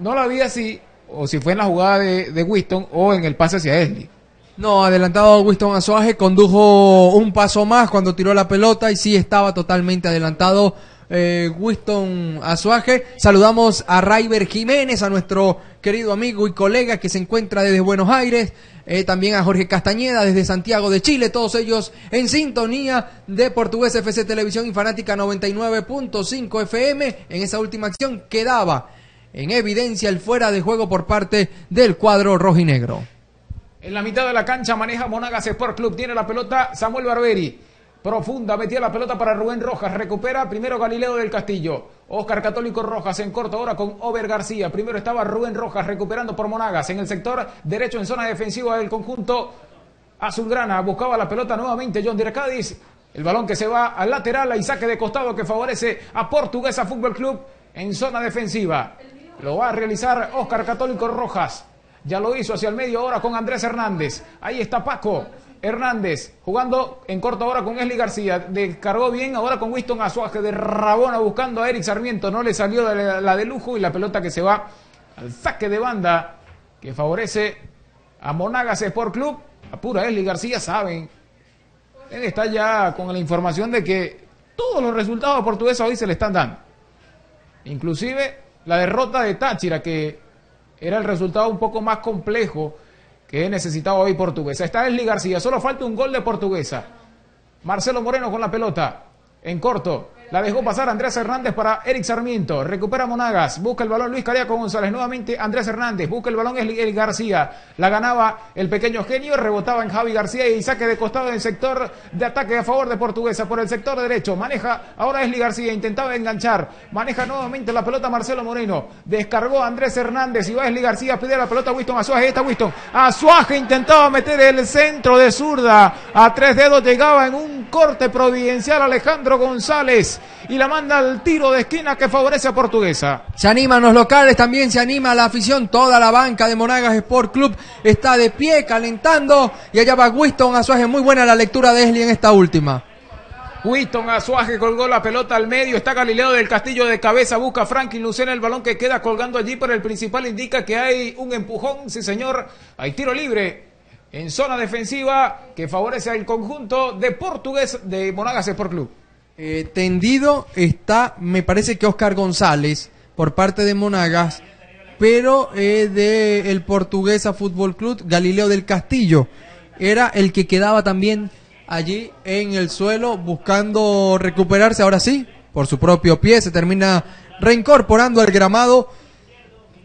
no la vi así, o si fue en la jugada de, de Winston o en el pase hacia Esli. No, adelantado Winston Azuaje, condujo un paso más cuando tiró la pelota y sí estaba totalmente adelantado eh, Winston Azuaje. Saludamos a Raiber Jiménez, a nuestro querido amigo y colega que se encuentra desde Buenos Aires. Eh, también a Jorge Castañeda desde Santiago de Chile, todos ellos en sintonía de Portugués FC Televisión y Fanática 99.5 FM. En esa última acción quedaba en evidencia el fuera de juego por parte del cuadro rojinegro. En la mitad de la cancha maneja Monagas Sport Club. Tiene la pelota Samuel Barberi. Profunda, metía la pelota para Rubén Rojas, recupera primero Galileo del Castillo, Oscar Católico Rojas en corto ahora con Over García, primero estaba Rubén Rojas recuperando por Monagas en el sector derecho en zona defensiva del conjunto Azulgrana, buscaba la pelota nuevamente John Cádiz, el balón que se va al lateral y saque de costado que favorece a Portuguesa Fútbol Club en zona defensiva. Lo va a realizar Oscar Católico Rojas. Ya lo hizo hacia el medio ahora con Andrés Hernández. Ahí está Paco. Hernández jugando en corto ahora con Esli García. Descargó bien ahora con Winston Azuaje de Rabona buscando a Eric Sarmiento. No le salió la de lujo y la pelota que se va al saque de banda que favorece a Monagas Sport Club. Apura Esli García, saben. Él está ya con la información de que todos los resultados portugueses hoy se le están dando. Inclusive la derrota de Táchira, que era el resultado un poco más complejo que necesitaba hoy Portuguesa. Está Esli García, solo falta un gol de Portuguesa. Marcelo Moreno con la pelota, en corto, la dejó pasar Andrés Hernández para Eric Sarmiento. Recupera Monagas. Busca el balón Luis Cariaco González. Nuevamente Andrés Hernández. Busca el balón Eric García. La ganaba el pequeño genio. Rebotaba en Javi García y saque de costado en el sector de ataque a favor de Portuguesa. Por el sector derecho. Maneja ahora Esli García. Intentaba enganchar. Maneja nuevamente la pelota Marcelo Moreno. Descargó Andrés Hernández. Y va Esli García. Pide la pelota a Winston Azuaje. Está Winston. Azuaje intentaba meter el centro de zurda. A tres dedos llegaba en un corte providencial Alejandro González y la manda al tiro de esquina que favorece a Portuguesa. Se animan los locales, también se anima la afición, toda la banca de Monagas Sport Club está de pie calentando y allá va Winston Azuaje, muy buena la lectura de Esli en esta última. Winston Azuaje colgó la pelota al medio. Está Galileo del Castillo de cabeza. Busca Franklin Lucena el balón que queda colgando allí. Pero el principal indica que hay un empujón. Sí, señor. Hay tiro libre en zona defensiva que favorece al conjunto de portugués de Monagas Sport Club. Eh, tendido está, me parece que Oscar González por parte de Monagas, pero eh, de el Portuguesa Fútbol Club Galileo del Castillo era el que quedaba también allí en el suelo buscando recuperarse. Ahora sí, por su propio pie se termina reincorporando al gramado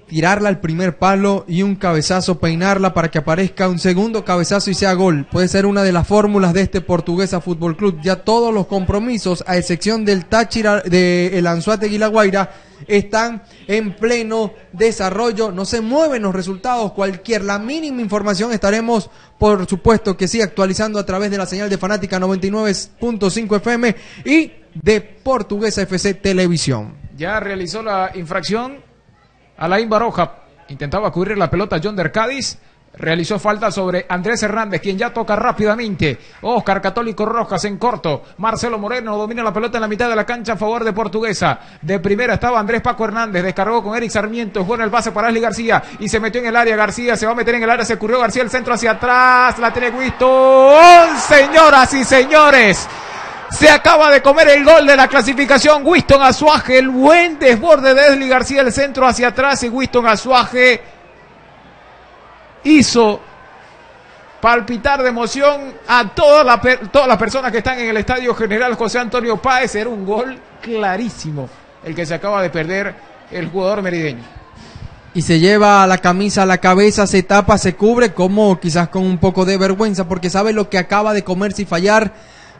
tirarla al primer palo y un cabezazo, peinarla para que aparezca un segundo cabezazo y sea gol. Puede ser una de las fórmulas de este Portuguesa Fútbol Club. Ya todos los compromisos, a excepción del Táchira, de el Anzuate Guilaguaira, están en pleno desarrollo. No se mueven los resultados, cualquier, la mínima información estaremos, por supuesto, que sí, actualizando a través de la señal de Fanática 99.5 FM y de Portuguesa FC Televisión. Ya realizó la infracción Alain Baroja intentaba cubrir la pelota John Der Cádiz. Realizó falta sobre Andrés Hernández, quien ya toca rápidamente. Oscar Católico Rojas en corto. Marcelo Moreno domina la pelota en la mitad de la cancha a favor de Portuguesa. De primera estaba Andrés Paco Hernández. Descargó con Eric Sarmiento. En el pase para Ashley García. Y se metió en el área. García se va a meter en el área. Se ocurrió García el centro hacia atrás. La tiene Wisto. Señoras y señores. Se acaba de comer el gol de la clasificación. Winston Azuaje, el buen desborde de Esli García, el centro hacia atrás. Y Winston Azuaje hizo palpitar de emoción a todas las personas que están en el estadio general José Antonio Páez. Era un gol clarísimo el que se acaba de perder el jugador merideño. Y se lleva la camisa a la cabeza, se tapa, se cubre, como quizás con un poco de vergüenza, porque sabe lo que acaba de comerse y fallar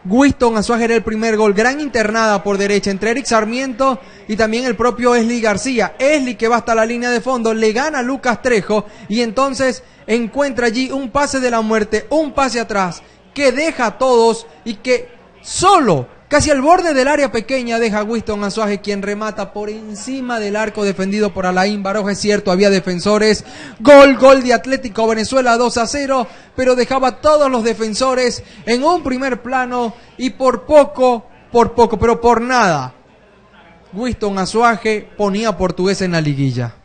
Winston Azuaje el primer gol. Gran internada por derecha entre Eric Sarmiento y también el propio Esli García. Esli que va hasta la línea de fondo, le gana a Lucas Trejo y entonces encuentra allí un pase de la muerte, un pase atrás que deja a todos y que solo Casi al borde del área pequeña deja Winston Azuaje quien remata por encima del arco defendido por Alain Baroja. Es cierto, había defensores. Gol, gol de Atlético Venezuela 2 a 0, pero dejaba todos los defensores en un primer plano y por poco, por poco, pero por nada. Winston Azuaje ponía portugués en la liguilla.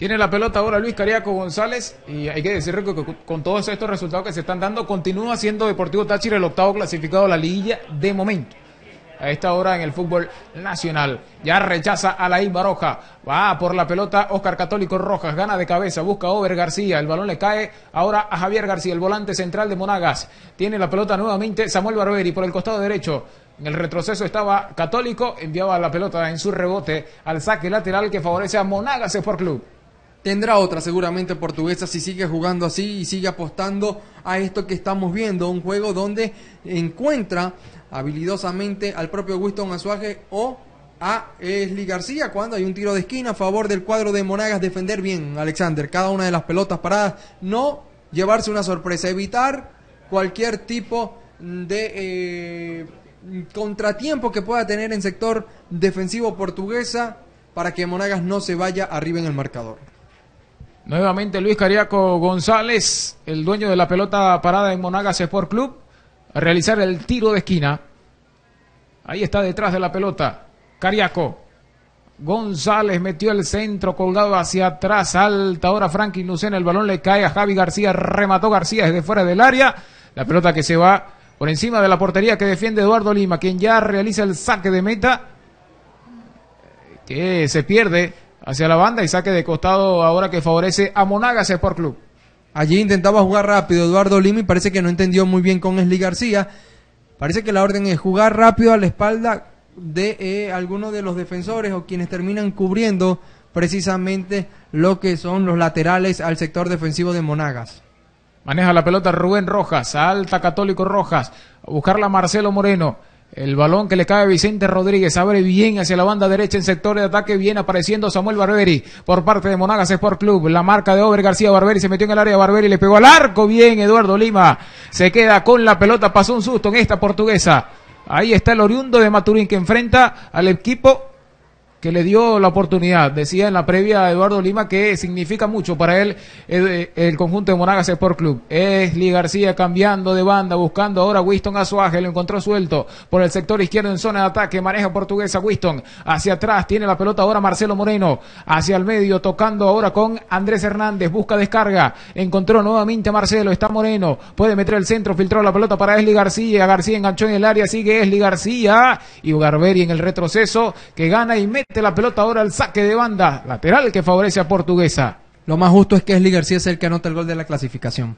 Tiene la pelota ahora Luis Cariaco González y hay que decir que con todos estos resultados que se están dando continúa siendo Deportivo Táchira el octavo clasificado a la liguilla de momento. A esta hora en el fútbol nacional. Ya rechaza a la Baroja. Va por la pelota Oscar Católico Rojas. Gana de cabeza. Busca Over García. El balón le cae ahora a Javier García, el volante central de Monagas. Tiene la pelota nuevamente Samuel Barberi por el costado derecho. En el retroceso estaba Católico. Enviaba la pelota en su rebote al saque lateral que favorece a Monagas Sport Club. Tendrá otra seguramente portuguesa si sigue jugando así y sigue apostando a esto que estamos viendo, un juego donde encuentra habilidosamente al propio Winston Azuaje o a Esli García cuando hay un tiro de esquina a favor del cuadro de Monagas defender bien Alexander cada una de las pelotas paradas no llevarse una sorpresa evitar cualquier tipo de eh, contratiempo que pueda tener en sector defensivo portuguesa para que Monagas no se vaya arriba en el marcador. Nuevamente Luis Cariaco González, el dueño de la pelota parada en Monagas Sport Club, a realizar el tiro de esquina. Ahí está detrás de la pelota. Cariaco. González metió el centro colgado hacia atrás. Alta ahora Franklin Lucena. El balón le cae a Javi García. Remató García desde fuera del área. La pelota que se va por encima de la portería que defiende Eduardo Lima, quien ya realiza el saque de meta. Que se pierde hacia la banda y saque de costado ahora que favorece a Monagas Sport Club. Allí intentaba jugar rápido Eduardo Lima y parece que no entendió muy bien con Esli García. Parece que la orden es jugar rápido a la espalda de eh, algunos de los defensores o quienes terminan cubriendo precisamente lo que son los laterales al sector defensivo de Monagas. Maneja la pelota Rubén Rojas, alta Católico Rojas, a buscarla Marcelo Moreno. El balón que le cae Vicente Rodríguez abre bien hacia la banda derecha en sector de ataque. Viene apareciendo Samuel Barberi por parte de Monagas Sport Club. La marca de Over García Barberi se metió en el área. Barberi le pegó al arco. Bien, Eduardo Lima se queda con la pelota. Pasó un susto en esta portuguesa. Ahí está el oriundo de Maturín que enfrenta al equipo que le dio la oportunidad. Decía en la previa Eduardo Lima que significa mucho para él el, conjunto de Monagas Sport Club. Esli García cambiando de banda, buscando ahora Winston Azuaje, lo encontró suelto por el sector izquierdo en zona de ataque, maneja portuguesa Winston, hacia atrás, tiene la pelota ahora Marcelo Moreno, hacia el medio, tocando ahora con Andrés Hernández, busca descarga, encontró nuevamente Marcelo, está Moreno, puede meter el centro, filtró la pelota para Esli García, García enganchó en el área, sigue Esli García y Garberi en el retroceso que gana y mete la pelota ahora al saque de banda. Lateral que favorece a Portuguesa. Lo más justo es que Esli García es el que anota el gol de la clasificación.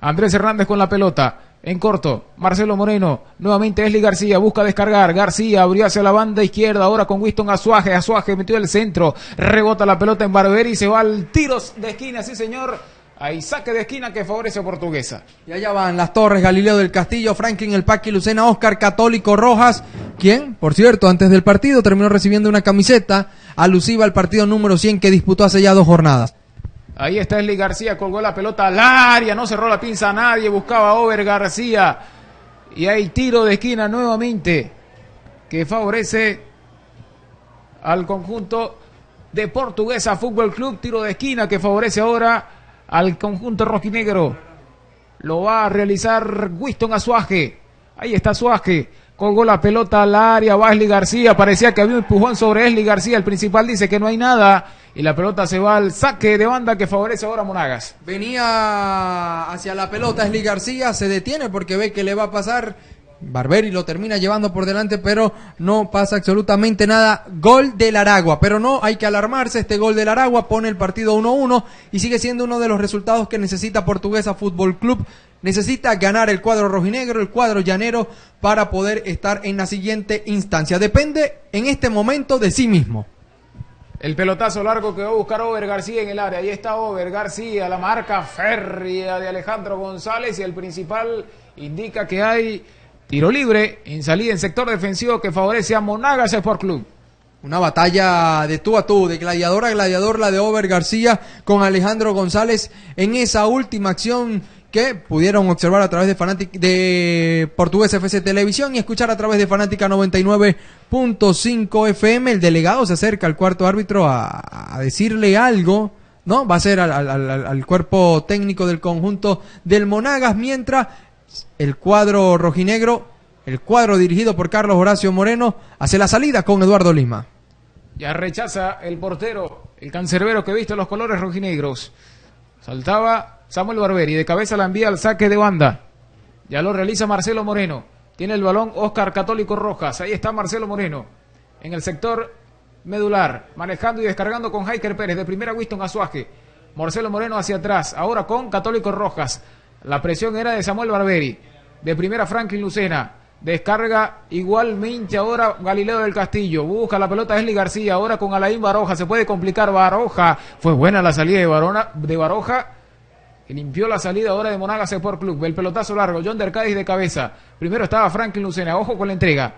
Andrés Hernández con la pelota. En corto, Marcelo Moreno, nuevamente Esli García, busca descargar, García abrió hacia la banda izquierda, ahora con Winston Azuaje, Azuaje metió el centro, rebota la pelota en Barberi y se va al tiro de esquina, sí señor, hay saque de esquina que favorece a Portuguesa. Y allá van las Torres, Galileo del Castillo, Franklin El Paqui, Lucena, Oscar, Católico, Rojas, quien, por cierto, antes del partido terminó recibiendo una camiseta alusiva al partido número 100 que disputó hace ya dos jornadas. Ahí está Esli García, colgó la pelota al área, no cerró la pinza a nadie, buscaba a Over García. Y hay tiro de esquina nuevamente que favorece al conjunto de Portuguesa Fútbol Club. Tiro de esquina que favorece ahora al conjunto rojinegro. Lo va a realizar Winston Azuaje. Ahí está Azuaje. Colgó la pelota al área. Va García. Parecía que había un empujón sobre Esli García. El principal dice que no hay nada. Y la pelota se va al saque de banda que favorece ahora a Monagas. Venía hacia la pelota Esli García. Se detiene porque ve que le va a pasar Barberi lo termina llevando por delante, pero no pasa absolutamente nada. Gol del Aragua, pero no hay que alarmarse. Este gol del Aragua pone el partido 1-1 y sigue siendo uno de los resultados que necesita Portuguesa Fútbol Club. Necesita ganar el cuadro rojinegro, el cuadro llanero, para poder estar en la siguiente instancia. Depende en este momento de sí mismo. El pelotazo largo que va a buscar Over García en el área. Ahí está Over García, la marca férrea de Alejandro González y el principal indica que hay Tiro libre en salida en sector defensivo que favorece a Monagas Sport Club. Una batalla de tú a tú, de gladiador a gladiador, la de Over García con Alejandro González en esa última acción que pudieron observar a través de Fanatic, de Portugués FC Televisión y escuchar a través de Fanática 99.5 FM. El delegado se acerca al cuarto árbitro a, decirle algo, ¿no? Va a ser al, al, cuerpo técnico del conjunto del Monagas, mientras el cuadro rojinegro, el cuadro dirigido por Carlos Horacio Moreno, hace la salida con Eduardo Lima. Ya rechaza el portero, el cancerbero que viste los colores rojinegros. Saltaba Samuel Barberi, de cabeza la envía al saque de banda. Ya lo realiza Marcelo Moreno. Tiene el balón Oscar Católico Rojas. Ahí está Marcelo Moreno. En el sector medular, manejando y descargando con Jaiker Pérez. De primera Winston Azuaje. Marcelo Moreno hacia atrás. Ahora con Católico Rojas. La presión era de Samuel Barberi. De primera Franklin Lucena. Descarga igualmente ahora Galileo del Castillo. Busca la pelota Esli García. Ahora con Alain Baroja. Se puede complicar Baroja. Fue buena la salida de, Barona, de Baroja. Limpió la salida ahora de Monagas Sport Club. El pelotazo largo. John del Cádiz de cabeza. Primero estaba Franklin Lucena. Ojo con la entrega.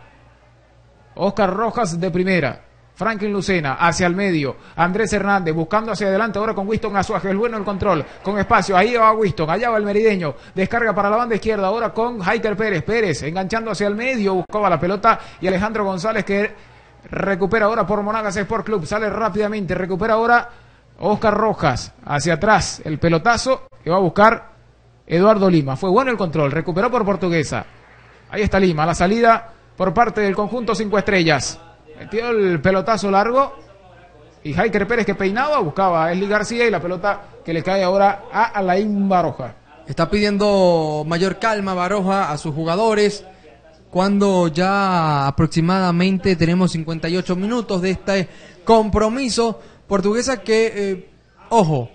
Oscar Rojas de primera. Franklin Lucena hacia el medio. Andrés Hernández buscando hacia adelante ahora con Winston Azuaje. El bueno el control. Con espacio. Ahí va Winston. Allá va el merideño. Descarga para la banda izquierda. Ahora con Haiker Pérez. Pérez enganchando hacia el medio. Buscaba la pelota. Y Alejandro González que recupera ahora por Monagas Sport Club. Sale rápidamente. Recupera ahora Oscar Rojas. Hacia atrás. El pelotazo que va a buscar Eduardo Lima. Fue bueno el control. Recuperó por Portuguesa. Ahí está Lima. La salida por parte del conjunto cinco estrellas. Metió el pelotazo largo. Y Jaiker Pérez que peinaba, buscaba a Esli García y la pelota que le cae ahora a Alain Baroja. Está pidiendo mayor calma Baroja a sus jugadores. Cuando ya aproximadamente tenemos 58 minutos de este compromiso. Portuguesa que, eh, ojo,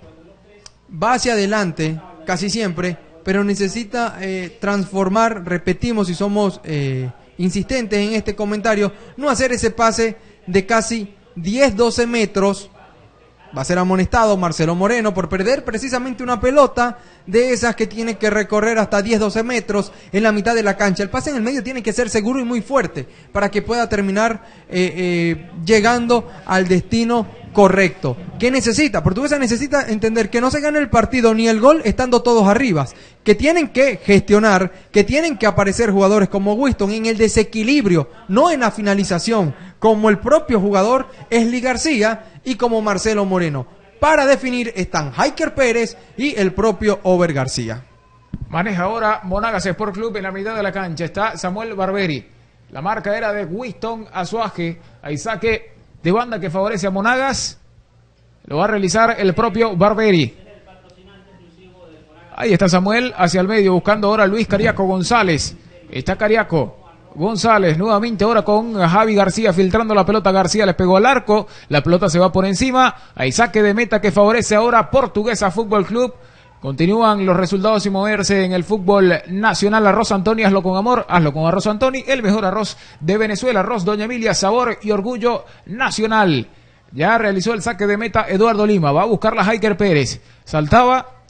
va hacia adelante casi siempre, pero necesita eh, transformar, repetimos si somos eh, insistentes en este comentario, no hacer ese pase de casi 10-12 metros. Va a ser amonestado Marcelo Moreno por perder precisamente una pelota de esas que tiene que recorrer hasta 10-12 metros en la mitad de la cancha. El pase en el medio tiene que ser seguro y muy fuerte para que pueda terminar eh, eh, llegando al destino correcto. ¿Qué necesita? Portuguesa necesita entender que no se gane el partido ni el gol estando todos arriba, que tienen que gestionar, que tienen que aparecer jugadores como Winston en el desequilibrio, no en la finalización, como el propio jugador Esli García y como Marcelo Moreno. Para definir están Hiker Pérez y el propio Over García. Maneja ahora Monagas Sport Club en la mitad de la cancha. Está Samuel Barberi. La marca era de Winston Azuaje. Ahí saque de banda que favorece a Monagas. Lo va a realizar el propio Barberi. Ahí está Samuel hacia el medio buscando ahora a Luis Cariaco González. Está Cariaco. González nuevamente ahora con Javi García filtrando la pelota. García le pegó al arco. La pelota se va por encima. Hay saque de meta que favorece ahora Portuguesa Fútbol Club. Continúan los resultados y moverse en el fútbol nacional. Arroz Antonio, hazlo con amor, hazlo con Arroz Antoni, el mejor arroz de Venezuela. Arroz Doña Emilia, sabor y orgullo nacional. Ya realizó el saque de meta Eduardo Lima. Va a buscar la Pérez. Saltaba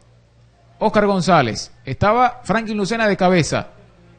Oscar González. Estaba Franklin Lucena de cabeza.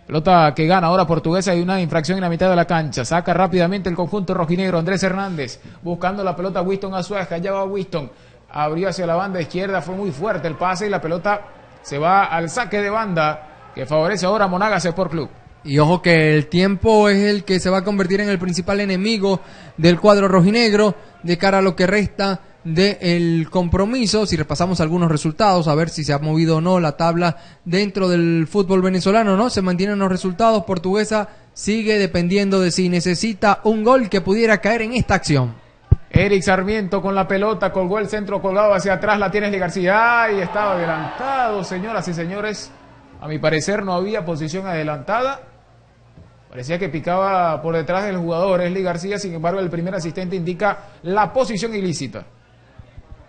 Pelota que gana ahora Portuguesa y una infracción en la mitad de la cancha. Saca rápidamente el conjunto rojinegro. Andrés Hernández buscando la pelota. Winston Azuaja. Allá va Winston. Abrió hacia la banda izquierda. Fue muy fuerte el pase y la pelota se va al saque de banda que favorece ahora a Monagas Sport Club. Y ojo que el tiempo es el que se va a convertir en el principal enemigo del cuadro rojinegro de cara a lo que resta del compromiso. Si repasamos algunos resultados, a ver si se ha movido o no la tabla dentro del fútbol venezolano, ¿no? Se mantienen los resultados. Portuguesa sigue dependiendo de si necesita un gol que pudiera caer en esta acción. Eric Sarmiento con la pelota, colgó el centro colgado hacia atrás, la tiene García. Ay, estaba adelantado, señoras y señores. A mi parecer no había posición adelantada. Parecía que picaba por detrás del jugador Esli García, sin embargo el primer asistente indica la posición ilícita.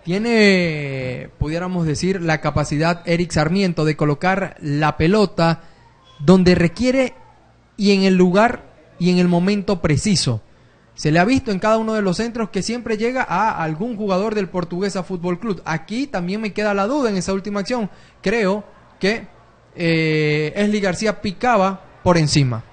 Tiene, pudiéramos decir, la capacidad Eric Sarmiento de colocar la pelota donde requiere y en el lugar y en el momento preciso. Se le ha visto en cada uno de los centros que siempre llega a algún jugador del Portuguesa Fútbol Club. Aquí también me queda la duda en esa última acción. Creo que eh, Esli García picaba por encima.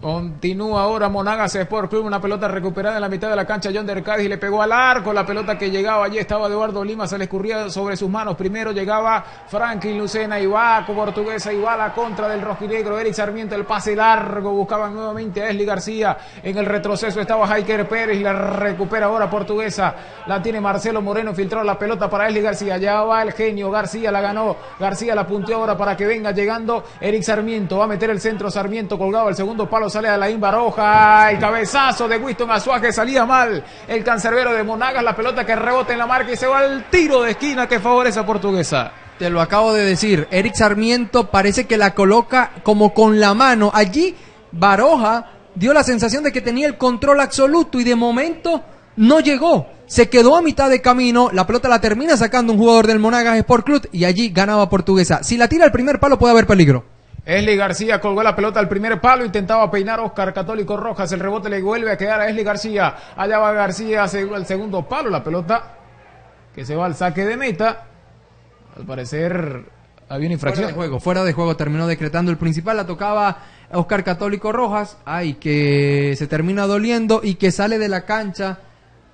Continúa ahora Monagas Sport Club, una pelota recuperada en la mitad de la cancha. John del Cádiz le pegó al arco. La pelota que llegaba allí estaba Eduardo Lima, se le escurría sobre sus manos. Primero llegaba Franklin Lucena y va Portuguesa y va la contra del rojinegro. Eric Sarmiento, el pase largo. Buscaban nuevamente a Esli García. En el retroceso estaba Jaiker Pérez y la recupera ahora Portuguesa. La tiene Marcelo Moreno, filtró la pelota para Esli García. Ya va el genio. García la ganó. García la punteó ahora para que venga llegando Eric Sarmiento. Va a meter el centro Sarmiento colgado. El segundo palo sale a la Baroja, el cabezazo de Winston Azuaje salía mal, el cancerbero de Monagas, la pelota que rebota en la marca y se va al tiro de esquina que favorece a Portuguesa. Te lo acabo de decir, Eric Sarmiento parece que la coloca como con la mano. Allí Baroja dio la sensación de que tenía el control absoluto y de momento no llegó. Se quedó a mitad de camino, la pelota la termina sacando un jugador del Monagas Sport Club y allí ganaba Portuguesa. Si la tira al primer palo puede haber peligro. Esli García colgó la pelota al primer palo, intentaba peinar Oscar Católico Rojas, el rebote le vuelve a quedar a Esli García, allá va García al segundo palo, la pelota que se va al saque de meta, al parecer había una infracción. Fuera de juego, fuera de juego terminó decretando el principal, la tocaba Oscar Católico Rojas, ay, que se termina doliendo y que sale de la cancha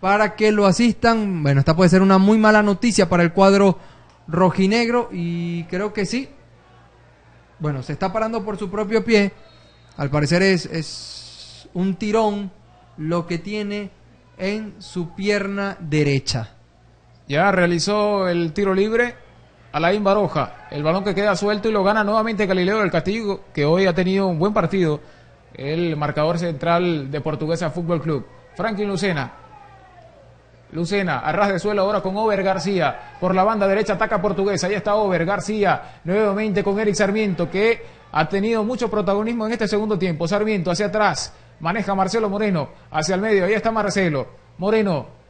para que lo asistan. Bueno, esta puede ser una muy mala noticia para el cuadro rojinegro y creo que sí. Bueno, se está parando por su propio pie. Al parecer es, es un tirón lo que tiene en su pierna derecha. Ya realizó el tiro libre Alain Baroja. El balón que queda suelto y lo gana nuevamente Galileo del Castillo, que hoy ha tenido un buen partido. El marcador central de Portuguesa Fútbol Club. Franklin Lucena. Lucena, arras de suelo ahora con Over García. Por la banda derecha ataca Portuguesa. Ahí está Over García. Nuevamente con Eric Sarmiento, que ha tenido mucho protagonismo en este segundo tiempo. Sarmiento hacia atrás. Maneja Marcelo Moreno hacia el medio. Ahí está Marcelo. Moreno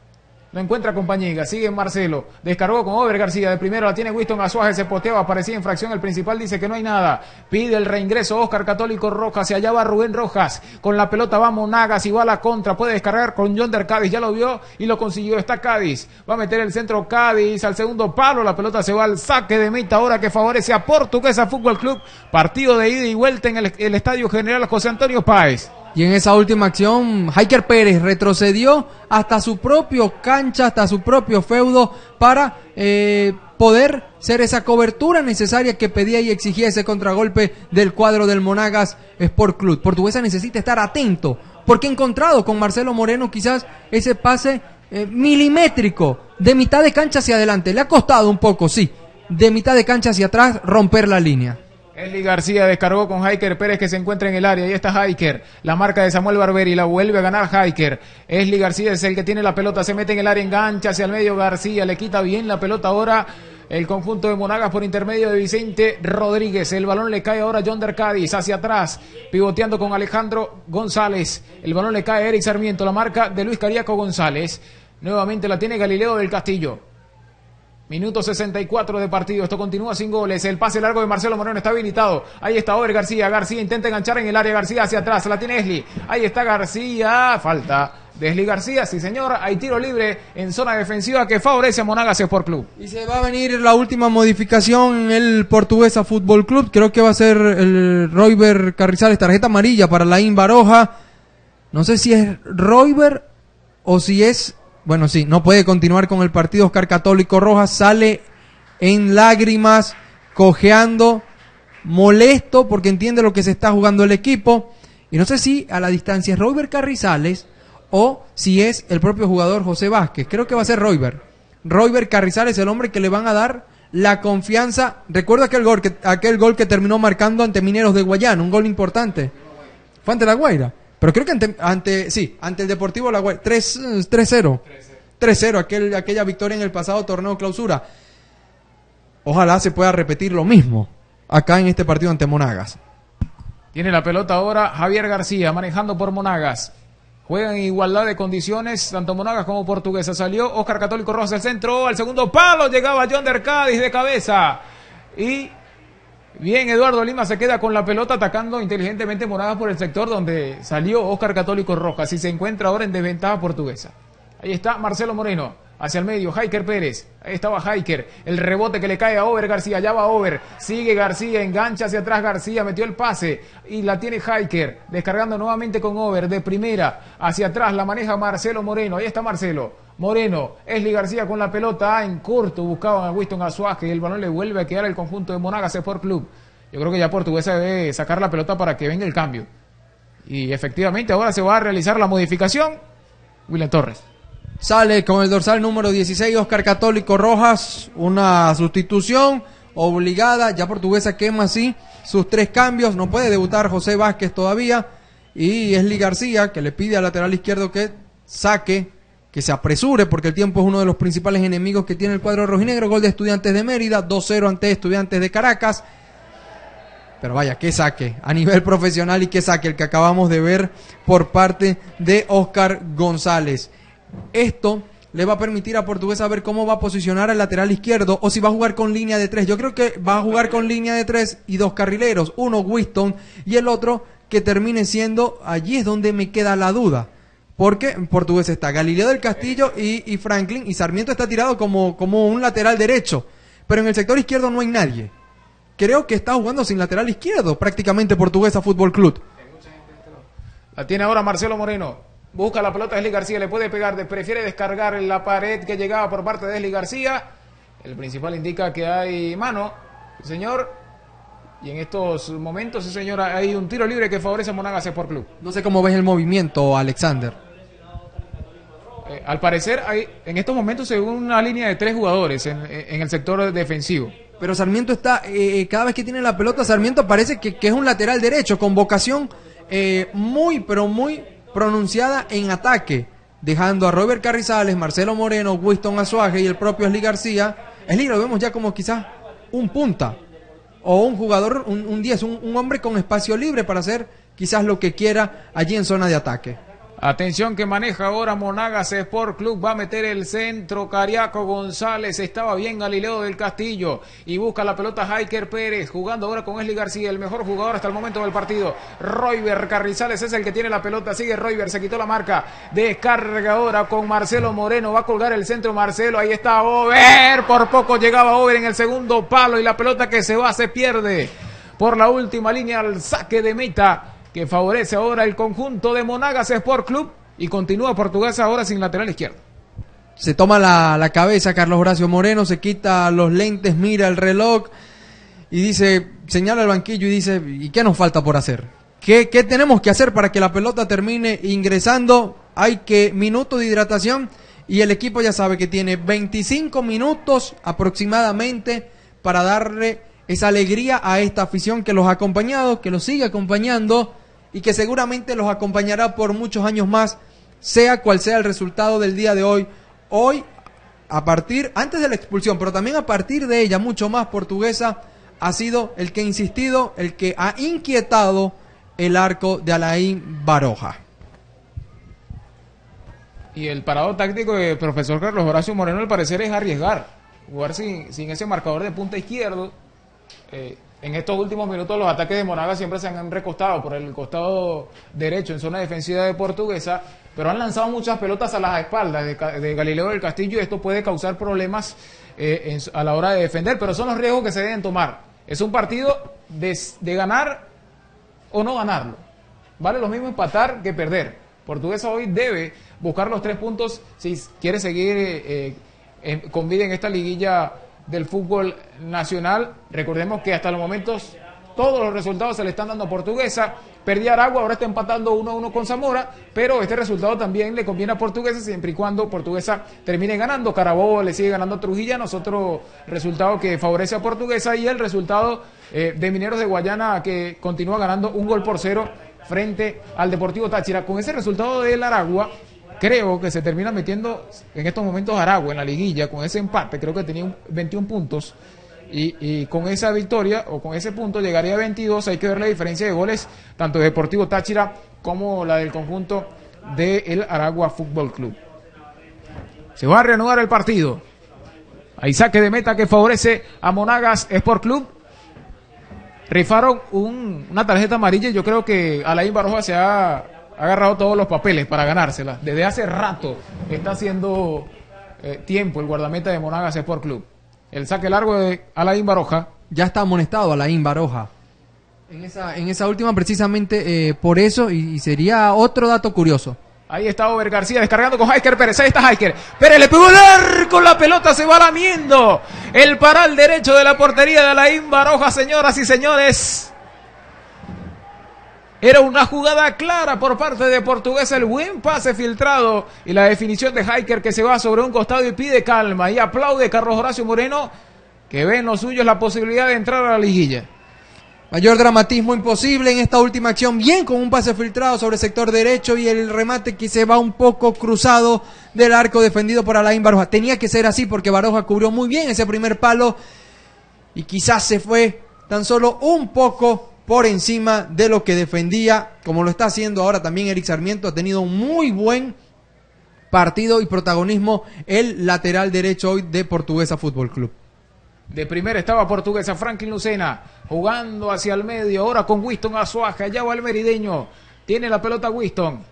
no encuentra compañía, sigue Marcelo. Descargó con Over García. De primero la tiene Winston Azuaje. Se posteaba, aparecía infracción. El principal dice que no hay nada. Pide el reingreso Oscar Católico Rojas. Se allá va Rubén Rojas. Con la pelota va Monagas y va a la contra. Puede descargar con Yonder Cádiz. Ya lo vio y lo consiguió. Está Cádiz. Va a meter el centro Cádiz al segundo palo. La pelota se va al saque de meta ahora que favorece a Portuguesa Fútbol Club. Partido de ida y vuelta en el, el Estadio General José Antonio Páez. Y en esa última acción, Hiker Pérez retrocedió hasta su propio cancha, hasta su propio feudo, para eh, poder ser esa cobertura necesaria que pedía y exigía ese contragolpe del cuadro del Monagas Sport Club. Portuguesa necesita estar atento, porque ha encontrado con Marcelo Moreno quizás ese pase eh, milimétrico de mitad de cancha hacia adelante. Le ha costado un poco, sí, de mitad de cancha hacia atrás romper la línea. Eli García descargó con Hiker Pérez que se encuentra en el área. Ahí está Hiker. La marca de Samuel Barberi la vuelve a ganar Hiker. Esli García es el que tiene la pelota. Se mete en el área, engancha hacia el medio García. Le quita bien la pelota ahora. El conjunto de Monagas por intermedio de Vicente Rodríguez. El balón le cae ahora a John Cádiz hacia atrás, pivoteando con Alejandro González. El balón le cae a Eric Sarmiento, la marca de Luis Cariaco González. Nuevamente la tiene Galileo del Castillo. Minuto 64 de partido. Esto continúa sin goles. El pase largo de Marcelo Moreno está habilitado. Ahí está Over García. García intenta enganchar en el área. García hacia atrás. La tiene Esli. Ahí está García. Falta de Esli García. Sí, señor. Hay tiro libre en zona defensiva que favorece a Monagas Sport Club. Y se va a venir la última modificación en el Portuguesa Fútbol Club. Creo que va a ser el Royber Carrizales. Tarjeta amarilla para la Baroja. No sé si es Royber o si es bueno, sí, no puede continuar con el partido. Oscar Católico Rojas sale en lágrimas, cojeando, molesto porque entiende lo que se está jugando el equipo. Y no sé si a la distancia es Robert Carrizales o si es el propio jugador José Vázquez. Creo que va a ser Royber. Royber Carrizales, el hombre que le van a dar la confianza. Recuerda aquel gol que, aquel gol que terminó marcando ante Mineros de Guayana, un gol importante. Fue ante la Guaira. Pero creo que ante, sí, ante el Deportivo La Guaira, 3-0. 3-0, aquel, aquella victoria en el pasado torneo clausura. Ojalá se pueda repetir lo mismo acá en este partido ante Monagas. Tiene la pelota ahora Javier García manejando por Monagas. Juegan en igualdad de condiciones, tanto Monagas como Portuguesa. Salió Oscar Católico Rojas del centro, al segundo palo llegaba John Der Cádiz de cabeza. Y Bien, Eduardo Lima se queda con la pelota atacando inteligentemente Moradas por el sector donde salió Oscar Católico Rojas y se encuentra ahora en desventaja portuguesa. Ahí está Marcelo Moreno, hacia el medio, Hiker Pérez, ahí estaba Hiker, el rebote que le cae a Over García, ya va Over, sigue García, engancha hacia atrás García, metió el pase y la tiene Hiker, descargando nuevamente con Over, de primera, hacia atrás. La maneja Marcelo Moreno, ahí está Marcelo, Moreno, Esli García con la pelota en corto, buscaban a Winston Azuaje el balón le vuelve a quedar el conjunto de Monagas Sport Club. Yo creo que ya Portuguesa debe sacar la pelota para que venga el cambio. Y efectivamente ahora se va a realizar la modificación. William Torres. Sale con el dorsal número 16 Oscar Católico Rojas, una sustitución obligada, ya Portuguesa quema así sus tres cambios, no puede debutar José Vázquez todavía y Esli García que le pide al lateral izquierdo que saque que se apresure porque el tiempo es uno de los principales enemigos que tiene el cuadro rojinegro. Gol de Estudiantes de Mérida, 2-0 ante Estudiantes de Caracas. Pero vaya, qué saque a nivel profesional y qué saque el que acabamos de ver por parte de Oscar González. Esto le va a permitir a Portuguesa ver cómo va a posicionar el lateral izquierdo o si va a jugar con línea de tres. Yo creo que va a jugar con línea de tres y dos carrileros, uno Winston y el otro que termine siendo, allí es donde me queda la duda. Porque en Portuguesa está Galileo del Castillo y, y Franklin y Sarmiento está tirado como, como un lateral derecho. Pero en el sector izquierdo no hay nadie. Creo que está jugando sin lateral izquierdo prácticamente Portuguesa Fútbol Club. La tiene ahora Marcelo Moreno. Busca la pelota de Esli García, le puede pegar, prefiere descargar en la pared que llegaba por parte de Esli García. El principal indica que hay mano, señor. Y en estos momentos, sí, señor, hay un tiro libre que favorece a Monagas Sport Club. No sé cómo ves el movimiento, Alexander. Eh, al parecer, hay en estos momentos se ve una línea de tres jugadores en, en el sector defensivo. Pero Sarmiento está, eh, cada vez que tiene la pelota, Sarmiento parece que, que es un lateral derecho, con vocación eh, muy, pero muy pronunciada en ataque, dejando a Robert Carrizales, Marcelo Moreno, Winston Azuaje y el propio Esli García. Esli lo vemos ya como quizás un punta o un jugador, un 10, un, un hombre con espacio libre para hacer quizás lo que quiera allí en zona de ataque. Atención que maneja ahora Monagas Sport Club. Va a meter el centro. Cariaco González. Estaba bien Galileo del Castillo. Y busca la pelota Jaiker Pérez. Jugando ahora con Esli García. El mejor jugador hasta el momento del partido. Royber Carrizales es el que tiene la pelota. Sigue Royber. Se quitó la marca. Descarga ahora con Marcelo Moreno. Va a colgar el centro Marcelo. Ahí está Over. Por poco llegaba Over en el segundo palo. Y la pelota que se va se pierde. Por la última línea al saque de meta que favorece ahora el conjunto de Monagas Sport Club y continúa Portuguesa ahora sin lateral izquierdo. Se toma la, la, cabeza Carlos Horacio Moreno, se quita los lentes, mira el reloj y dice, señala el banquillo y dice, ¿y qué nos falta por hacer? ¿Qué, ¿Qué tenemos que hacer para que la pelota termine ingresando? Hay que minuto de hidratación y el equipo ya sabe que tiene 25 minutos aproximadamente para darle esa alegría a esta afición que los ha acompañado, que los sigue acompañando y que seguramente los acompañará por muchos años más, sea cual sea el resultado del día de hoy. Hoy, a partir, antes de la expulsión, pero también a partir de ella, mucho más portuguesa, ha sido el que ha insistido, el que ha inquietado el arco de Alain Baroja. Y el parado táctico de profesor Carlos Horacio Moreno, al parecer, es arriesgar. Jugar sin, sin ese marcador de punta izquierdo. Eh, en estos últimos minutos los ataques de Monagas siempre se han recostado por el costado derecho en zona defensiva de Portuguesa, pero han lanzado muchas pelotas a las espaldas de, Galileo del Castillo y esto puede causar problemas eh, a la hora de defender, pero son los riesgos que se deben tomar. Es un partido de, de ganar o no ganarlo. Vale lo mismo empatar que perder. Portuguesa hoy debe buscar los tres puntos si quiere seguir eh, eh, con vida en esta liguilla del fútbol nacional. Recordemos que hasta los momentos todos los resultados se le están dando a Portuguesa. Perdía Aragua, ahora está empatando 1 a 1 con Zamora, pero este resultado también le conviene a Portuguesa siempre y cuando Portuguesa termine ganando. Carabobo le sigue ganando a Trujillano, otro resultado que favorece a Portuguesa y el resultado eh, de Mineros de Guayana que continúa ganando un gol por cero frente al Deportivo Táchira. Con ese resultado del Aragua, creo que se termina metiendo en estos momentos Aragua en la liguilla con ese empate, creo que tenía 21 puntos y, con esa victoria o con ese punto llegaría a 22, hay que ver la diferencia de goles tanto de Deportivo Táchira como la del conjunto del Aragua Fútbol Club. Se va a reanudar el partido. Hay saque de meta que favorece a Monagas Sport Club. Rifaron un, una tarjeta amarilla yo creo que Alain Baroja se ha ha agarrado todos los papeles para ganársela. Desde hace rato está haciendo eh, tiempo el guardameta de Monagas Sport Club. El saque largo de Alain Baroja. Ya está amonestado Alain Baroja. En esa, en esa última, precisamente eh, por eso, y, y, sería otro dato curioso. Ahí está Over García descargando con Hiker Pérez. Ahí está Hiker. Pérez le pegó el arco. La pelota se va lamiendo. El paral derecho de la portería de Alain Baroja, señoras y señores. Era una jugada clara por parte de Portuguesa, el buen pase filtrado y la definición de Hiker que se va sobre un costado y pide calma y aplaude Carlos Horacio Moreno que ve en lo suyo la posibilidad de entrar a la liguilla. Mayor dramatismo imposible en esta última acción, bien con un pase filtrado sobre el sector derecho y el remate que se va un poco cruzado del arco defendido por Alain Baroja. Tenía que ser así porque Baroja cubrió muy bien ese primer palo y quizás se fue tan solo un poco por encima de lo que defendía, como lo está haciendo ahora también Eric Sarmiento, ha tenido un muy buen partido y protagonismo el lateral derecho hoy de Portuguesa Fútbol Club. De primera estaba Portuguesa Franklin Lucena jugando hacia el medio, ahora con Winston Azuaje, allá va el merideño, tiene la pelota Winston,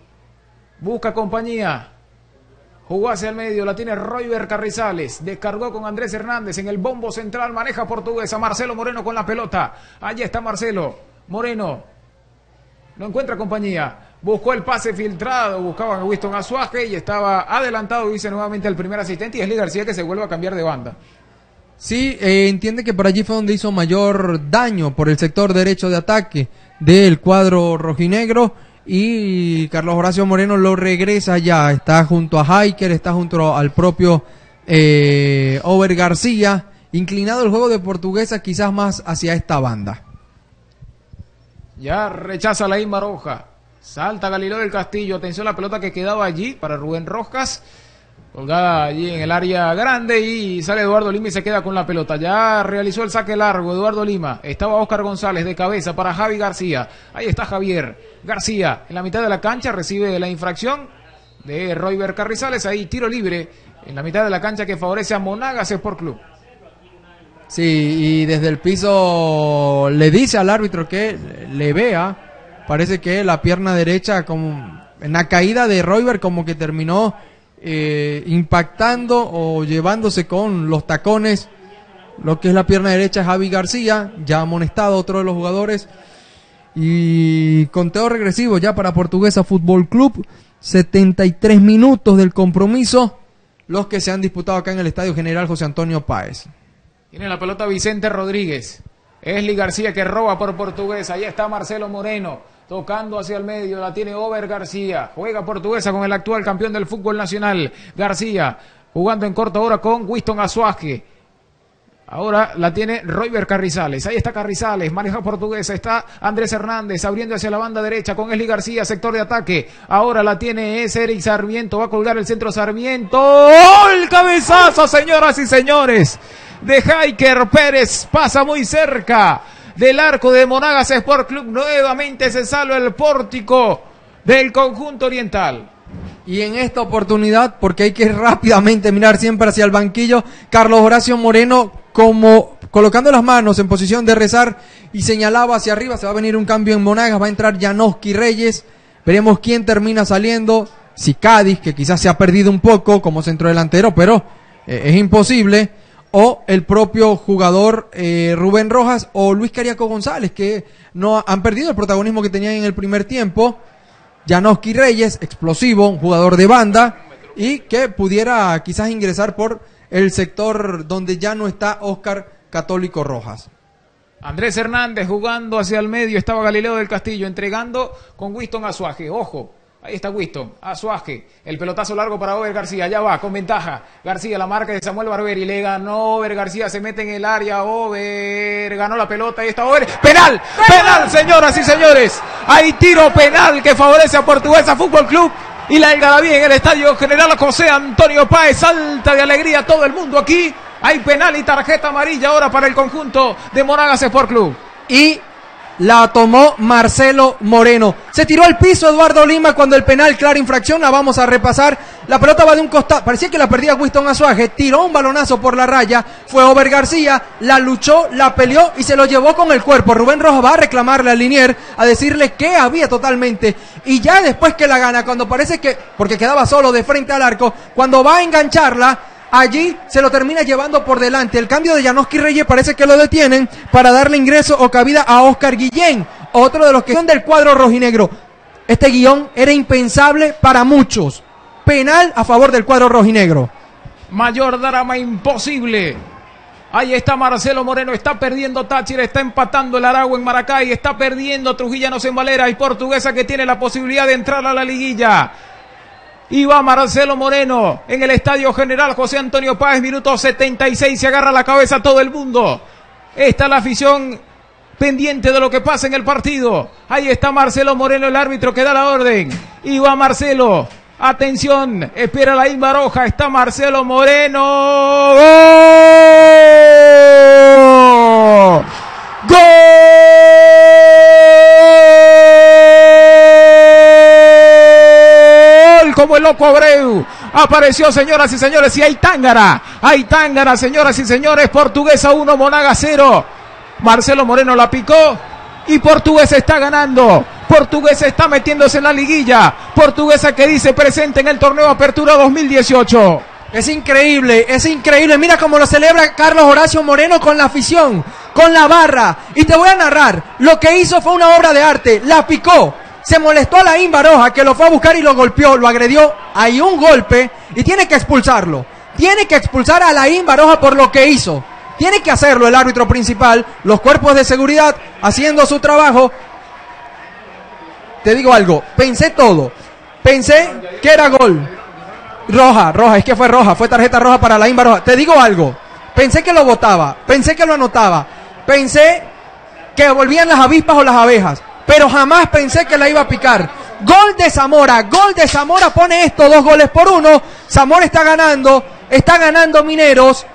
busca compañía, Jugó hacia el medio, la tiene Royber Carrizales. Descargó con Andrés Hernández en el bombo central. Maneja portuguesa. Marcelo Moreno con la pelota. Allí está Marcelo. Moreno. No encuentra compañía. Buscó el pase filtrado. Buscaban a Winston Azuaje y estaba adelantado, dice nuevamente el primer asistente. Y es Lee García que se vuelve a cambiar de banda. Sí, eh, entiende que por allí fue donde hizo mayor daño por el sector derecho de ataque del cuadro rojinegro y Carlos Horacio Moreno lo regresa ya, está junto a Hiker, está junto al propio eh, Over García, inclinado el juego de portuguesa quizás más hacia esta banda. Ya rechaza la Inma Roja, salta Galileo del Castillo, atención la pelota que quedaba allí para Rubén Rojas colgada allí en el área grande y sale Eduardo Lima y se queda con la pelota. Ya realizó el saque largo Eduardo Lima. Estaba Oscar González de cabeza para Javi García. Ahí está Javier García en la mitad de la cancha recibe la infracción de Royber Carrizales. Ahí tiro libre en la mitad de la cancha que favorece a Monagas Sport Club. Sí, y desde el piso le dice al árbitro que le vea. Parece que la pierna derecha como en la caída de Royber como que terminó eh, impactando o llevándose con los tacones lo que es la pierna derecha Javi García, ya amonestado otro de los jugadores. Y conteo regresivo ya para Portuguesa Fútbol Club. 73 minutos del compromiso, los que se han disputado acá en el Estadio General José Antonio Páez. Tiene la pelota Vicente Rodríguez. Esli García que roba por Portuguesa. Ahí está Marcelo Moreno tocando hacia el medio, la tiene Over García, juega portuguesa con el actual campeón del fútbol nacional, García, jugando en corto hora con Winston Azuaje. Ahora la tiene Royber Carrizales. Ahí está Carrizales, maneja portuguesa. Está Andrés Hernández abriendo hacia la banda derecha con Esli García, sector de ataque. Ahora la tiene es Eric Sarmiento. Va a colgar el centro Sarmiento. El cabezazo, señoras y señores! De Jaiker Pérez pasa muy cerca del arco de Monagas Sport Club. Nuevamente se salva el pórtico del conjunto oriental. Y en esta oportunidad, porque hay que rápidamente mirar siempre hacia el banquillo, Carlos Horacio Moreno como colocando las manos en posición de rezar y señalaba hacia arriba, se va a venir un cambio en Monagas, va a entrar Janoski Reyes, veremos quién termina saliendo, si Cádiz, que quizás se ha perdido un poco como centro delantero, pero eh, es imposible, o el propio jugador eh, Rubén Rojas o Luis Cariaco González, que no han perdido el protagonismo que tenían en el primer tiempo. Janoski Reyes, explosivo, un jugador de banda, y que pudiera quizás ingresar por el sector donde ya no está Oscar Católico Rojas. Andrés Hernández jugando hacia el medio, estaba Galileo del Castillo entregando con Winston Azuaje. Ojo, Ahí está Winston, Azuaje, el pelotazo largo para Over García, ya va, con ventaja. García, la marca de Samuel Barberi, le ganó Over García, se mete en el área, Over, ganó la pelota, ahí está Over. ¡Penal! ¡Penal, señoras y señores! Hay tiro penal que favorece a Portuguesa Fútbol Club. Y la bien en el estadio General José Antonio Páez, salta de alegría todo el mundo aquí. Hay penal y tarjeta amarilla ahora para el conjunto de Monagas Sport Club. Y la tomó Marcelo Moreno. Se tiró al piso Eduardo Lima cuando el penal, clara infracción, la vamos a repasar. La pelota va de un costado, parecía que la perdía Winston Azuaje, tiró un balonazo por la raya, fue Over García, la luchó, la peleó y se lo llevó con el cuerpo. Rubén Rojas va a reclamarle a Linier, a decirle que había totalmente. Y ya después que la gana, cuando parece que, porque quedaba solo de frente al arco, cuando va a engancharla, Allí se lo termina llevando por delante. El cambio de Janoski Reyes parece que lo detienen para darle ingreso o cabida a Oscar Guillén, otro de los que son del cuadro rojinegro. Este guion era impensable para muchos. Penal a favor del cuadro rojinegro. Mayor drama imposible. Ahí está Marcelo Moreno, está perdiendo Táchira, está empatando el Aragua en Maracay, está perdiendo Trujillanos en Valera y Portuguesa que tiene la posibilidad de entrar a la liguilla. Y va Marcelo Moreno en el Estadio General José Antonio Páez, minuto 76, se agarra la cabeza todo el mundo. Está la afición pendiente de lo que pasa en el partido. Ahí está Marcelo Moreno, el árbitro que da la orden. Y va Marcelo. Atención, espera la Inma Roja, está Marcelo Moreno. ¡Gol! como loco Abreu. Apareció, señoras y señores, y hay Tángara. Hay Tángara, señoras y señores. Portuguesa 1, Monaga 0. Marcelo Moreno la picó. Y Portuguesa está ganando. Portuguesa está metiéndose en la liguilla. Portuguesa que dice presente en el torneo Apertura 2018. Es increíble, es increíble. Mira cómo lo celebra Carlos Horacio Moreno con la afición, con la barra. Y te voy a narrar. Lo que hizo fue una obra de arte. La picó. Se molestó a la Baroja que lo fue a buscar y lo golpeó, lo agredió. Hay un golpe y tiene que expulsarlo. Tiene que expulsar a la Baroja por lo que hizo. Tiene que hacerlo el árbitro principal, los cuerpos de seguridad haciendo su trabajo. Te digo algo, pensé todo. Pensé que era gol. Roja, roja, es que fue roja, fue tarjeta roja para la Roja. Te digo algo, pensé que lo votaba, pensé que lo anotaba, pensé que volvían las avispas o las abejas, pero jamás pensé que la iba a picar. Gol de Zamora, gol de Zamora pone esto, dos goles por uno. Zamora está ganando, está ganando Mineros,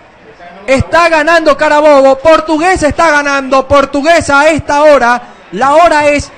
está ganando Carabobo, Portuguesa está ganando, Portuguesa a esta hora, la hora es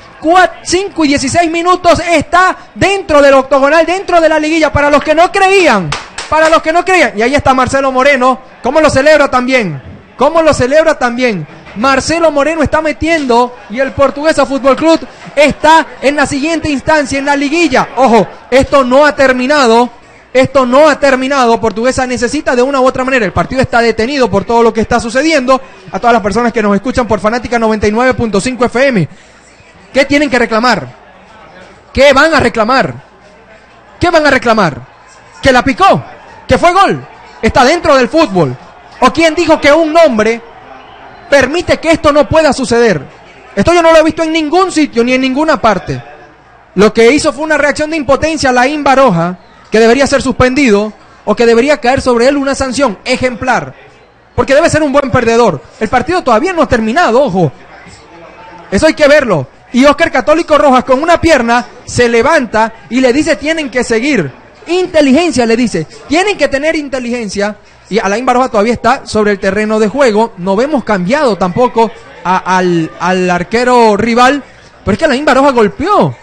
5 y 16 minutos está dentro del octogonal, dentro de la liguilla, para los que no creían, para los que no creían. Y ahí está Marcelo Moreno, ¿cómo lo celebra también? ¿Cómo lo celebra también? Marcelo Moreno está metiendo y el Portuguesa Fútbol Club está en la siguiente instancia, en la liguilla. Ojo, esto no ha terminado. Esto no ha terminado. Portuguesa necesita de una u otra manera. El partido está detenido por todo lo que está sucediendo. A todas las personas que nos escuchan por Fanática 99.5 FM. ¿Qué tienen que reclamar? ¿Qué van a reclamar? ¿Qué van a reclamar? ¿Que la picó? ¿Que fue gol? Está dentro del fútbol. ¿O quién dijo que un nombre permite que esto no pueda suceder? Esto yo no lo he visto en ningún sitio ni en ninguna parte. Lo que hizo fue una reacción de impotencia a la Baroja, que debería ser suspendido o que debería caer sobre él una sanción ejemplar. Porque debe ser un buen perdedor. El partido todavía no ha terminado, ojo. Eso hay que verlo. Y Oscar Católico Rojas con una pierna se levanta y le dice tienen que seguir. Inteligencia le dice. Tienen que tener inteligencia. Y Alain Baroja todavía está sobre el terreno de juego. No vemos cambiado tampoco al, arquero rival. Pero es que Alain Baroja golpeó.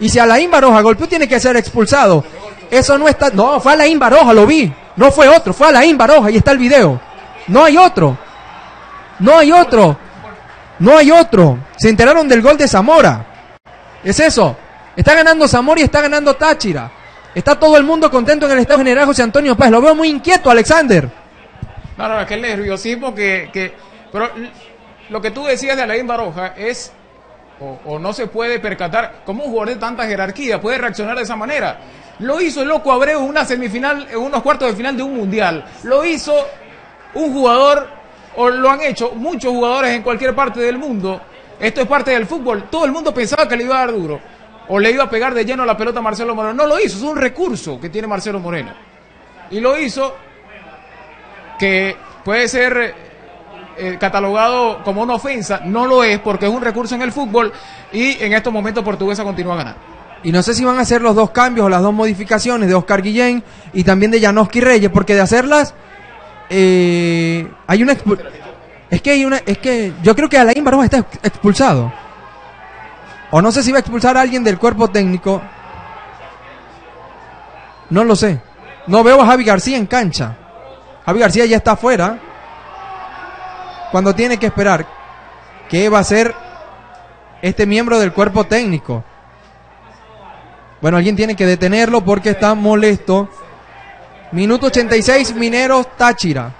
Y si Alain Baroja golpeó tiene que ser expulsado. Eso no está... No, fue Alain Baroja, lo vi. No fue otro, fue Alain Baroja y está el video. No hay otro. No hay otro. No hay otro. Se enteraron del gol de Zamora. Es eso. Está ganando Zamora y está ganando Táchira. Está todo el mundo contento en el Estado General José Antonio Páez. Lo veo muy inquieto, Alexander. No, no, es que el nerviosismo que, que... Pero lo que tú decías de Alain Baroja es... O, no se puede percatar cómo un jugador de tanta jerarquía puede reaccionar de esa manera. Lo hizo el loco Abreu en una semifinal, en unos cuartos de final de un mundial. Lo hizo un jugador o lo han hecho muchos jugadores en cualquier parte del mundo. Esto es parte del fútbol. Todo el mundo pensaba que le iba a dar duro o le iba a pegar de lleno la pelota a Marcelo Moreno. No lo hizo, es un recurso que tiene Marcelo Moreno. Y lo hizo que puede ser eh, catalogado como una ofensa, no lo es porque es un recurso en el fútbol y en estos momentos Portuguesa continúa ganando. Y no sé si van a hacer los dos cambios o las dos modificaciones de Oscar Guillén y también de Janoski Reyes, porque de hacerlas eh, hay una es que hay una es que yo creo que Alain Baroja está expulsado. O no sé si va a expulsar a alguien del cuerpo técnico. No lo sé. No veo a Javi García en cancha. Javi García ya está afuera. Cuando tiene que esperar. ¿Qué va a hacer este miembro del cuerpo técnico? Bueno, alguien tiene que detenerlo porque está molesto. Minuto 86, Mineros Táchira.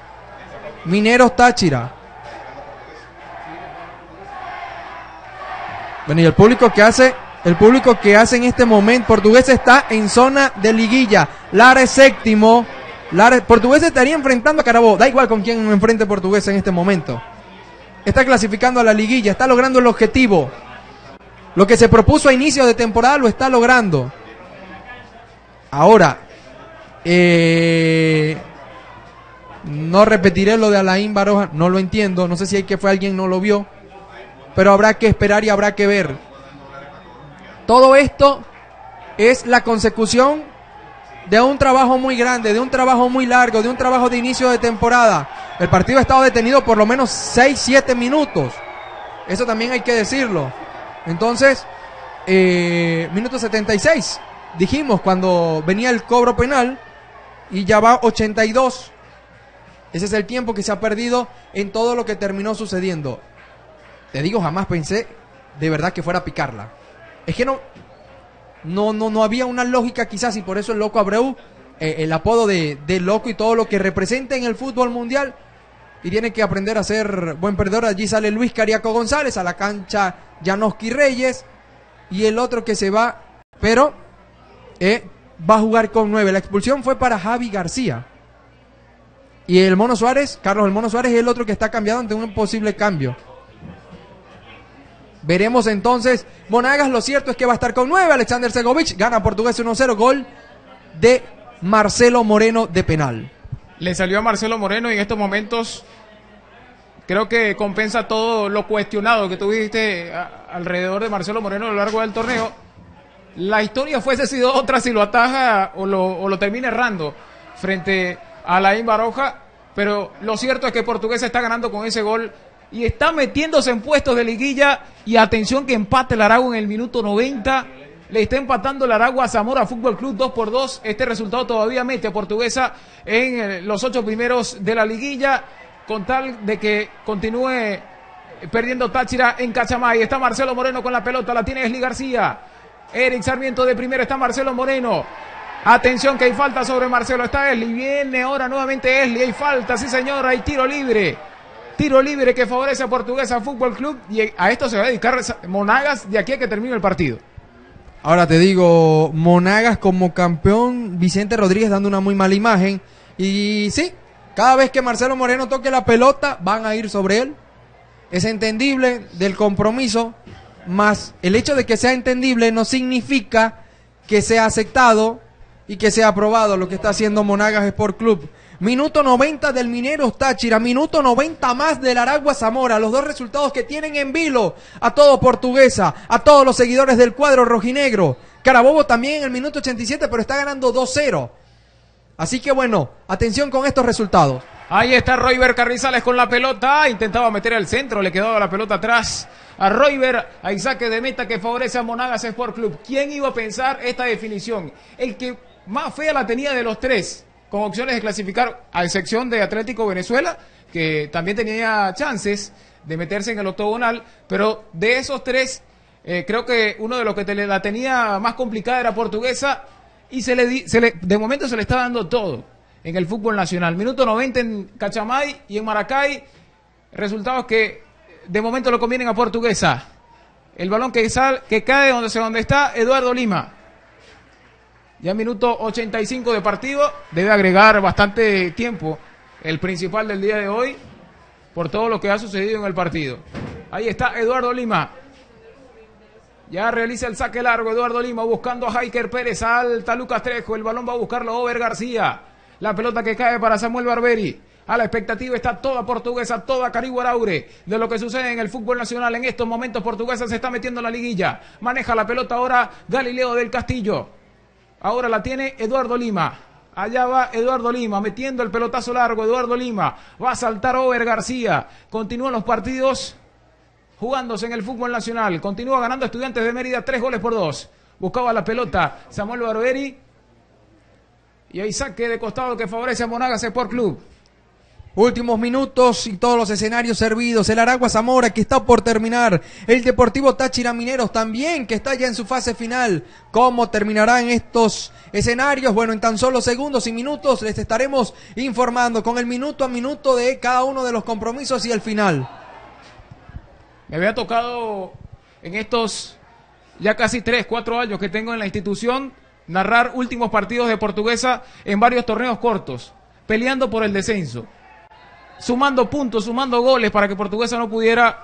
Mineros Táchira. Bueno, y el público que hace, el público que hace en este momento, Portugués está en zona de liguilla. Lara es séptimo. Lara, Portugués estaría enfrentando a Carabobo. Da igual con quién enfrente Portugués en este momento. Está clasificando a la liguilla, está logrando el objetivo. Lo que se propuso a inicio de temporada lo está logrando. Ahora, eh, no repetiré lo de Alain Baroja, no lo entiendo, no sé si hay que fue alguien no lo vio, pero habrá que esperar y habrá que ver. Todo esto es la consecución de un trabajo muy grande, de un trabajo muy largo, de un trabajo de inicio de temporada. El partido ha estado detenido por lo menos 6, 7 minutos. Eso también hay que decirlo. Entonces, eh, minuto 76, dijimos cuando venía el cobro penal, y ya va 82. Ese es el tiempo que se ha perdido en todo lo que terminó sucediendo. Te digo, jamás pensé de verdad que fuera a picarla. Es que no, no, no, no había una lógica quizás y por eso el loco Abreu, eh, el apodo de, loco y todo lo que representa en el fútbol mundial, y tiene que aprender a ser buen perdedor. Allí sale Luis Cariaco González, a la cancha Janoski Reyes, y el otro que se va, pero eh, va a jugar con nueve. La expulsión fue para Javi García. Y el Mono Suárez, Carlos el Mono Suárez es el otro que está cambiado ante un posible cambio. Veremos entonces. Monagas, lo cierto es que va a estar con nueve. Alexander Segovic gana Portugués 1-0. Gol de Marcelo Moreno de penal. Le salió a Marcelo Moreno y en estos momentos creo que compensa todo lo cuestionado que tuviste alrededor de Marcelo Moreno a lo largo del torneo. La historia fuese sido otra si lo ataja o lo, o lo termina errando frente a la Baroja, pero lo cierto es que Portuguesa está ganando con ese gol y está metiéndose en puestos de liguilla y atención que empate el Aragua en el minuto 90. Le está empatando el Aragua a Zamora Fútbol Club 2 por 2. Este resultado todavía mete a Portuguesa en eh, los ocho primeros de la liguilla con tal de que continúe perdiendo Táchira en Cachamay. Está Marcelo Moreno con la pelota, la tiene Esli García. Eric Sarmiento de primero, está Marcelo Moreno. Atención que hay falta sobre Marcelo, está Esli. Viene ahora nuevamente Esli, hay falta, sí señor, hay tiro libre. Tiro libre que favorece a Portuguesa Fútbol Club y a esto se va a dedicar Monagas de aquí a que termine el partido. Ahora te digo, Monagas como campeón, Vicente Rodríguez dando una muy mala imagen. Y sí, cada vez que Marcelo Moreno toque la pelota, van a ir sobre él. Es entendible del compromiso, más el hecho de que sea entendible no significa que sea aceptado y que sea aprobado lo que está haciendo Monagas Sport Club. Minuto 90 del Minero Táchira, minuto 90 más del Aragua Zamora, los dos resultados que tienen en vilo a todo Portuguesa, a todos los seguidores del cuadro rojinegro. Carabobo también en el minuto 87, pero está ganando 2-0. Así que bueno, atención con estos resultados. Ahí está Royber Carrizales con la pelota. Intentaba meter al centro, le quedaba la pelota atrás a Royber. A Isaac de meta que favorece a Monagas Sport Club. ¿Quién iba a pensar esta definición? El que más fea la tenía de los tres, con opciones de clasificar, a excepción de Atlético Venezuela, que también tenía chances de meterse en el octogonal. Pero de esos tres, eh, creo que uno de los que la tenía más complicada era Portuguesa y se le, se le, de momento se le está dando todo en el fútbol nacional. Minuto 90 en Cachamay y en Maracay. Resultados que de momento lo convienen a Portuguesa. El balón que, sal, que cae donde, donde está Eduardo Lima. Ya minuto 85 de partido. Debe agregar bastante tiempo el principal del día de hoy por todo lo que ha sucedido en el partido. Ahí está Eduardo Lima. Ya realiza el saque largo Eduardo Lima buscando a Jaiker Pérez. Alta Lucas Trejo. El balón va a buscarlo Over García. La pelota que cae para Samuel Barberi. A la expectativa está toda portuguesa, toda Caribe Araure de lo que sucede en el fútbol nacional. En estos momentos portuguesa se está metiendo en la liguilla. Maneja la pelota ahora Galileo del Castillo. Ahora la tiene Eduardo Lima. Allá va Eduardo Lima metiendo el pelotazo largo. Eduardo Lima va a saltar Over García. Continúan los partidos jugándose en el fútbol nacional. Continúa ganando Estudiantes de Mérida tres goles por dos. Buscaba la pelota Samuel Barberi. Y hay saque de costado que favorece a Monagas Sport Club. Últimos minutos y todos los escenarios servidos. El Aragua Zamora que está por terminar. El Deportivo Táchira Mineros también que está ya en su fase final. ¿Cómo terminarán estos escenarios? Bueno, en tan solo segundos y minutos les estaremos informando con el minuto a minuto de cada uno de los compromisos y el final. Me había tocado en estos ya casi tres, cuatro años que tengo en la institución narrar últimos partidos de portuguesa en varios torneos cortos, peleando por el descenso, sumando puntos, sumando goles para que portuguesa no pudiera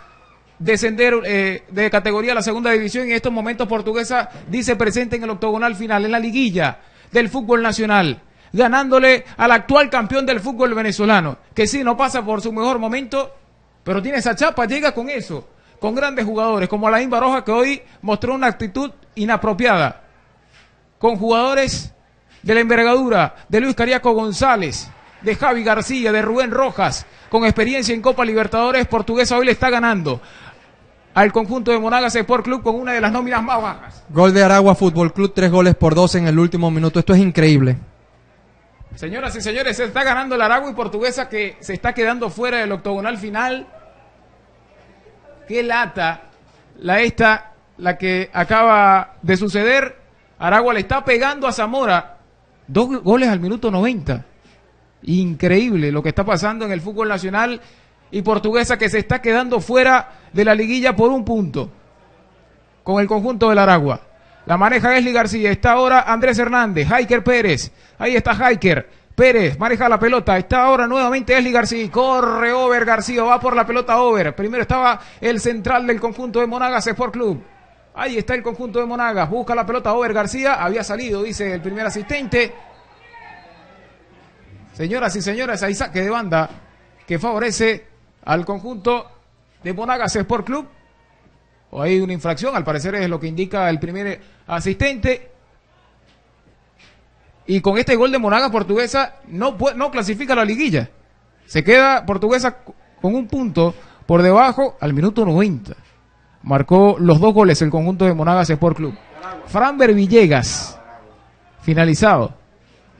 descender eh, de categoría a la segunda división. En estos momentos portuguesa dice presente en el octogonal final, en la liguilla del fútbol nacional, ganándole al actual campeón del fútbol venezolano, que sí, no pasa por su mejor momento, pero tiene esa chapa, llega con eso, con grandes jugadores, como Alain Baroja, que hoy mostró una actitud inapropiada con jugadores de la envergadura de Luis Cariaco González, de Javi García, de Rubén Rojas, con experiencia en Copa Libertadores, Portuguesa hoy le está ganando al conjunto de Monagas Sport Club con una de las nóminas más bajas. Gol de Aragua Fútbol Club, tres goles por dos en el último minuto. Esto es increíble. Señoras y señores, se está ganando el Aragua y Portuguesa que se está quedando fuera del octogonal final. Qué lata la esta, la que acaba de suceder. Aragua le está pegando a Zamora dos goles al minuto 90. Increíble lo que está pasando en el fútbol nacional y Portuguesa que se está quedando fuera de la liguilla por un punto con el conjunto del Aragua. La maneja Esli García. Está ahora Andrés Hernández. Hiker Pérez. Ahí está Hiker. Pérez maneja la pelota. Está ahora nuevamente Esli García. Corre Over García. Va por la pelota Over. Primero estaba el central del conjunto de Monagas Sport Club. Ahí está el conjunto de Monagas. Busca la pelota Over García. Había salido, dice el primer asistente. Señoras y señores, ahí saque de banda que favorece al conjunto de Monagas Sport Club o hay una infracción, al parecer es lo que indica el primer asistente. Y con este gol de Monaga, Portuguesa no, no clasifica la liguilla. Se queda Portuguesa con un punto por debajo al minuto 90. Marcó los dos goles el conjunto de Monagas Sport Club. Franber Villegas, finalizado.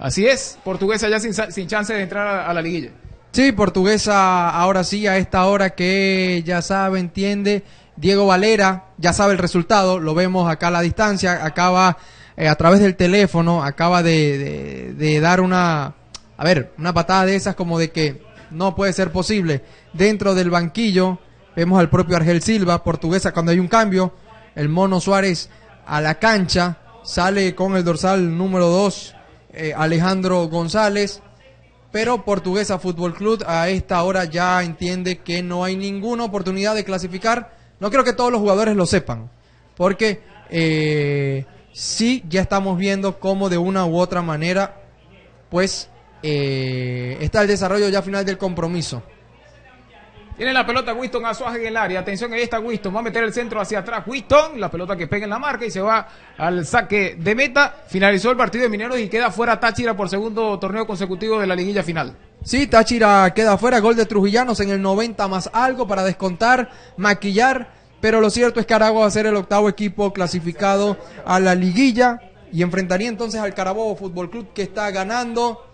Así es, Portuguesa ya sin, sin chance de entrar a, la liguilla. Sí, Portuguesa ahora sí, a esta hora que ya sabe, entiende Diego Valera ya sabe el resultado, lo vemos acá a la distancia, acaba eh, a través del teléfono, acaba de, dar una, a ver, una patada de esas como de que no puede ser posible. Dentro del banquillo vemos al propio Argel Silva, portuguesa, cuando hay un cambio, el Mono Suárez a la cancha, sale con el dorsal número 2 eh, Alejandro González, pero Portuguesa Fútbol Club a esta hora ya entiende que no hay ninguna oportunidad de clasificar no creo que todos los jugadores lo sepan, porque eh, sí ya estamos viendo cómo de una u otra manera, pues eh, está el desarrollo ya final del compromiso. Tiene la pelota Winston Azuaje en el área. Atención, ahí está Winston. Va a meter el centro hacia atrás. Winston, la pelota que pega en la marca y se va al saque de meta. Finalizó el partido de Mineros y queda fuera Táchira por segundo torneo consecutivo de la liguilla final. Sí, Táchira queda fuera, gol de Trujillanos en el 90 más algo para descontar, maquillar, pero lo cierto es que Aragua va a ser el octavo equipo clasificado a la liguilla y enfrentaría entonces al Carabobo Fútbol Club que está ganando.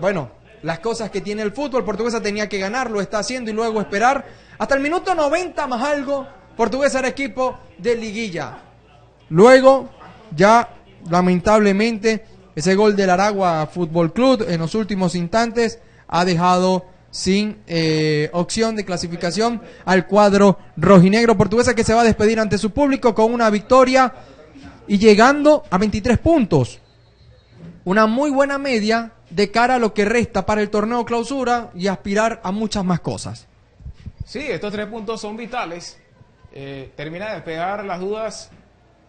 Bueno, las cosas que tiene el fútbol, Portuguesa tenía que ganar, lo está haciendo y luego esperar hasta el minuto 90 más algo, Portuguesa era equipo de liguilla. Luego, ya lamentablemente ese gol del Aragua Fútbol Club en los últimos instantes ha dejado sin eh, opción de clasificación al cuadro rojinegro portuguesa que se va a despedir ante su público con una victoria y llegando a 23 puntos. Una muy buena media de cara a lo que resta para el torneo clausura y aspirar a muchas más cosas. Sí, estos tres puntos son vitales. Eh, termina de despegar las dudas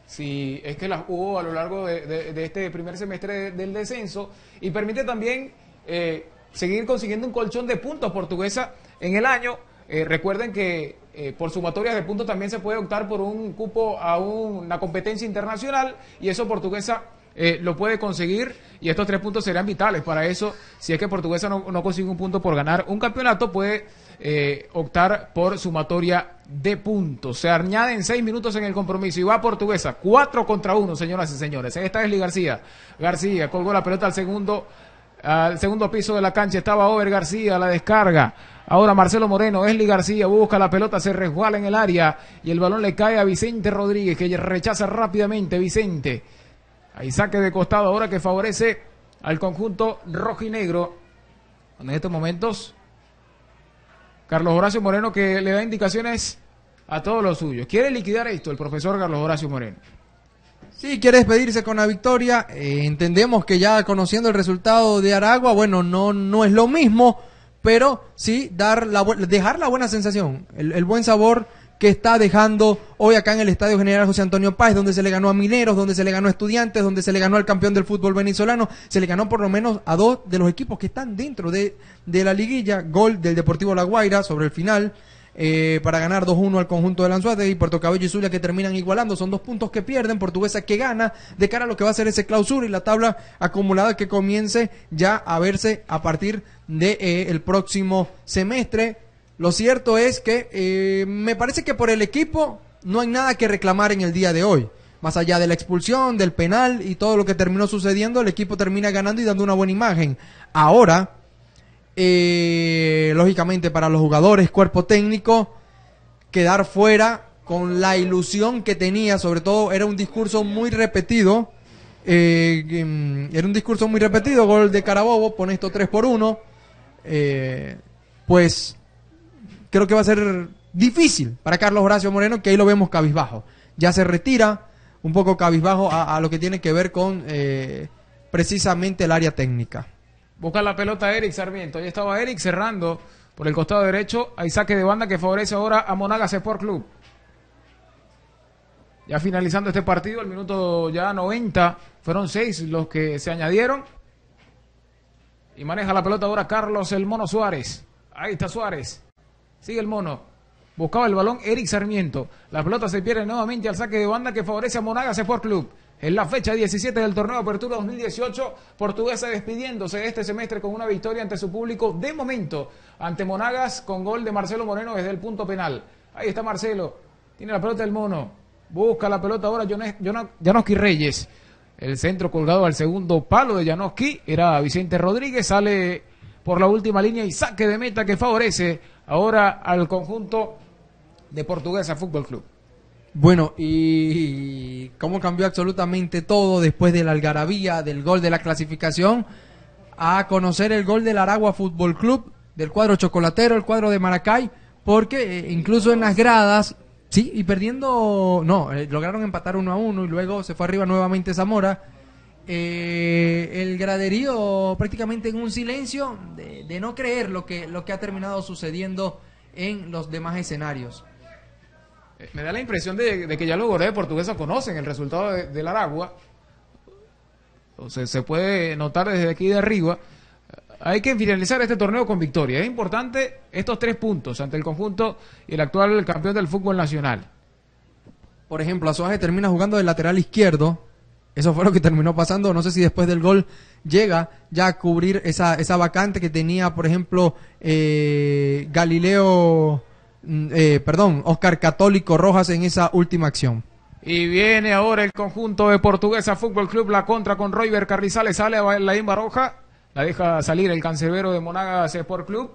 si es que las hubo a lo largo de, este primer semestre del descenso y permite también eh, seguir consiguiendo un colchón de puntos portuguesa en el año. Eh, recuerden que por sumatorias de puntos también se puede optar por un cupo a una competencia internacional y eso portuguesa lo puede conseguir y estos tres puntos serán vitales para eso. Si es que portuguesa no, no consigue un punto por ganar un campeonato, puede eh, optar por sumatoria de puntos. Se añaden seis minutos en el compromiso y va Portuguesa, cuatro contra uno, señoras y señores. Esta es Lee García. García colgó la pelota al segundo, al segundo piso de la cancha. Estaba Over García, la descarga. Ahora Marcelo Moreno, Esli García busca la pelota, se resguala en el área y el balón le cae a Vicente Rodríguez que rechaza rápidamente Vicente. Ahí saque de costado ahora que favorece al conjunto rojinegro. En estos momentos Carlos Horacio Moreno que le da indicaciones a todos los suyos. ¿Quiere liquidar esto el profesor Carlos Horacio Moreno? Sí, quiere despedirse con la victoria. Eh, entendemos que ya conociendo el resultado de Aragua, bueno, no, no es lo mismo, pero sí dar la, dejar la buena sensación, el buen sabor que está dejando hoy acá en el Estadio General José Antonio Páez, donde se le ganó a Mineros, donde se le ganó a Estudiantes, donde se le ganó al campeón del fútbol venezolano, se le ganó por lo menos a dos de los equipos que están dentro de, de la liguilla, gol del Deportivo La Guaira sobre el final. Eh, para ganar 2-1 al conjunto de Lanzuate y Puerto Cabello y Zulia que terminan igualando. Son dos puntos que pierden, Portuguesa que gana de cara a lo que va a ser ese clausura y la tabla acumulada que comience ya a verse a partir de eh, el próximo semestre. Lo cierto es que eh, me parece que por el equipo no hay nada que reclamar en el día de hoy. más allá de la expulsión, del penal y todo lo que terminó sucediendo, el equipo termina ganando y dando una buena imagen. Ahora, eh, lógicamente para los jugadores, cuerpo técnico, quedar fuera con la ilusión que tenía, sobre todo era un discurso muy repetido, eh, mm, era un discurso muy repetido, gol de Carabobo, pone esto 3 por 1, eh, pues creo que va a ser difícil para Carlos Horacio Moreno, que ahí lo vemos cabizbajo. Ya se retira un poco cabizbajo a, lo que tiene que ver con eh, precisamente el área técnica. Busca la pelota Eric Sarmiento. Ahí estaba Eric cerrando por el costado derecho. Hay saque de banda que favorece ahora a Monagas Sport Club. Ya finalizando este partido, el minuto ya 90, fueron seis los que se añadieron. Y maneja la pelota ahora Carlos el Mono Suárez. Ahí está Suárez. Sigue el Mono. Buscaba el balón Eric Sarmiento. La pelota se pierde nuevamente al saque de banda que favorece a Monagas Sport Club. En la fecha 17 del torneo de Apertura 2018, Portuguesa despidiéndose de este semestre con una victoria ante su público de momento ante Monagas con gol de Marcelo Moreno desde el punto penal. Ahí está Marcelo. Tiene la pelota del mono. Busca la pelota ahora Janoski Reyes. El centro colgado al segundo palo de Janoski era Vicente Rodríguez. Sale por la última línea y saque de meta que favorece ahora al conjunto de Portuguesa Fútbol Club. Bueno, y cómo cambió absolutamente todo después de la algarabía del gol de la clasificación a conocer el gol del Aragua Fútbol Club, del cuadro chocolatero, el cuadro de Maracay, porque eh, incluso en las gradas, sí, y perdiendo, no, eh, lograron empatar uno a uno y luego se fue arriba nuevamente Zamora. Eh, el graderío prácticamente en un silencio de, de no creer lo que, lo que ha terminado sucediendo en los demás escenarios. Eh, me da la impresión de, que ya los goles de Portuguesa conocen el resultado del Aragua. O sea, se puede notar desde aquí de arriba. Hay que finalizar este torneo con victoria. Es importante estos tres puntos ante el conjunto y el actual campeón del fútbol nacional. Por ejemplo, Azuaje termina jugando de lateral izquierdo. Eso fue lo que terminó pasando. No sé si después del gol llega ya a cubrir esa, esa vacante que tenía, por ejemplo, eh, Galileo Mm, eh, perdón, Oscar Católico Rojas en esa última acción. Y viene ahora el conjunto de Portuguesa Fútbol Club, la contra con Royber Carrizales, sale a la Baroja, la deja salir el cancerbero de Monagas Sport Club.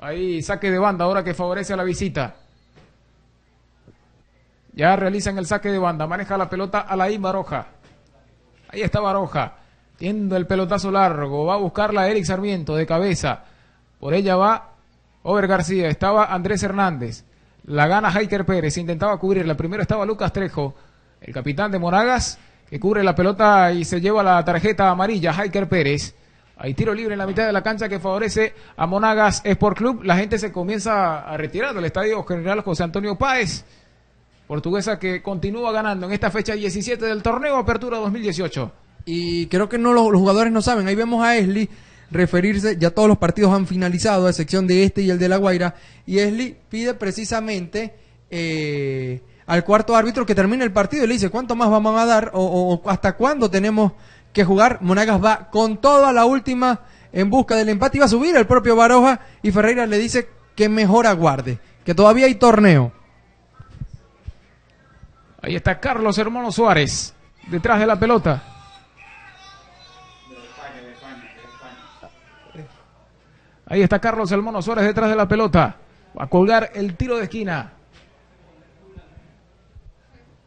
Ahí saque de banda ahora que favorece a la visita. Ya realizan el saque de banda, maneja la pelota a la Baroja. Ahí está Baroja, tiendo el pelotazo largo, va a buscarla Eric Sarmiento de cabeza. Por ella va Over García, estaba Andrés Hernández, la gana Haiker Pérez, intentaba cubrirla. Primero estaba Lucas Trejo, el capitán de Monagas, que cubre la pelota y se lleva la tarjeta amarilla, Haiker Pérez. Hay tiro libre en la mitad de la cancha que favorece a Monagas Sport Club. La gente se comienza a retirar del estadio General José Antonio Páez. Portuguesa que continúa ganando en esta fecha 17 del torneo Apertura 2018. Y creo que no los, jugadores no saben. Ahí vemos a Esli referirse, ya todos los partidos han finalizado, a excepción de este y el de La Guaira, y Esli pide precisamente eh, al cuarto árbitro que termine el partido y le dice cuánto más vamos a dar o, hasta cuándo tenemos que jugar. Monagas va con toda la última en busca del empate, iba a subir el propio Baroja y Ferreira le dice que mejor aguarde, que todavía hay torneo. Ahí está Carlos Hermano Suárez, detrás de la pelota. Ahí está Carlos El Mono Suárez detrás de la pelota. Va a colgar el tiro de esquina.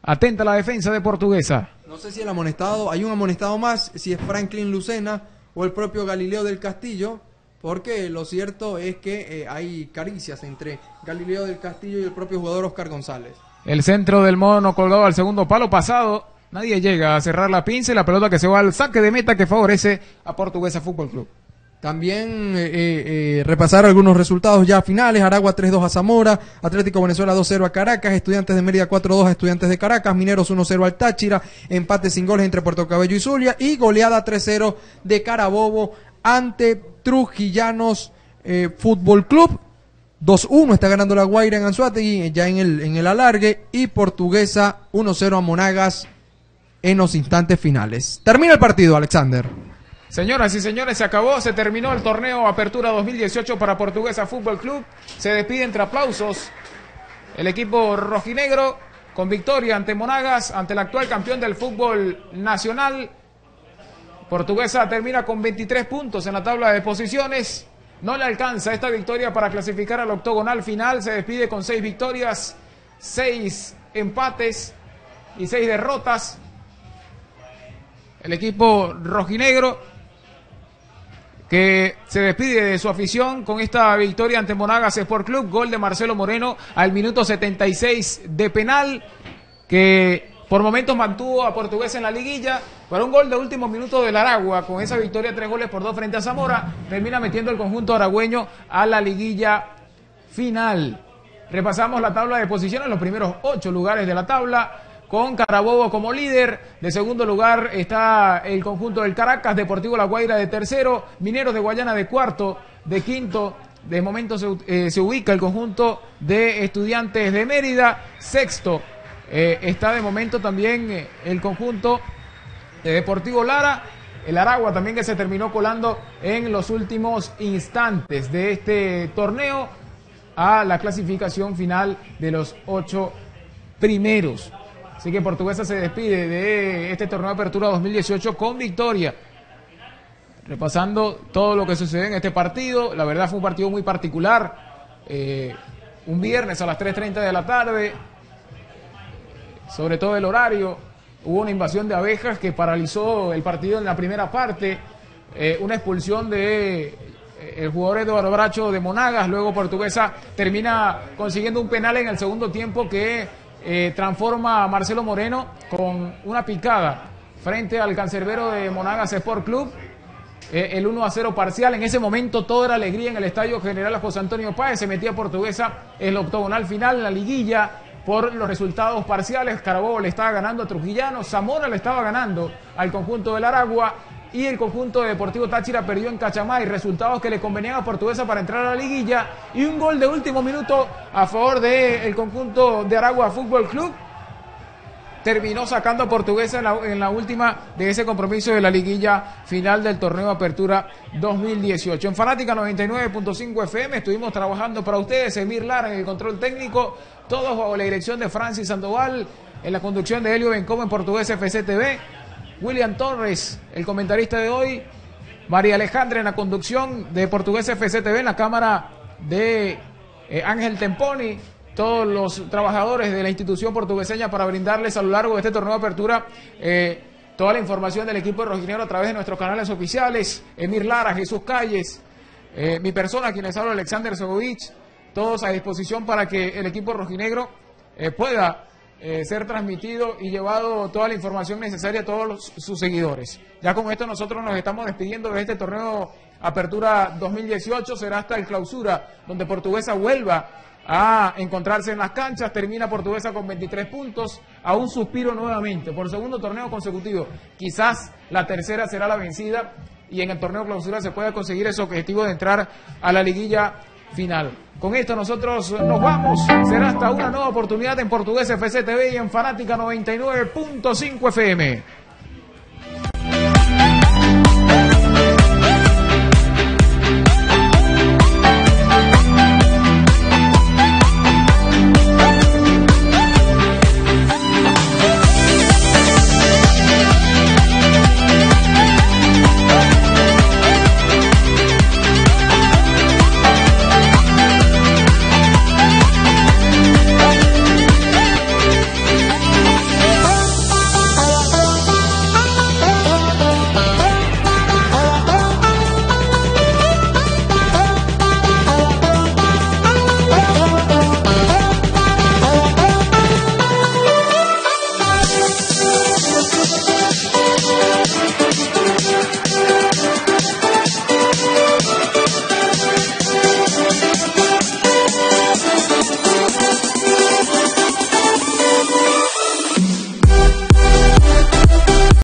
Atenta la defensa de Portuguesa. No sé si el amonestado, hay un amonestado más, si es Franklin Lucena o el propio Galileo del Castillo, porque lo cierto es que eh, hay caricias entre Galileo del Castillo y el propio jugador Oscar González. El centro del mono colgado al segundo palo pasado. Nadie llega a cerrar la pinza y la pelota que se va al saque de meta que favorece a Portuguesa Fútbol Club. También eh, eh, eh, repasar algunos resultados ya finales. Aragua 3-2 a Zamora, Atlético Venezuela 2-0 a Caracas, Estudiantes de Mérida 4-2 a Estudiantes de Caracas, Mineros 1-0 al Táchira, empate sin goles entre Puerto Cabello y Zulia y goleada 3-0 de Carabobo ante Trujillanos Fútbol Club. 2-1 está ganando la Guaira en Anzuategui ya en el, en el alargue y Portuguesa 1-0 a Monagas en los instantes finales. Termina el partido, Alexander. Señoras y señores, se acabó, se terminó el torneo Apertura 2018 para Portuguesa Fútbol Club. Se despide entre aplausos el equipo rojinegro con victoria ante Monagas, ante el actual campeón del fútbol nacional. Portuguesa termina con 23 puntos en la tabla de posiciones. No le alcanza esta victoria para clasificar al octogonal final. Se despide con seis victorias, seis empates y seis derrotas. El equipo rojinegro que se despide de su afición con esta victoria ante Monagas Sport Club. Gol de Marcelo Moreno al minuto 76 de penal que por momentos mantuvo a Portuguesa en la liguilla. Para un gol de último minuto del Aragua, con esa victoria tres goles por dos frente a Zamora, termina metiendo el conjunto aragüeño a la liguilla final. Repasamos la tabla de posiciones, los primeros ocho lugares de la tabla con Carabobo como líder. De segundo lugar está el conjunto del Caracas, Deportivo La Guaira de tercero, Mineros de Guayana de cuarto, de quinto. De momento se, eh, se ubica el conjunto de estudiantes de Mérida, sexto. eh, está de momento también eh, el conjunto de Deportivo Lara, el Aragua también que se terminó colando en los últimos instantes de este torneo a la clasificación final de los ocho primeros. Así que Portuguesa se despide de este torneo de apertura 2018 con victoria. Repasando todo lo que sucedió en este partido, la verdad fue un partido muy particular. Eh, un viernes a las 3.30 de la tarde, sobre todo el horario, hubo una invasión de abejas que paralizó el partido en la primera parte, eh, una expulsión de eh, el jugador Eduardo Bracho de Monagas, luego Portuguesa termina consiguiendo un penal en el segundo tiempo que eh, transforma a Marcelo Moreno con una picada frente al cancerbero de Monagas Sport Club. El 1 a 0 parcial. En ese momento todo era alegría en el estadio General José Antonio Páez. Se metía Portuguesa en el octogonal final, en la liguilla, por los resultados parciales. Carabobo le estaba ganando a Trujillano, Zamora le estaba ganando al conjunto del Aragua y el conjunto de Deportivo Táchira perdió en Cachamay, resultados que le convenían a Portuguesa para entrar a la liguilla y un gol de último minuto a favor del conjunto de Aragua Fútbol Club. Terminó sacando a Portuguesa en la, última de ese compromiso de la liguilla final del torneo Apertura 2018. En Fanática 99.5 FM estuvimos trabajando para ustedes, Emir Lara en el control técnico, todos bajo la dirección de Francis Sandoval, en la conducción de Helio Bencomo en Portugués FCTV. William Torres, el comentarista de hoy. María Alejandra en la conducción de Portugués FCTV, en la cámara de eh, Ángel Temponi. Todos los trabajadores de la institución portugueseña para brindarles a lo largo de este torneo de apertura eh, toda la información del equipo de Rojinegro a través de nuestros canales oficiales. Emir Lara, Jesús Calles, eh, mi persona, quienes hablo, Alexander Sogovich, todos a disposición para que el equipo rojinegro eh, pueda eh, ser transmitido y llevado toda la información necesaria a todos los- sus seguidores. Ya con esto nosotros nos estamos despidiendo de este torneo Apertura 2018, será hasta el clausura, donde Portuguesa vuelva a encontrarse en las canchas, termina Portuguesa con 23 puntos, a un suspiro nuevamente por segundo torneo consecutivo. Quizás la tercera será la vencida y en el torneo clausura se pueda conseguir ese objetivo de entrar a la liguilla final. Con esto nosotros nos vamos. Será hasta una nueva oportunidad en Portugués FCTV y en Fanática 99.5 FM.